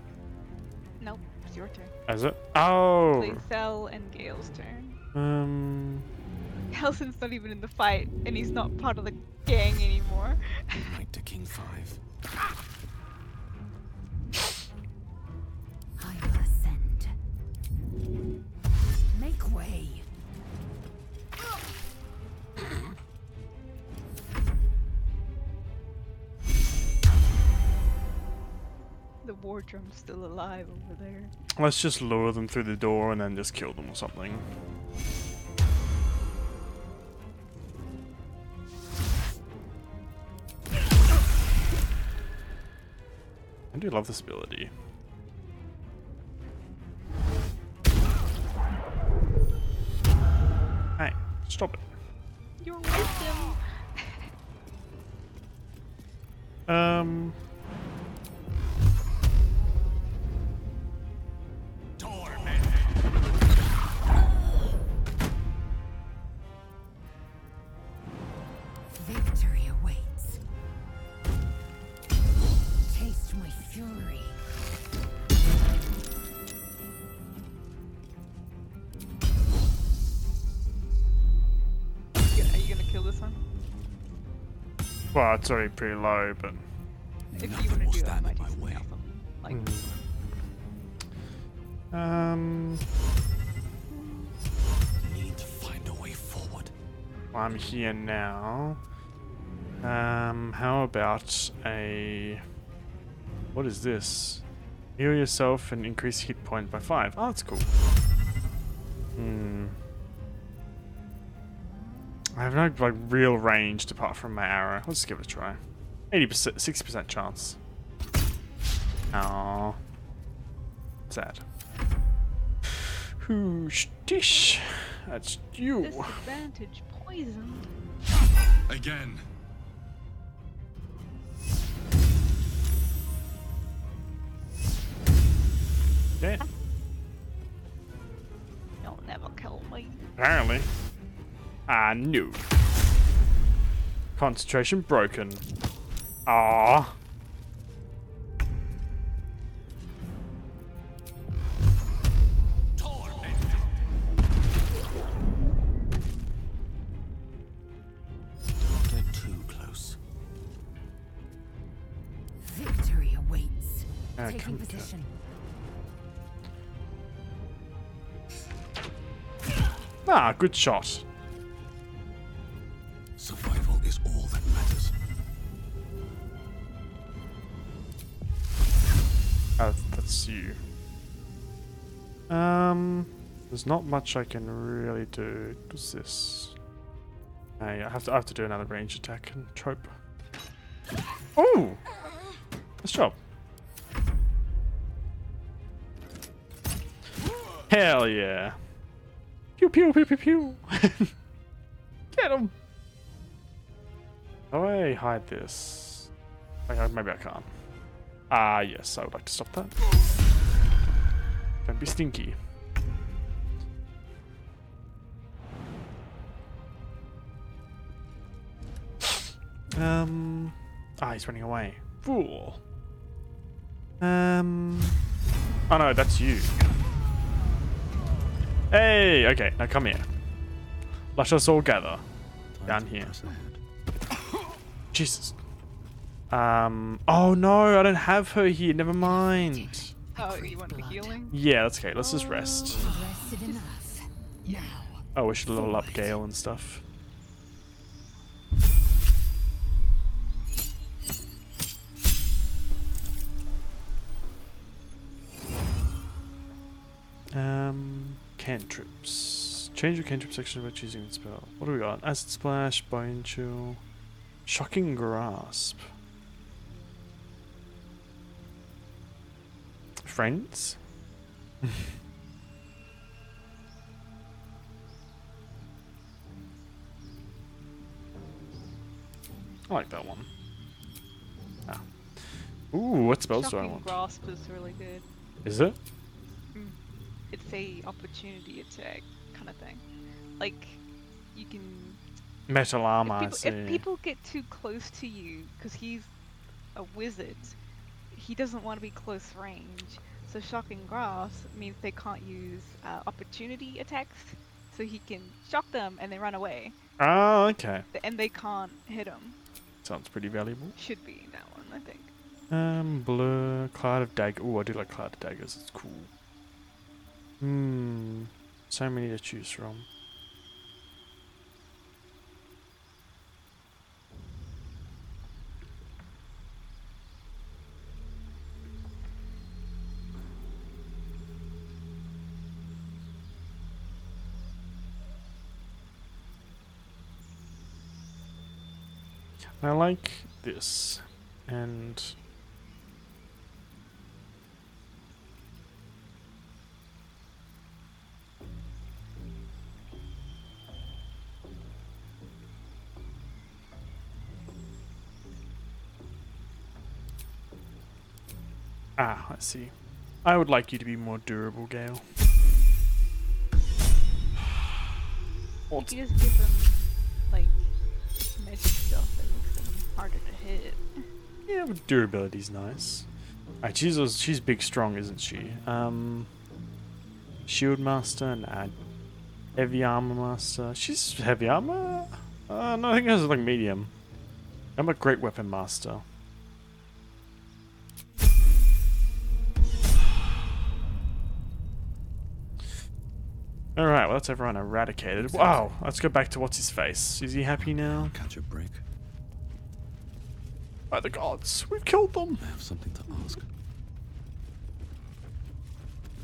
Nope, it's your turn. Is it? Oh. Play Cell and Gale's turn. Um. Halsin's not even in the fight, and he's not part of the gang anymore. Knight to King 5. Make way. the war drum's still alive over there. Let's just lure them through the door and then just kill them or something. I do love this ability. Hey, stop it. Your wisdom. Um. Well, it's already pretty low, but. If you wanna do it, I might do something else. Like, Um. Need to find a way forward. Well, I'm here now. Um, how about a... What is this? Heal yourself and increase hit point by 5. Oh, that's cool. Hmm. I have no like real range apart from my arrow. Let's give it a try. 80%, 60% chance. Oh. Sad. Whoosh dish. That's you. disadvantage poison. Again. Yeah. You'll never kill me. Apparently. I knew. Concentration broken. Ah. Get too close. Victory awaits. Ah, Taking position. Ah, good shot. Um, there's not much I can really do. What's this? Hey, I have to. I have to do another range attack and trope. Oh, nice job. Hell yeah! Pew pew pew pew pew. Get him. How do I hide this? Maybe I can't. Ah, yes, I would like to stop that. Don't be stinky. Um. Ah, he's running away. Fool. Um. Oh no, that's you. Hey, okay, now come here. Let us all gather. Down here. Jesus. Um. Oh no, I don't have her here. Never mind. Oh, you want the healing? Yeah, that's okay. Let's just rest. Rested enough. Now. Oh, we should level up Gale and stuff. Um, cantrips. Change your cantrip section by choosing the spell. What do we got? Acid Splash, Bone Chill, Shocking Grasp. Friends? I like that one. Ah. Ooh, what spells do I Shocking want? Grasp is really good. Is it? It's a opportunity attack kind of thing. Like, you can Metal armor, if people, if people get too close to you, because he's a wizard, he doesn't want to be close range. So shocking grasp means they can't use uh, opportunity attacks, so he can shock them and they run away, Oh, okay. And they can't hit him. Sounds pretty valuable. Should be that one, I think. Um, blur, cloud of dagger. Oh, I do like cloud of daggers. It's cool. Hmm. So many to choose from. I like this, and Ah, I see. I would like you to be more durable, Gale. You can just give them like magic stuff that makes them harder to hit. Yeah, but durability's nice. Alright, she's a- she's big strong, isn't she? Um, shield master, nah. Heavy armor master. She's heavy armor. Uh, no, I think that's like medium. I'm a great weapon master. All right, well that's everyone eradicated. Wow, let's go back to what's his face. Is he happy now? Catch a break. By the gods, we've killed them. I have something to ask.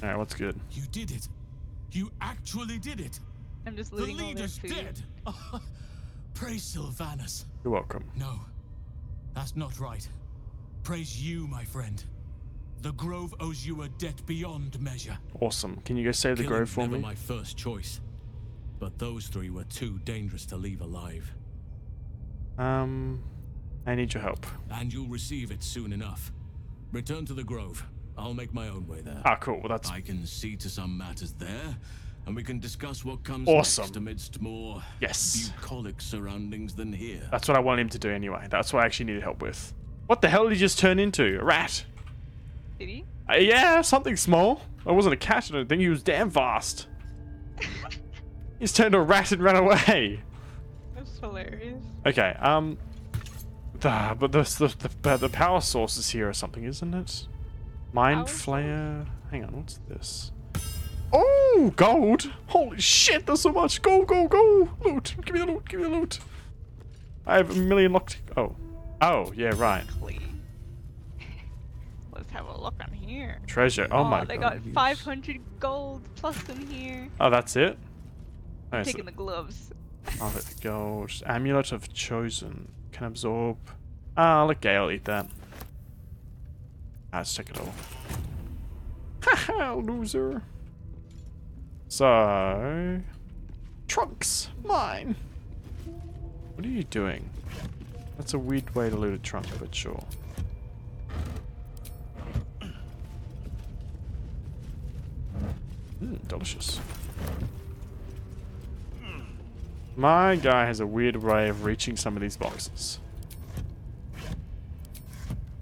All right, what's good? You did it. You actually did it. I'm just The looting all leader's food. dead. Praise Silvanus. You're welcome. No, that's not right. Praise you, my friend. The Grove owes you a debt beyond measure. Awesome. Can you go save the Killing grove for never me? my first choice, but those three were too dangerous to leave alive. Um, I need your help. And you'll receive it soon enough. Return to the Grove. I'll make my own way there. Ah, cool. Well, that's I can see to some matters there, and we can discuss what comes Awesome. next amidst more Yes. bucolic surroundings than here. That's what I wanted him to do anyway. That's what I actually needed help with. What the hell did he just turn into? A rat? Did he? Uh, yeah, something small. It wasn't a cat, I don't think. He was damn fast. He's turned a rat and ran away. That's hilarious. Okay, um... The, but the, the, the, the power source is here or something, isn't it? Mind Flayer... Hang on, what's this? Oh, gold! Holy shit, there's so much! Go, go, go! Loot! Give me the loot, give me the loot! I have a million locked... Oh. Oh, yeah, right. Let's have a look on here. Treasure. Oh, oh my they god. They got 500 gold plus in here. Oh, that's it? I'm Oh, so- taking the gloves. Oh, the gold. Amulet of Chosen. Can absorb. Ah, let Gale eat that. Ah, let's take it all. Haha, loser. So. Trunks. Mine. What are you doing? That's a weird way to loot a trunk, but sure. Mmm, delicious. My guy has a weird way of reaching some of these boxes.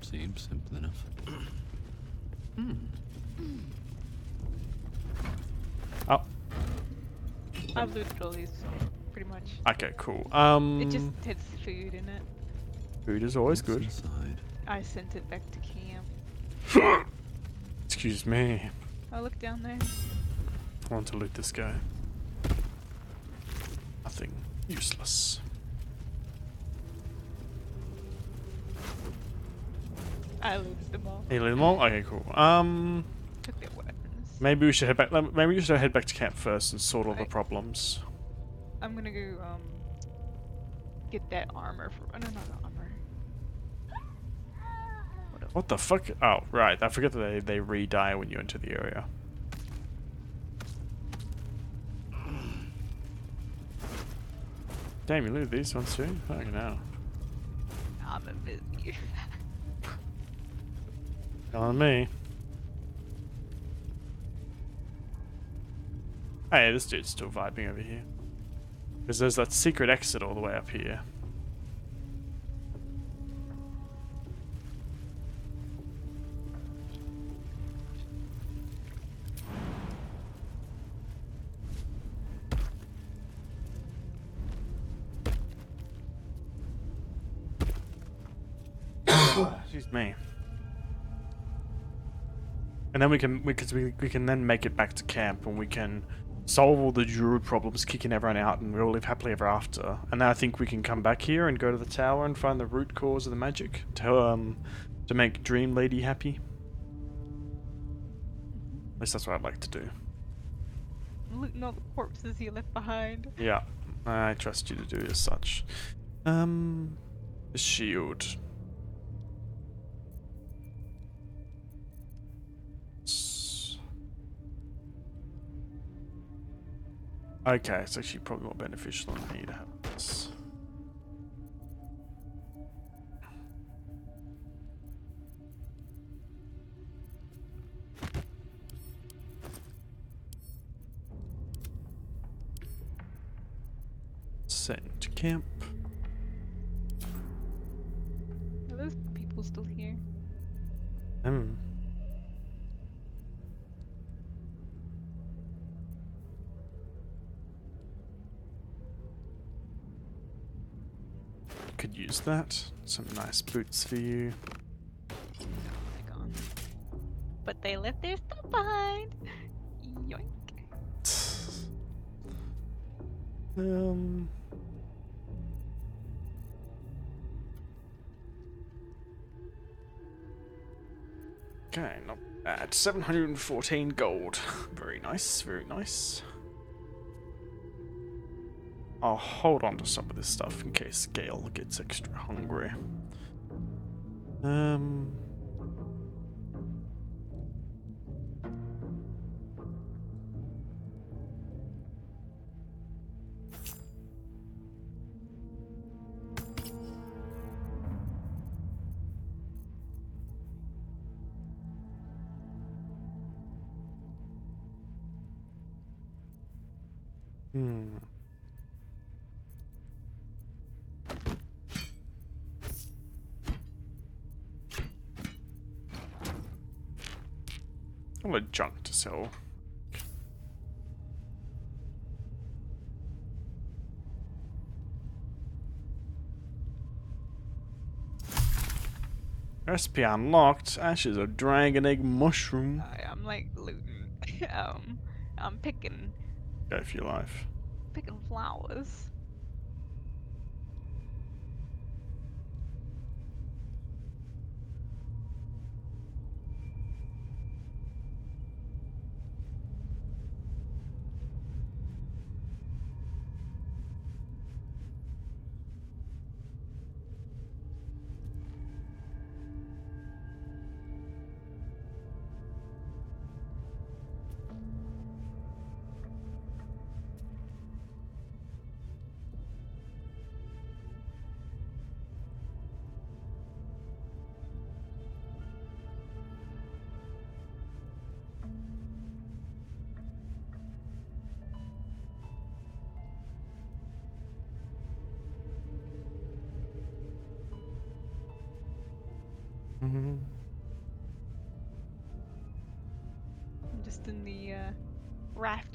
Seems simple enough. Oh, I've looted all these, pretty much. okay, cool. Um, It just has food in it. food is always good. I sent it back to camp. Excuse me. Oh, look down there. I want to loot this guy. Useless. I looted them all. Hey, little more? Okay, cool. Um, Took their weapons. maybe we should head back. Maybe we should head back to camp first and sort all the problems. I'm gonna go, um, get that armor for. Oh, no, not the armor. What the fuck? Oh, right. I forget that they, they re-die when you enter the area. Damn, you looted these ones too? Fucking hell. I'm a busy. Telling me. Hey, this dude's still vibing over here. Because there's that secret exit all the way up here. Excuse me. And then we can, because we, we can then make it back to camp and we can solve all the druid problems, kicking everyone out, and we all live happily ever after. And then I think we can come back here and go to the tower and find the root cause of the magic to um to make Dream Lady happy. At least that's what I'd like to do. Looting all the corpses you left behind. Yeah, I trust you to do as such. Um, the shield. Okay, it's actually probably more beneficial than me to have this. Send to camp. Are those people still here? Hmm. Could use that. Some nice boots for you. They're gone. But they left their stuff behind. Yoink. Um. Okay, not bad. 714 gold. Very nice, very nice. I'll hold on to some of this stuff in case Gale gets extra hungry. Um. A lot of to sell. Recipe unlocked. Ashes of dragon egg mushroom. I, I'm like looting. um, I'm picking, Go for your life. picking flowers.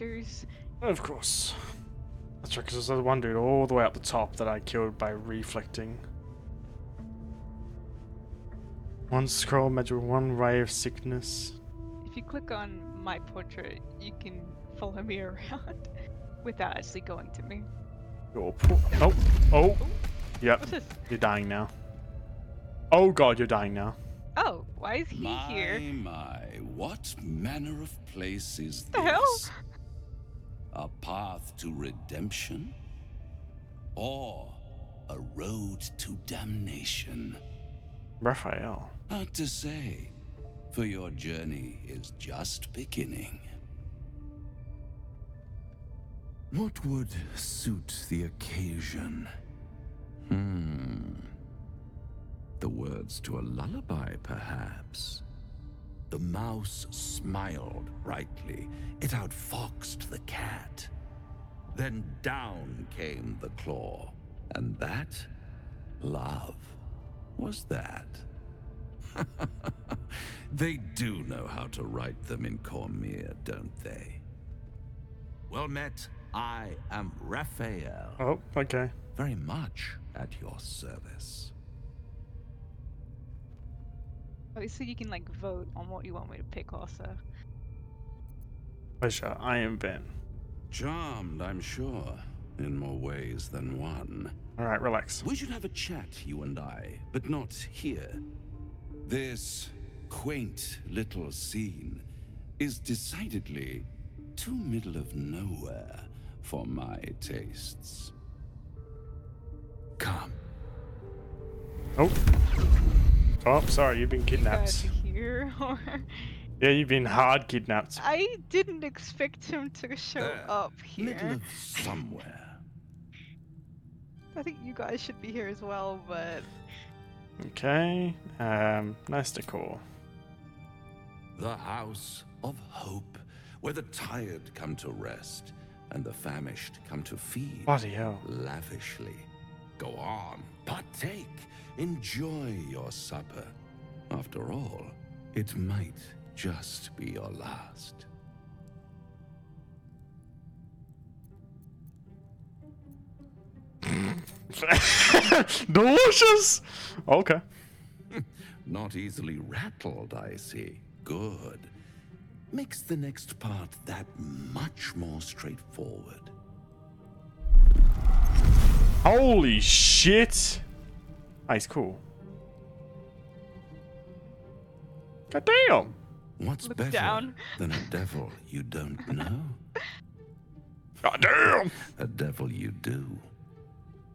Rafters. Of course. That's right, because there's the one dude all the way up the top that I killed by reflecting. One scroll magic, one ray of sickness. If you click on my portrait, you can follow me around without actually going to me. Your po- oh, oh, yep, you're dying now. Oh god, you're dying now. Oh, why is he my, here? My, what manner of place is The this? hell? A path to redemption? Or a road to damnation? Raphael. Hard to say, for your journey is just beginning. What would suit the occasion? Hmm. The words to a lullaby, perhaps. The mouse smiled brightly. It outfoxed the cat. Then down came the claw. And that, love, was that. they do know how to write them in Cormyr, don't they? Well met, I am Raphael. Oh, okay. Very much at your service. Oh, so you can like vote on what you want me to pick also. Pleasure. I am Ben. Charmed, I'm sure, in more ways than one. All right, relax. We should have a chat, you and I, but not here. This quaint little scene is decidedly too middle of nowhere for my tastes. Come. Oh. Oh, sorry, you've been kidnapped. Here or Yeah, you've been hard kidnapped. I didn't expect him to show There, up Middle here. of somewhere. I think you guys should be here as well, but Okay. Um, nice decor. The house of hope, where the tired come to rest and the famished come to feed. Bloody hell. Lavishly. Go on, partake, enjoy your supper. After all, it might just be your last. Delicious. Okay. Not easily rattled, I see. Good. Makes the next part that much more straightforward. Holy shit. Ah, nice, cool. God damn. What's Looks better down. than a devil you don't know? God damn. A devil you do.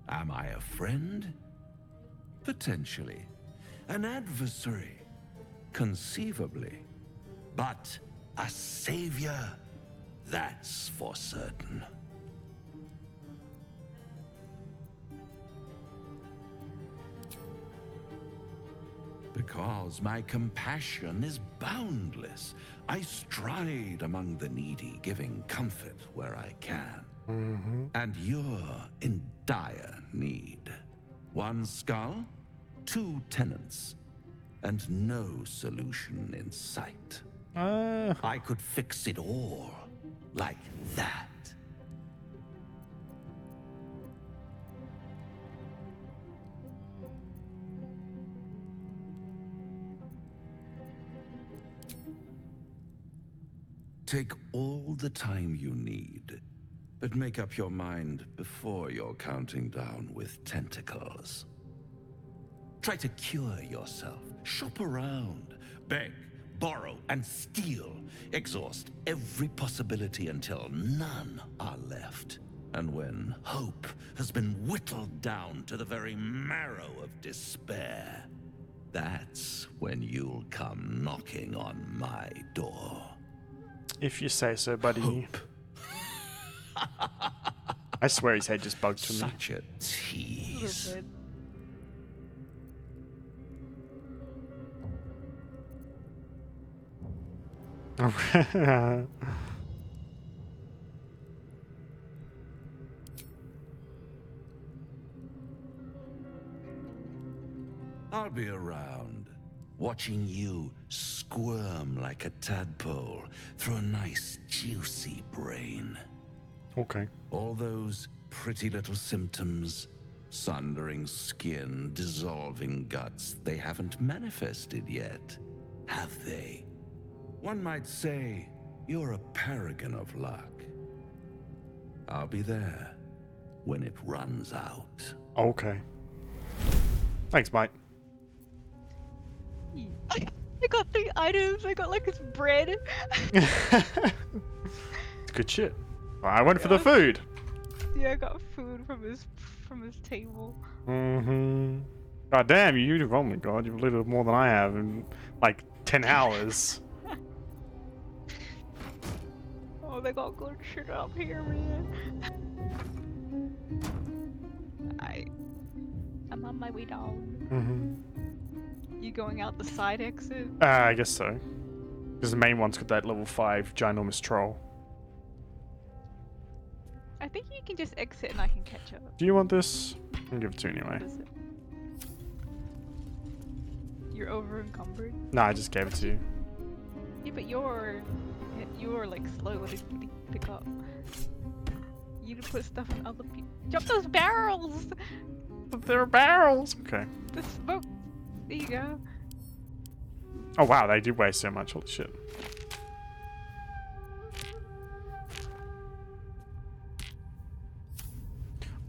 Am I a friend? Potentially. An adversary? Conceivably. But a savior? That's for certain. Because my compassion is boundless. I stride among the needy, giving comfort where I can. Mm-hmm. And you're in dire need. One skull, two tenants, and no solution in sight. Uh, I could fix it all like that. Take all the time you need, but make up your mind before you're counting down with tentacles. Try to cure yourself. Shop around. Beg, borrow, and steal. Exhaust every possibility until none are left. And when hope has been whittled down to the very marrow of despair, that's when you'll come knocking on my door. If you say so, buddy. I swear his head just bugged to me. Such a tease. I'll be around, watching you squirm like a tadpole through a nice, juicy brain. okay. All those pretty little symptoms sundering skin, dissolving guts they haven't manifested yet, have they? One might say you're a paragon of luck. I'll be there when it runs out. Okay. Thanks, mate. I got three items. I got like this bread. It's good shit. I went for the food. yeah, I got food from his from his table. Mm-hmm. God damn, you, oh my god, you've lived more than I have in like 10 hours. Oh, they got good shit up here, man. I I'm on my way down. Mm-hmm. You going out the side exit? Uh, I guess so. Because the main one's got that level 5 ginormous troll. I think you can just exit and I can catch up. Do you want this? I'll give it to you anyway. What is it? You're over encumbered. Nah, I just gave it to you. Yeah, but you're you're like slow to pick- pick up. You need to put stuff in other people. Jump those barrels. There are barrels. Okay. The smoke. There you go. Oh wow, they did weigh so much. Holy shit.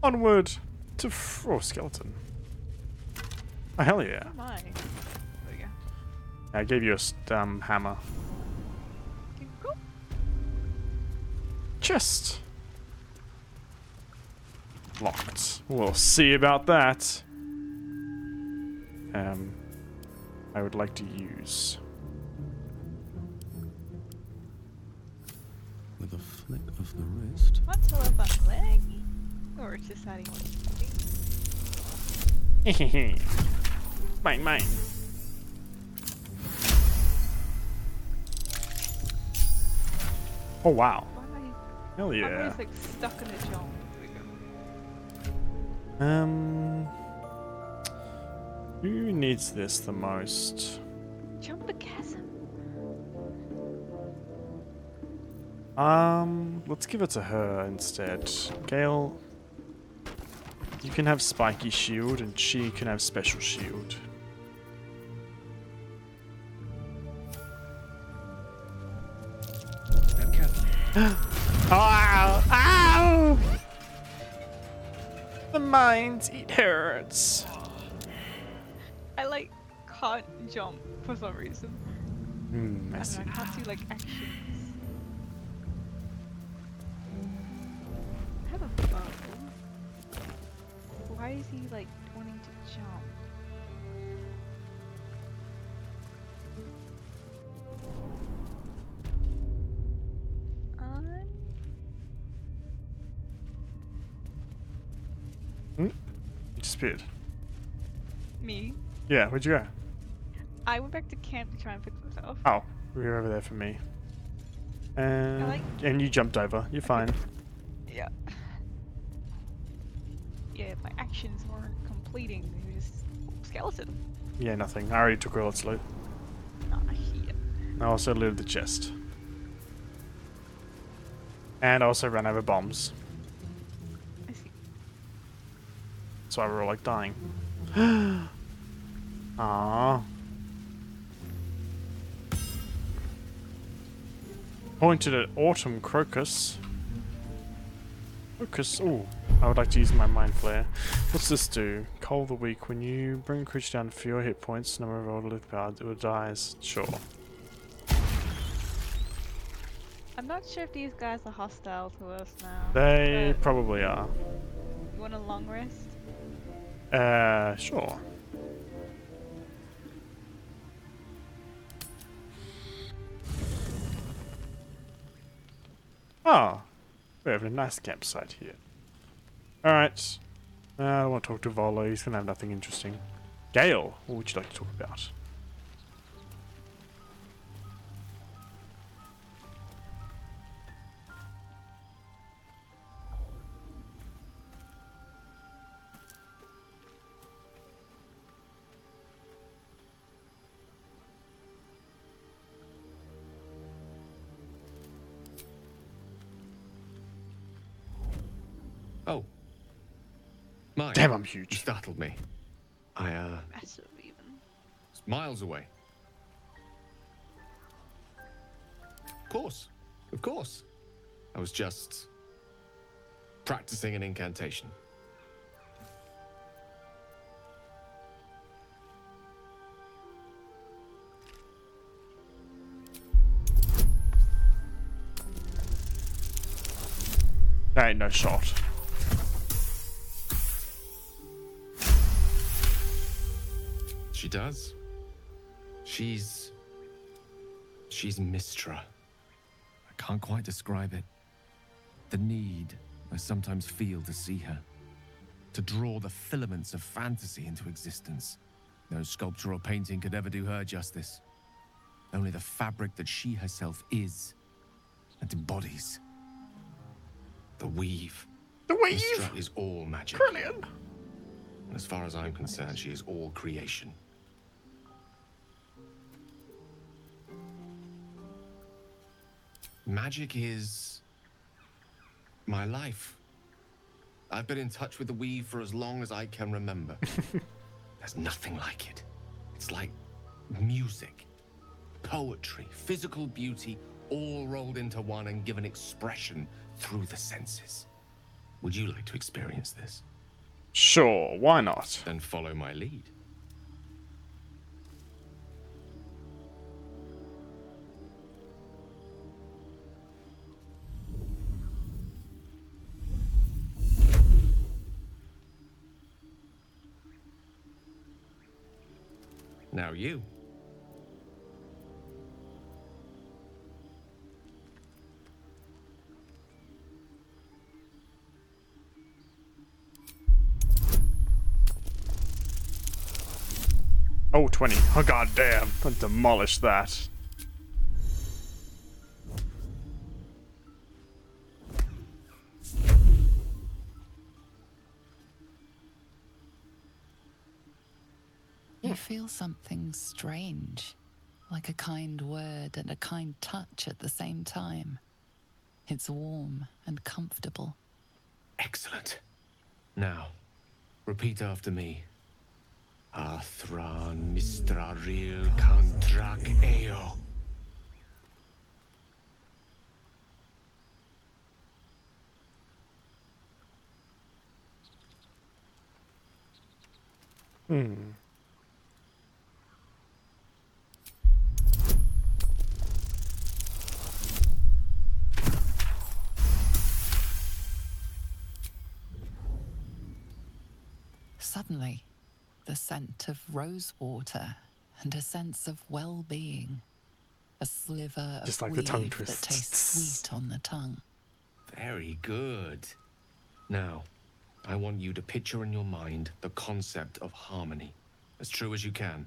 Onward to f- oh skeleton. Oh hell yeah! Oh my. There you go. I gave you a um, hammer. Go. Chest. Locked. We'll see about that. Um, I would like to use. With a flick of the wrist. What's all up on leg? Or it's deciding what to do. mine, mine. Oh wow. Why? Hell I'm yeah. just like stuck in a jump. There we go. Um, who needs this the most? Jump the chasm. Um, let's give it to her instead. Gale, you can have spiky shield, and she can have special shield. Ow! Ow! The mines, it hurts. I like can't jump for some reason. Hmm, I, see. I can't do like actions. I have a bow. Why is he like wanting to jump? Um, Hmm? Disappeared. me. Yeah, where'd you go? I went back to camp to try and fix myself. Oh, you're over there for me. And, like- and you jumped over. You're fine. Yeah. Yeah, my actions weren't completing. They were just skeleton. Yeah, nothing. I already took all its loot. Ah, shit. I also looted the chest. And I also ran over bombs. I see. That's why we're all like dying. Aww. Pointed at Autumn Crocus. Crocus. Ooh, I would like to use my Mind Flayer. What's this do? Call the weak. When you bring a creature down to fewer hit points, number of old lift cards, it will dies. Sure. I'm not sure if these guys are hostile to us now. They probably are. You want a long rest? Uh, sure. Oh, we have a nice campsite here. Alright. Uh, I want to talk to Volo. He's going to have nothing interesting. Gale, what would you like to talk about? My. Damn, I'm huge. You startled me. I, uh, Massive even. was miles away. Of course. Of course. I was just practicing an incantation. That ain't no shot. Does. She's. She's Mystra. I can't quite describe it. The need I sometimes feel to see her. To draw the filaments of fantasy into existence. No sculpture or painting could ever do her justice. only the fabric that she herself is and embodies. The weave. The weave! Mystra is all magic. Brilliant. And as far as I'm concerned, she is all creation. Magic is my life. I've been in touch with the weave for as long as I can remember. There's nothing like it. It's like music, poetry, physical beauty, all rolled into one and given expression through the senses. Would you like to experience this? Sure, why not? Then follow my lead. Now you. Oh, 20. Oh, god damn. I demolished that. Strange, like a kind word and a kind touch at the same time. It's warm and comfortable. Excellent. Now, repeat after me. Athran Mistraril Kantrak Eo. Hmm. Scent of rosewater and a sense of well-being. A sliver of Just like the tongue weave that tastes sweet on the tongue. Very good. Now, I want you to picture in your mind the concept of harmony, as true as you can.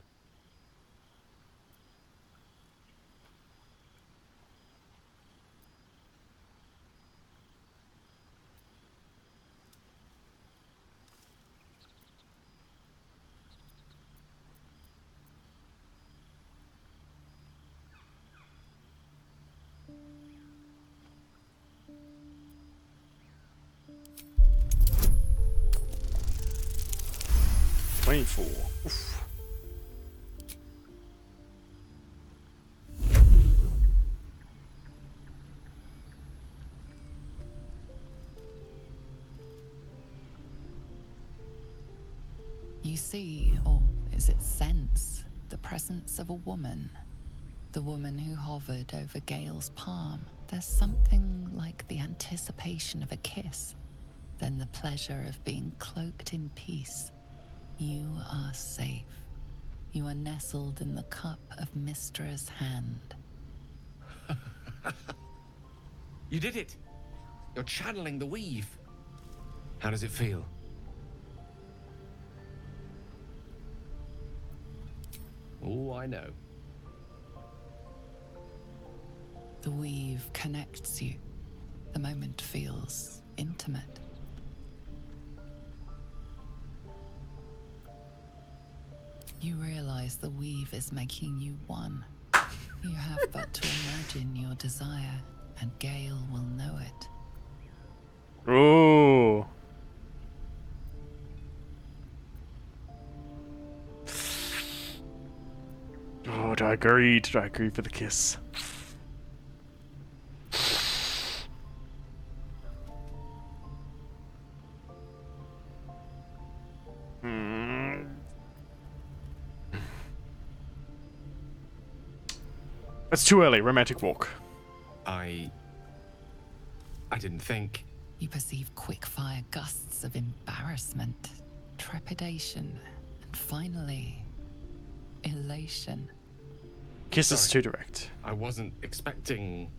Of a woman. The woman who hovered over Gale's palm. There's something like the anticipation of a kiss, then the pleasure of being cloaked in peace. You are safe. You are nestled in the cup of Mystra's hand. You did it! You're channeling the weave. How does it feel? Oh, I know. The weave connects you. The moment feels intimate. You realize the weave is making you one. You have but to imagine your desire, and Gale will know it. Ooh. Do I agree? I agree for the kiss? Hmm. It's too early. Romantic walk. I. I didn't think. You perceive quick fire gusts of embarrassment, trepidation, and finally, elation. Kiss is Sorry. too direct. I wasn't expecting.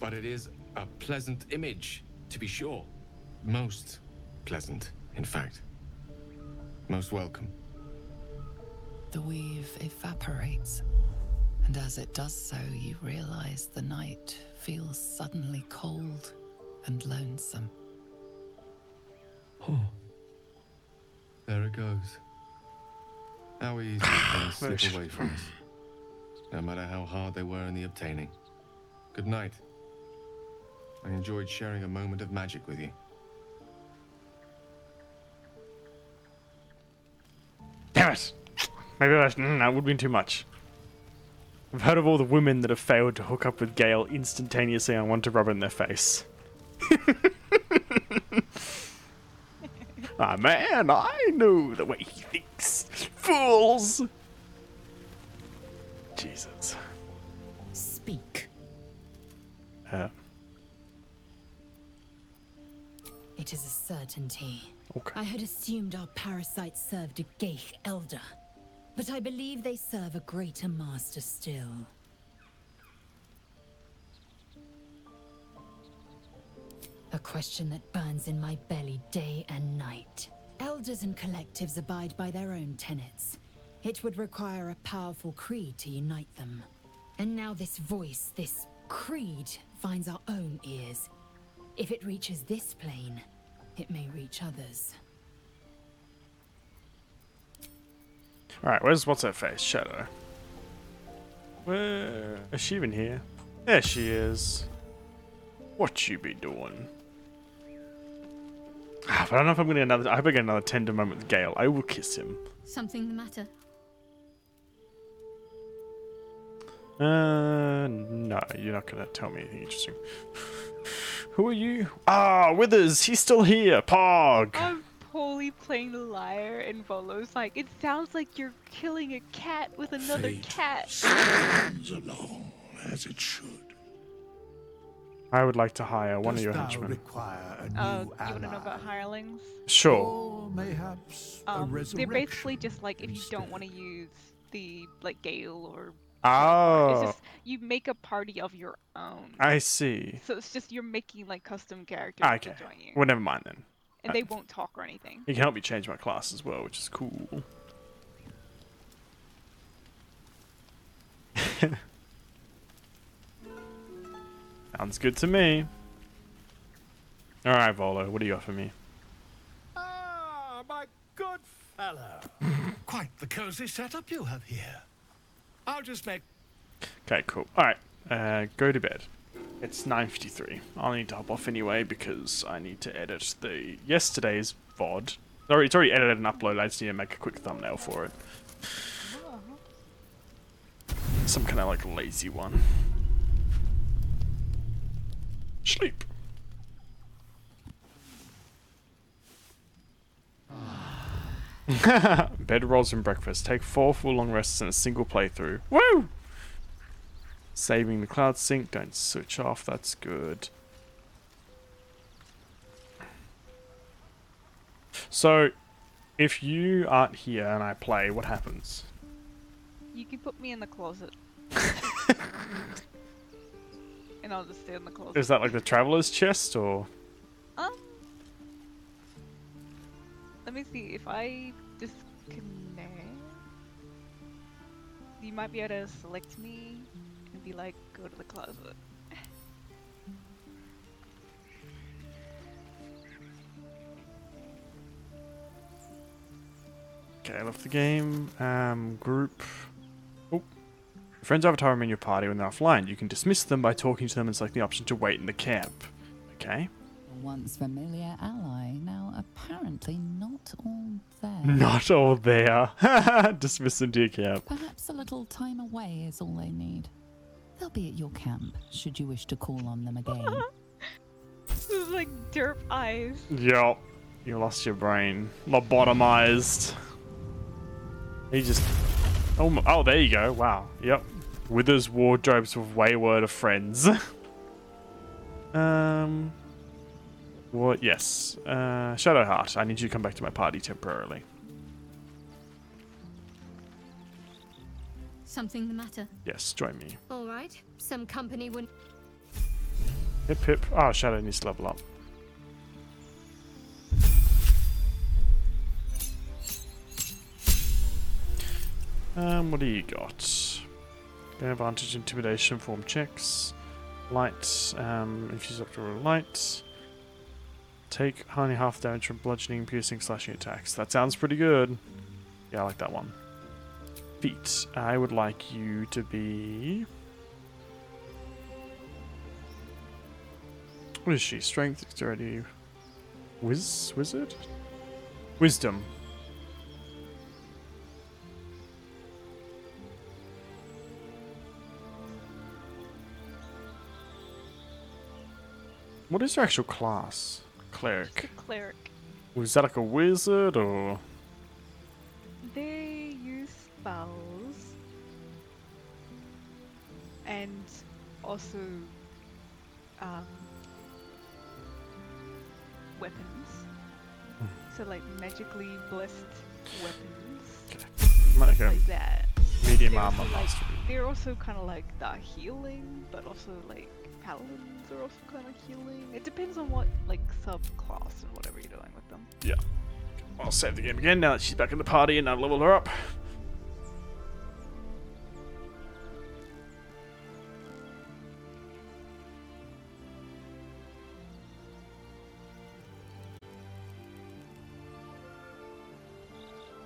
But it is a pleasant image, to be sure. Most pleasant, in fact. Most welcome. The weave evaporates. And as it does so, you realize the night feels suddenly cold and lonesome. Oh. There it goes. How easy things slip Nice. away from us. No matter how hard they were in the obtaining. Good night. I enjoyed sharing a moment of magic with you. Damn it! Maybe I, mm, that would have been too much. I've heard of all the women that have failed to hook up with Gale instantaneously and want to rub it in their face. ah man, I know the way he thinks. Fools! Jesus. Speak. Uh, It is a certainty. Okay. I had assumed our parasites served a Geich elder, but I believe they serve a greater master still. A question that burns in my belly day and night. Elders and collectives abide by their own tenets. It would require a powerful creed to unite them. And now this voice, this creed, finds our own ears. If it reaches this plane, it may reach others. Alright, where's what's her face? Shadow. Where is she even here? There she is. What you be doing? Ah, I don't know if I'm gonna get another. I hope I get another tender moment with Gale. I will kiss him. Something the matter? Uh, no, you're not gonna tell me anything interesting. Who are you? Ah, Withers. He's still here. Pog. I'm poorly playing the liar, and Volo's like, it sounds like you're killing a cat with another cat. Comes along as it should. I would like to hire one of your thou henchmen. require a new Uh, you ally? want to know about hirelings? Sure. Or mayhaps a Um, they're basically just like if you don't want to use the like Gale or Oh, it's just you make a party of your own. I see. So it's just you're making like custom characters okay. to join you, Well, never mind then. and Uh, they won't talk or anything. He can help me change my class as well, which is cool. Sounds good to me. Alright, Volo, what do you got for me? Ah, my good fellow. Quite the cozy setup you have here. I'll just make Okay, cool. Alright, uh, go to bed. It's 9.53. I'll need to hop off anyway because I need to edit the yesterday's VOD. Sorry, it's already edited and uploaded. I just need to make a quick thumbnail for it. Some kind of like lazy one. Sleep. Bed rolls and breakfast. Take four full long rests in a single playthrough. Woo! Saving the cloud sync. Don't switch off. That's good. So, if you aren't here and I play, what happens? You can put me in the closet, and I'll just stay in the closet. Is that like the traveler's chest or? Um, let me see if I disconnect. You might be able to select me and be like, go to the closet. Okay, I left the game. Um, group. Oh. Your friends avatar them in your party when they're offline. You can dismiss them by talking to them and select the option to wait in the camp. Okay. A once familiar ally, now apparently not all there. Not all there. dismiss into your camp. Perhaps a little time away is all they need. They'll be at your camp, should you wish to call on them again. This is like derp eyes. Yep. You lost your brain. Lobotomized. He just. Oh, oh, there you go. Wow. Yep. Withers wardrobes with wayward of friends. um. What? Yes. Uh, Shadowheart. I need you to come back to my party temporarily. Something the matter? Yes, join me. All right. Some company would. Hip hip. Oh, Shadow needs to level up. Um, what do you got? Gain advantage, intimidation, form checks. Light, um, if she's up to a light. Take only half damage from bludgeoning, piercing, slashing attacks. That sounds pretty good. Yeah, I like that one. Feat. I would like you to be. What is she? Strength, dexterity, Wiz wizard? Wisdom. What is her actual class? Cleric. Cleric. Was that like a wizard or? They use spells and also um, weapons. So like magically blessed weapons. Like like that. medium They're armor also, like. They're also kind of like the healing, but also like paladins are also kind of healing. It depends on what like subclass and whatever you're doing with them. Yeah. I'll save the game again now that she's back in the party and I'll level her up.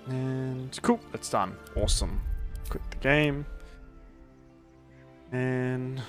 And cool, that's done. Awesome. Quit the game. And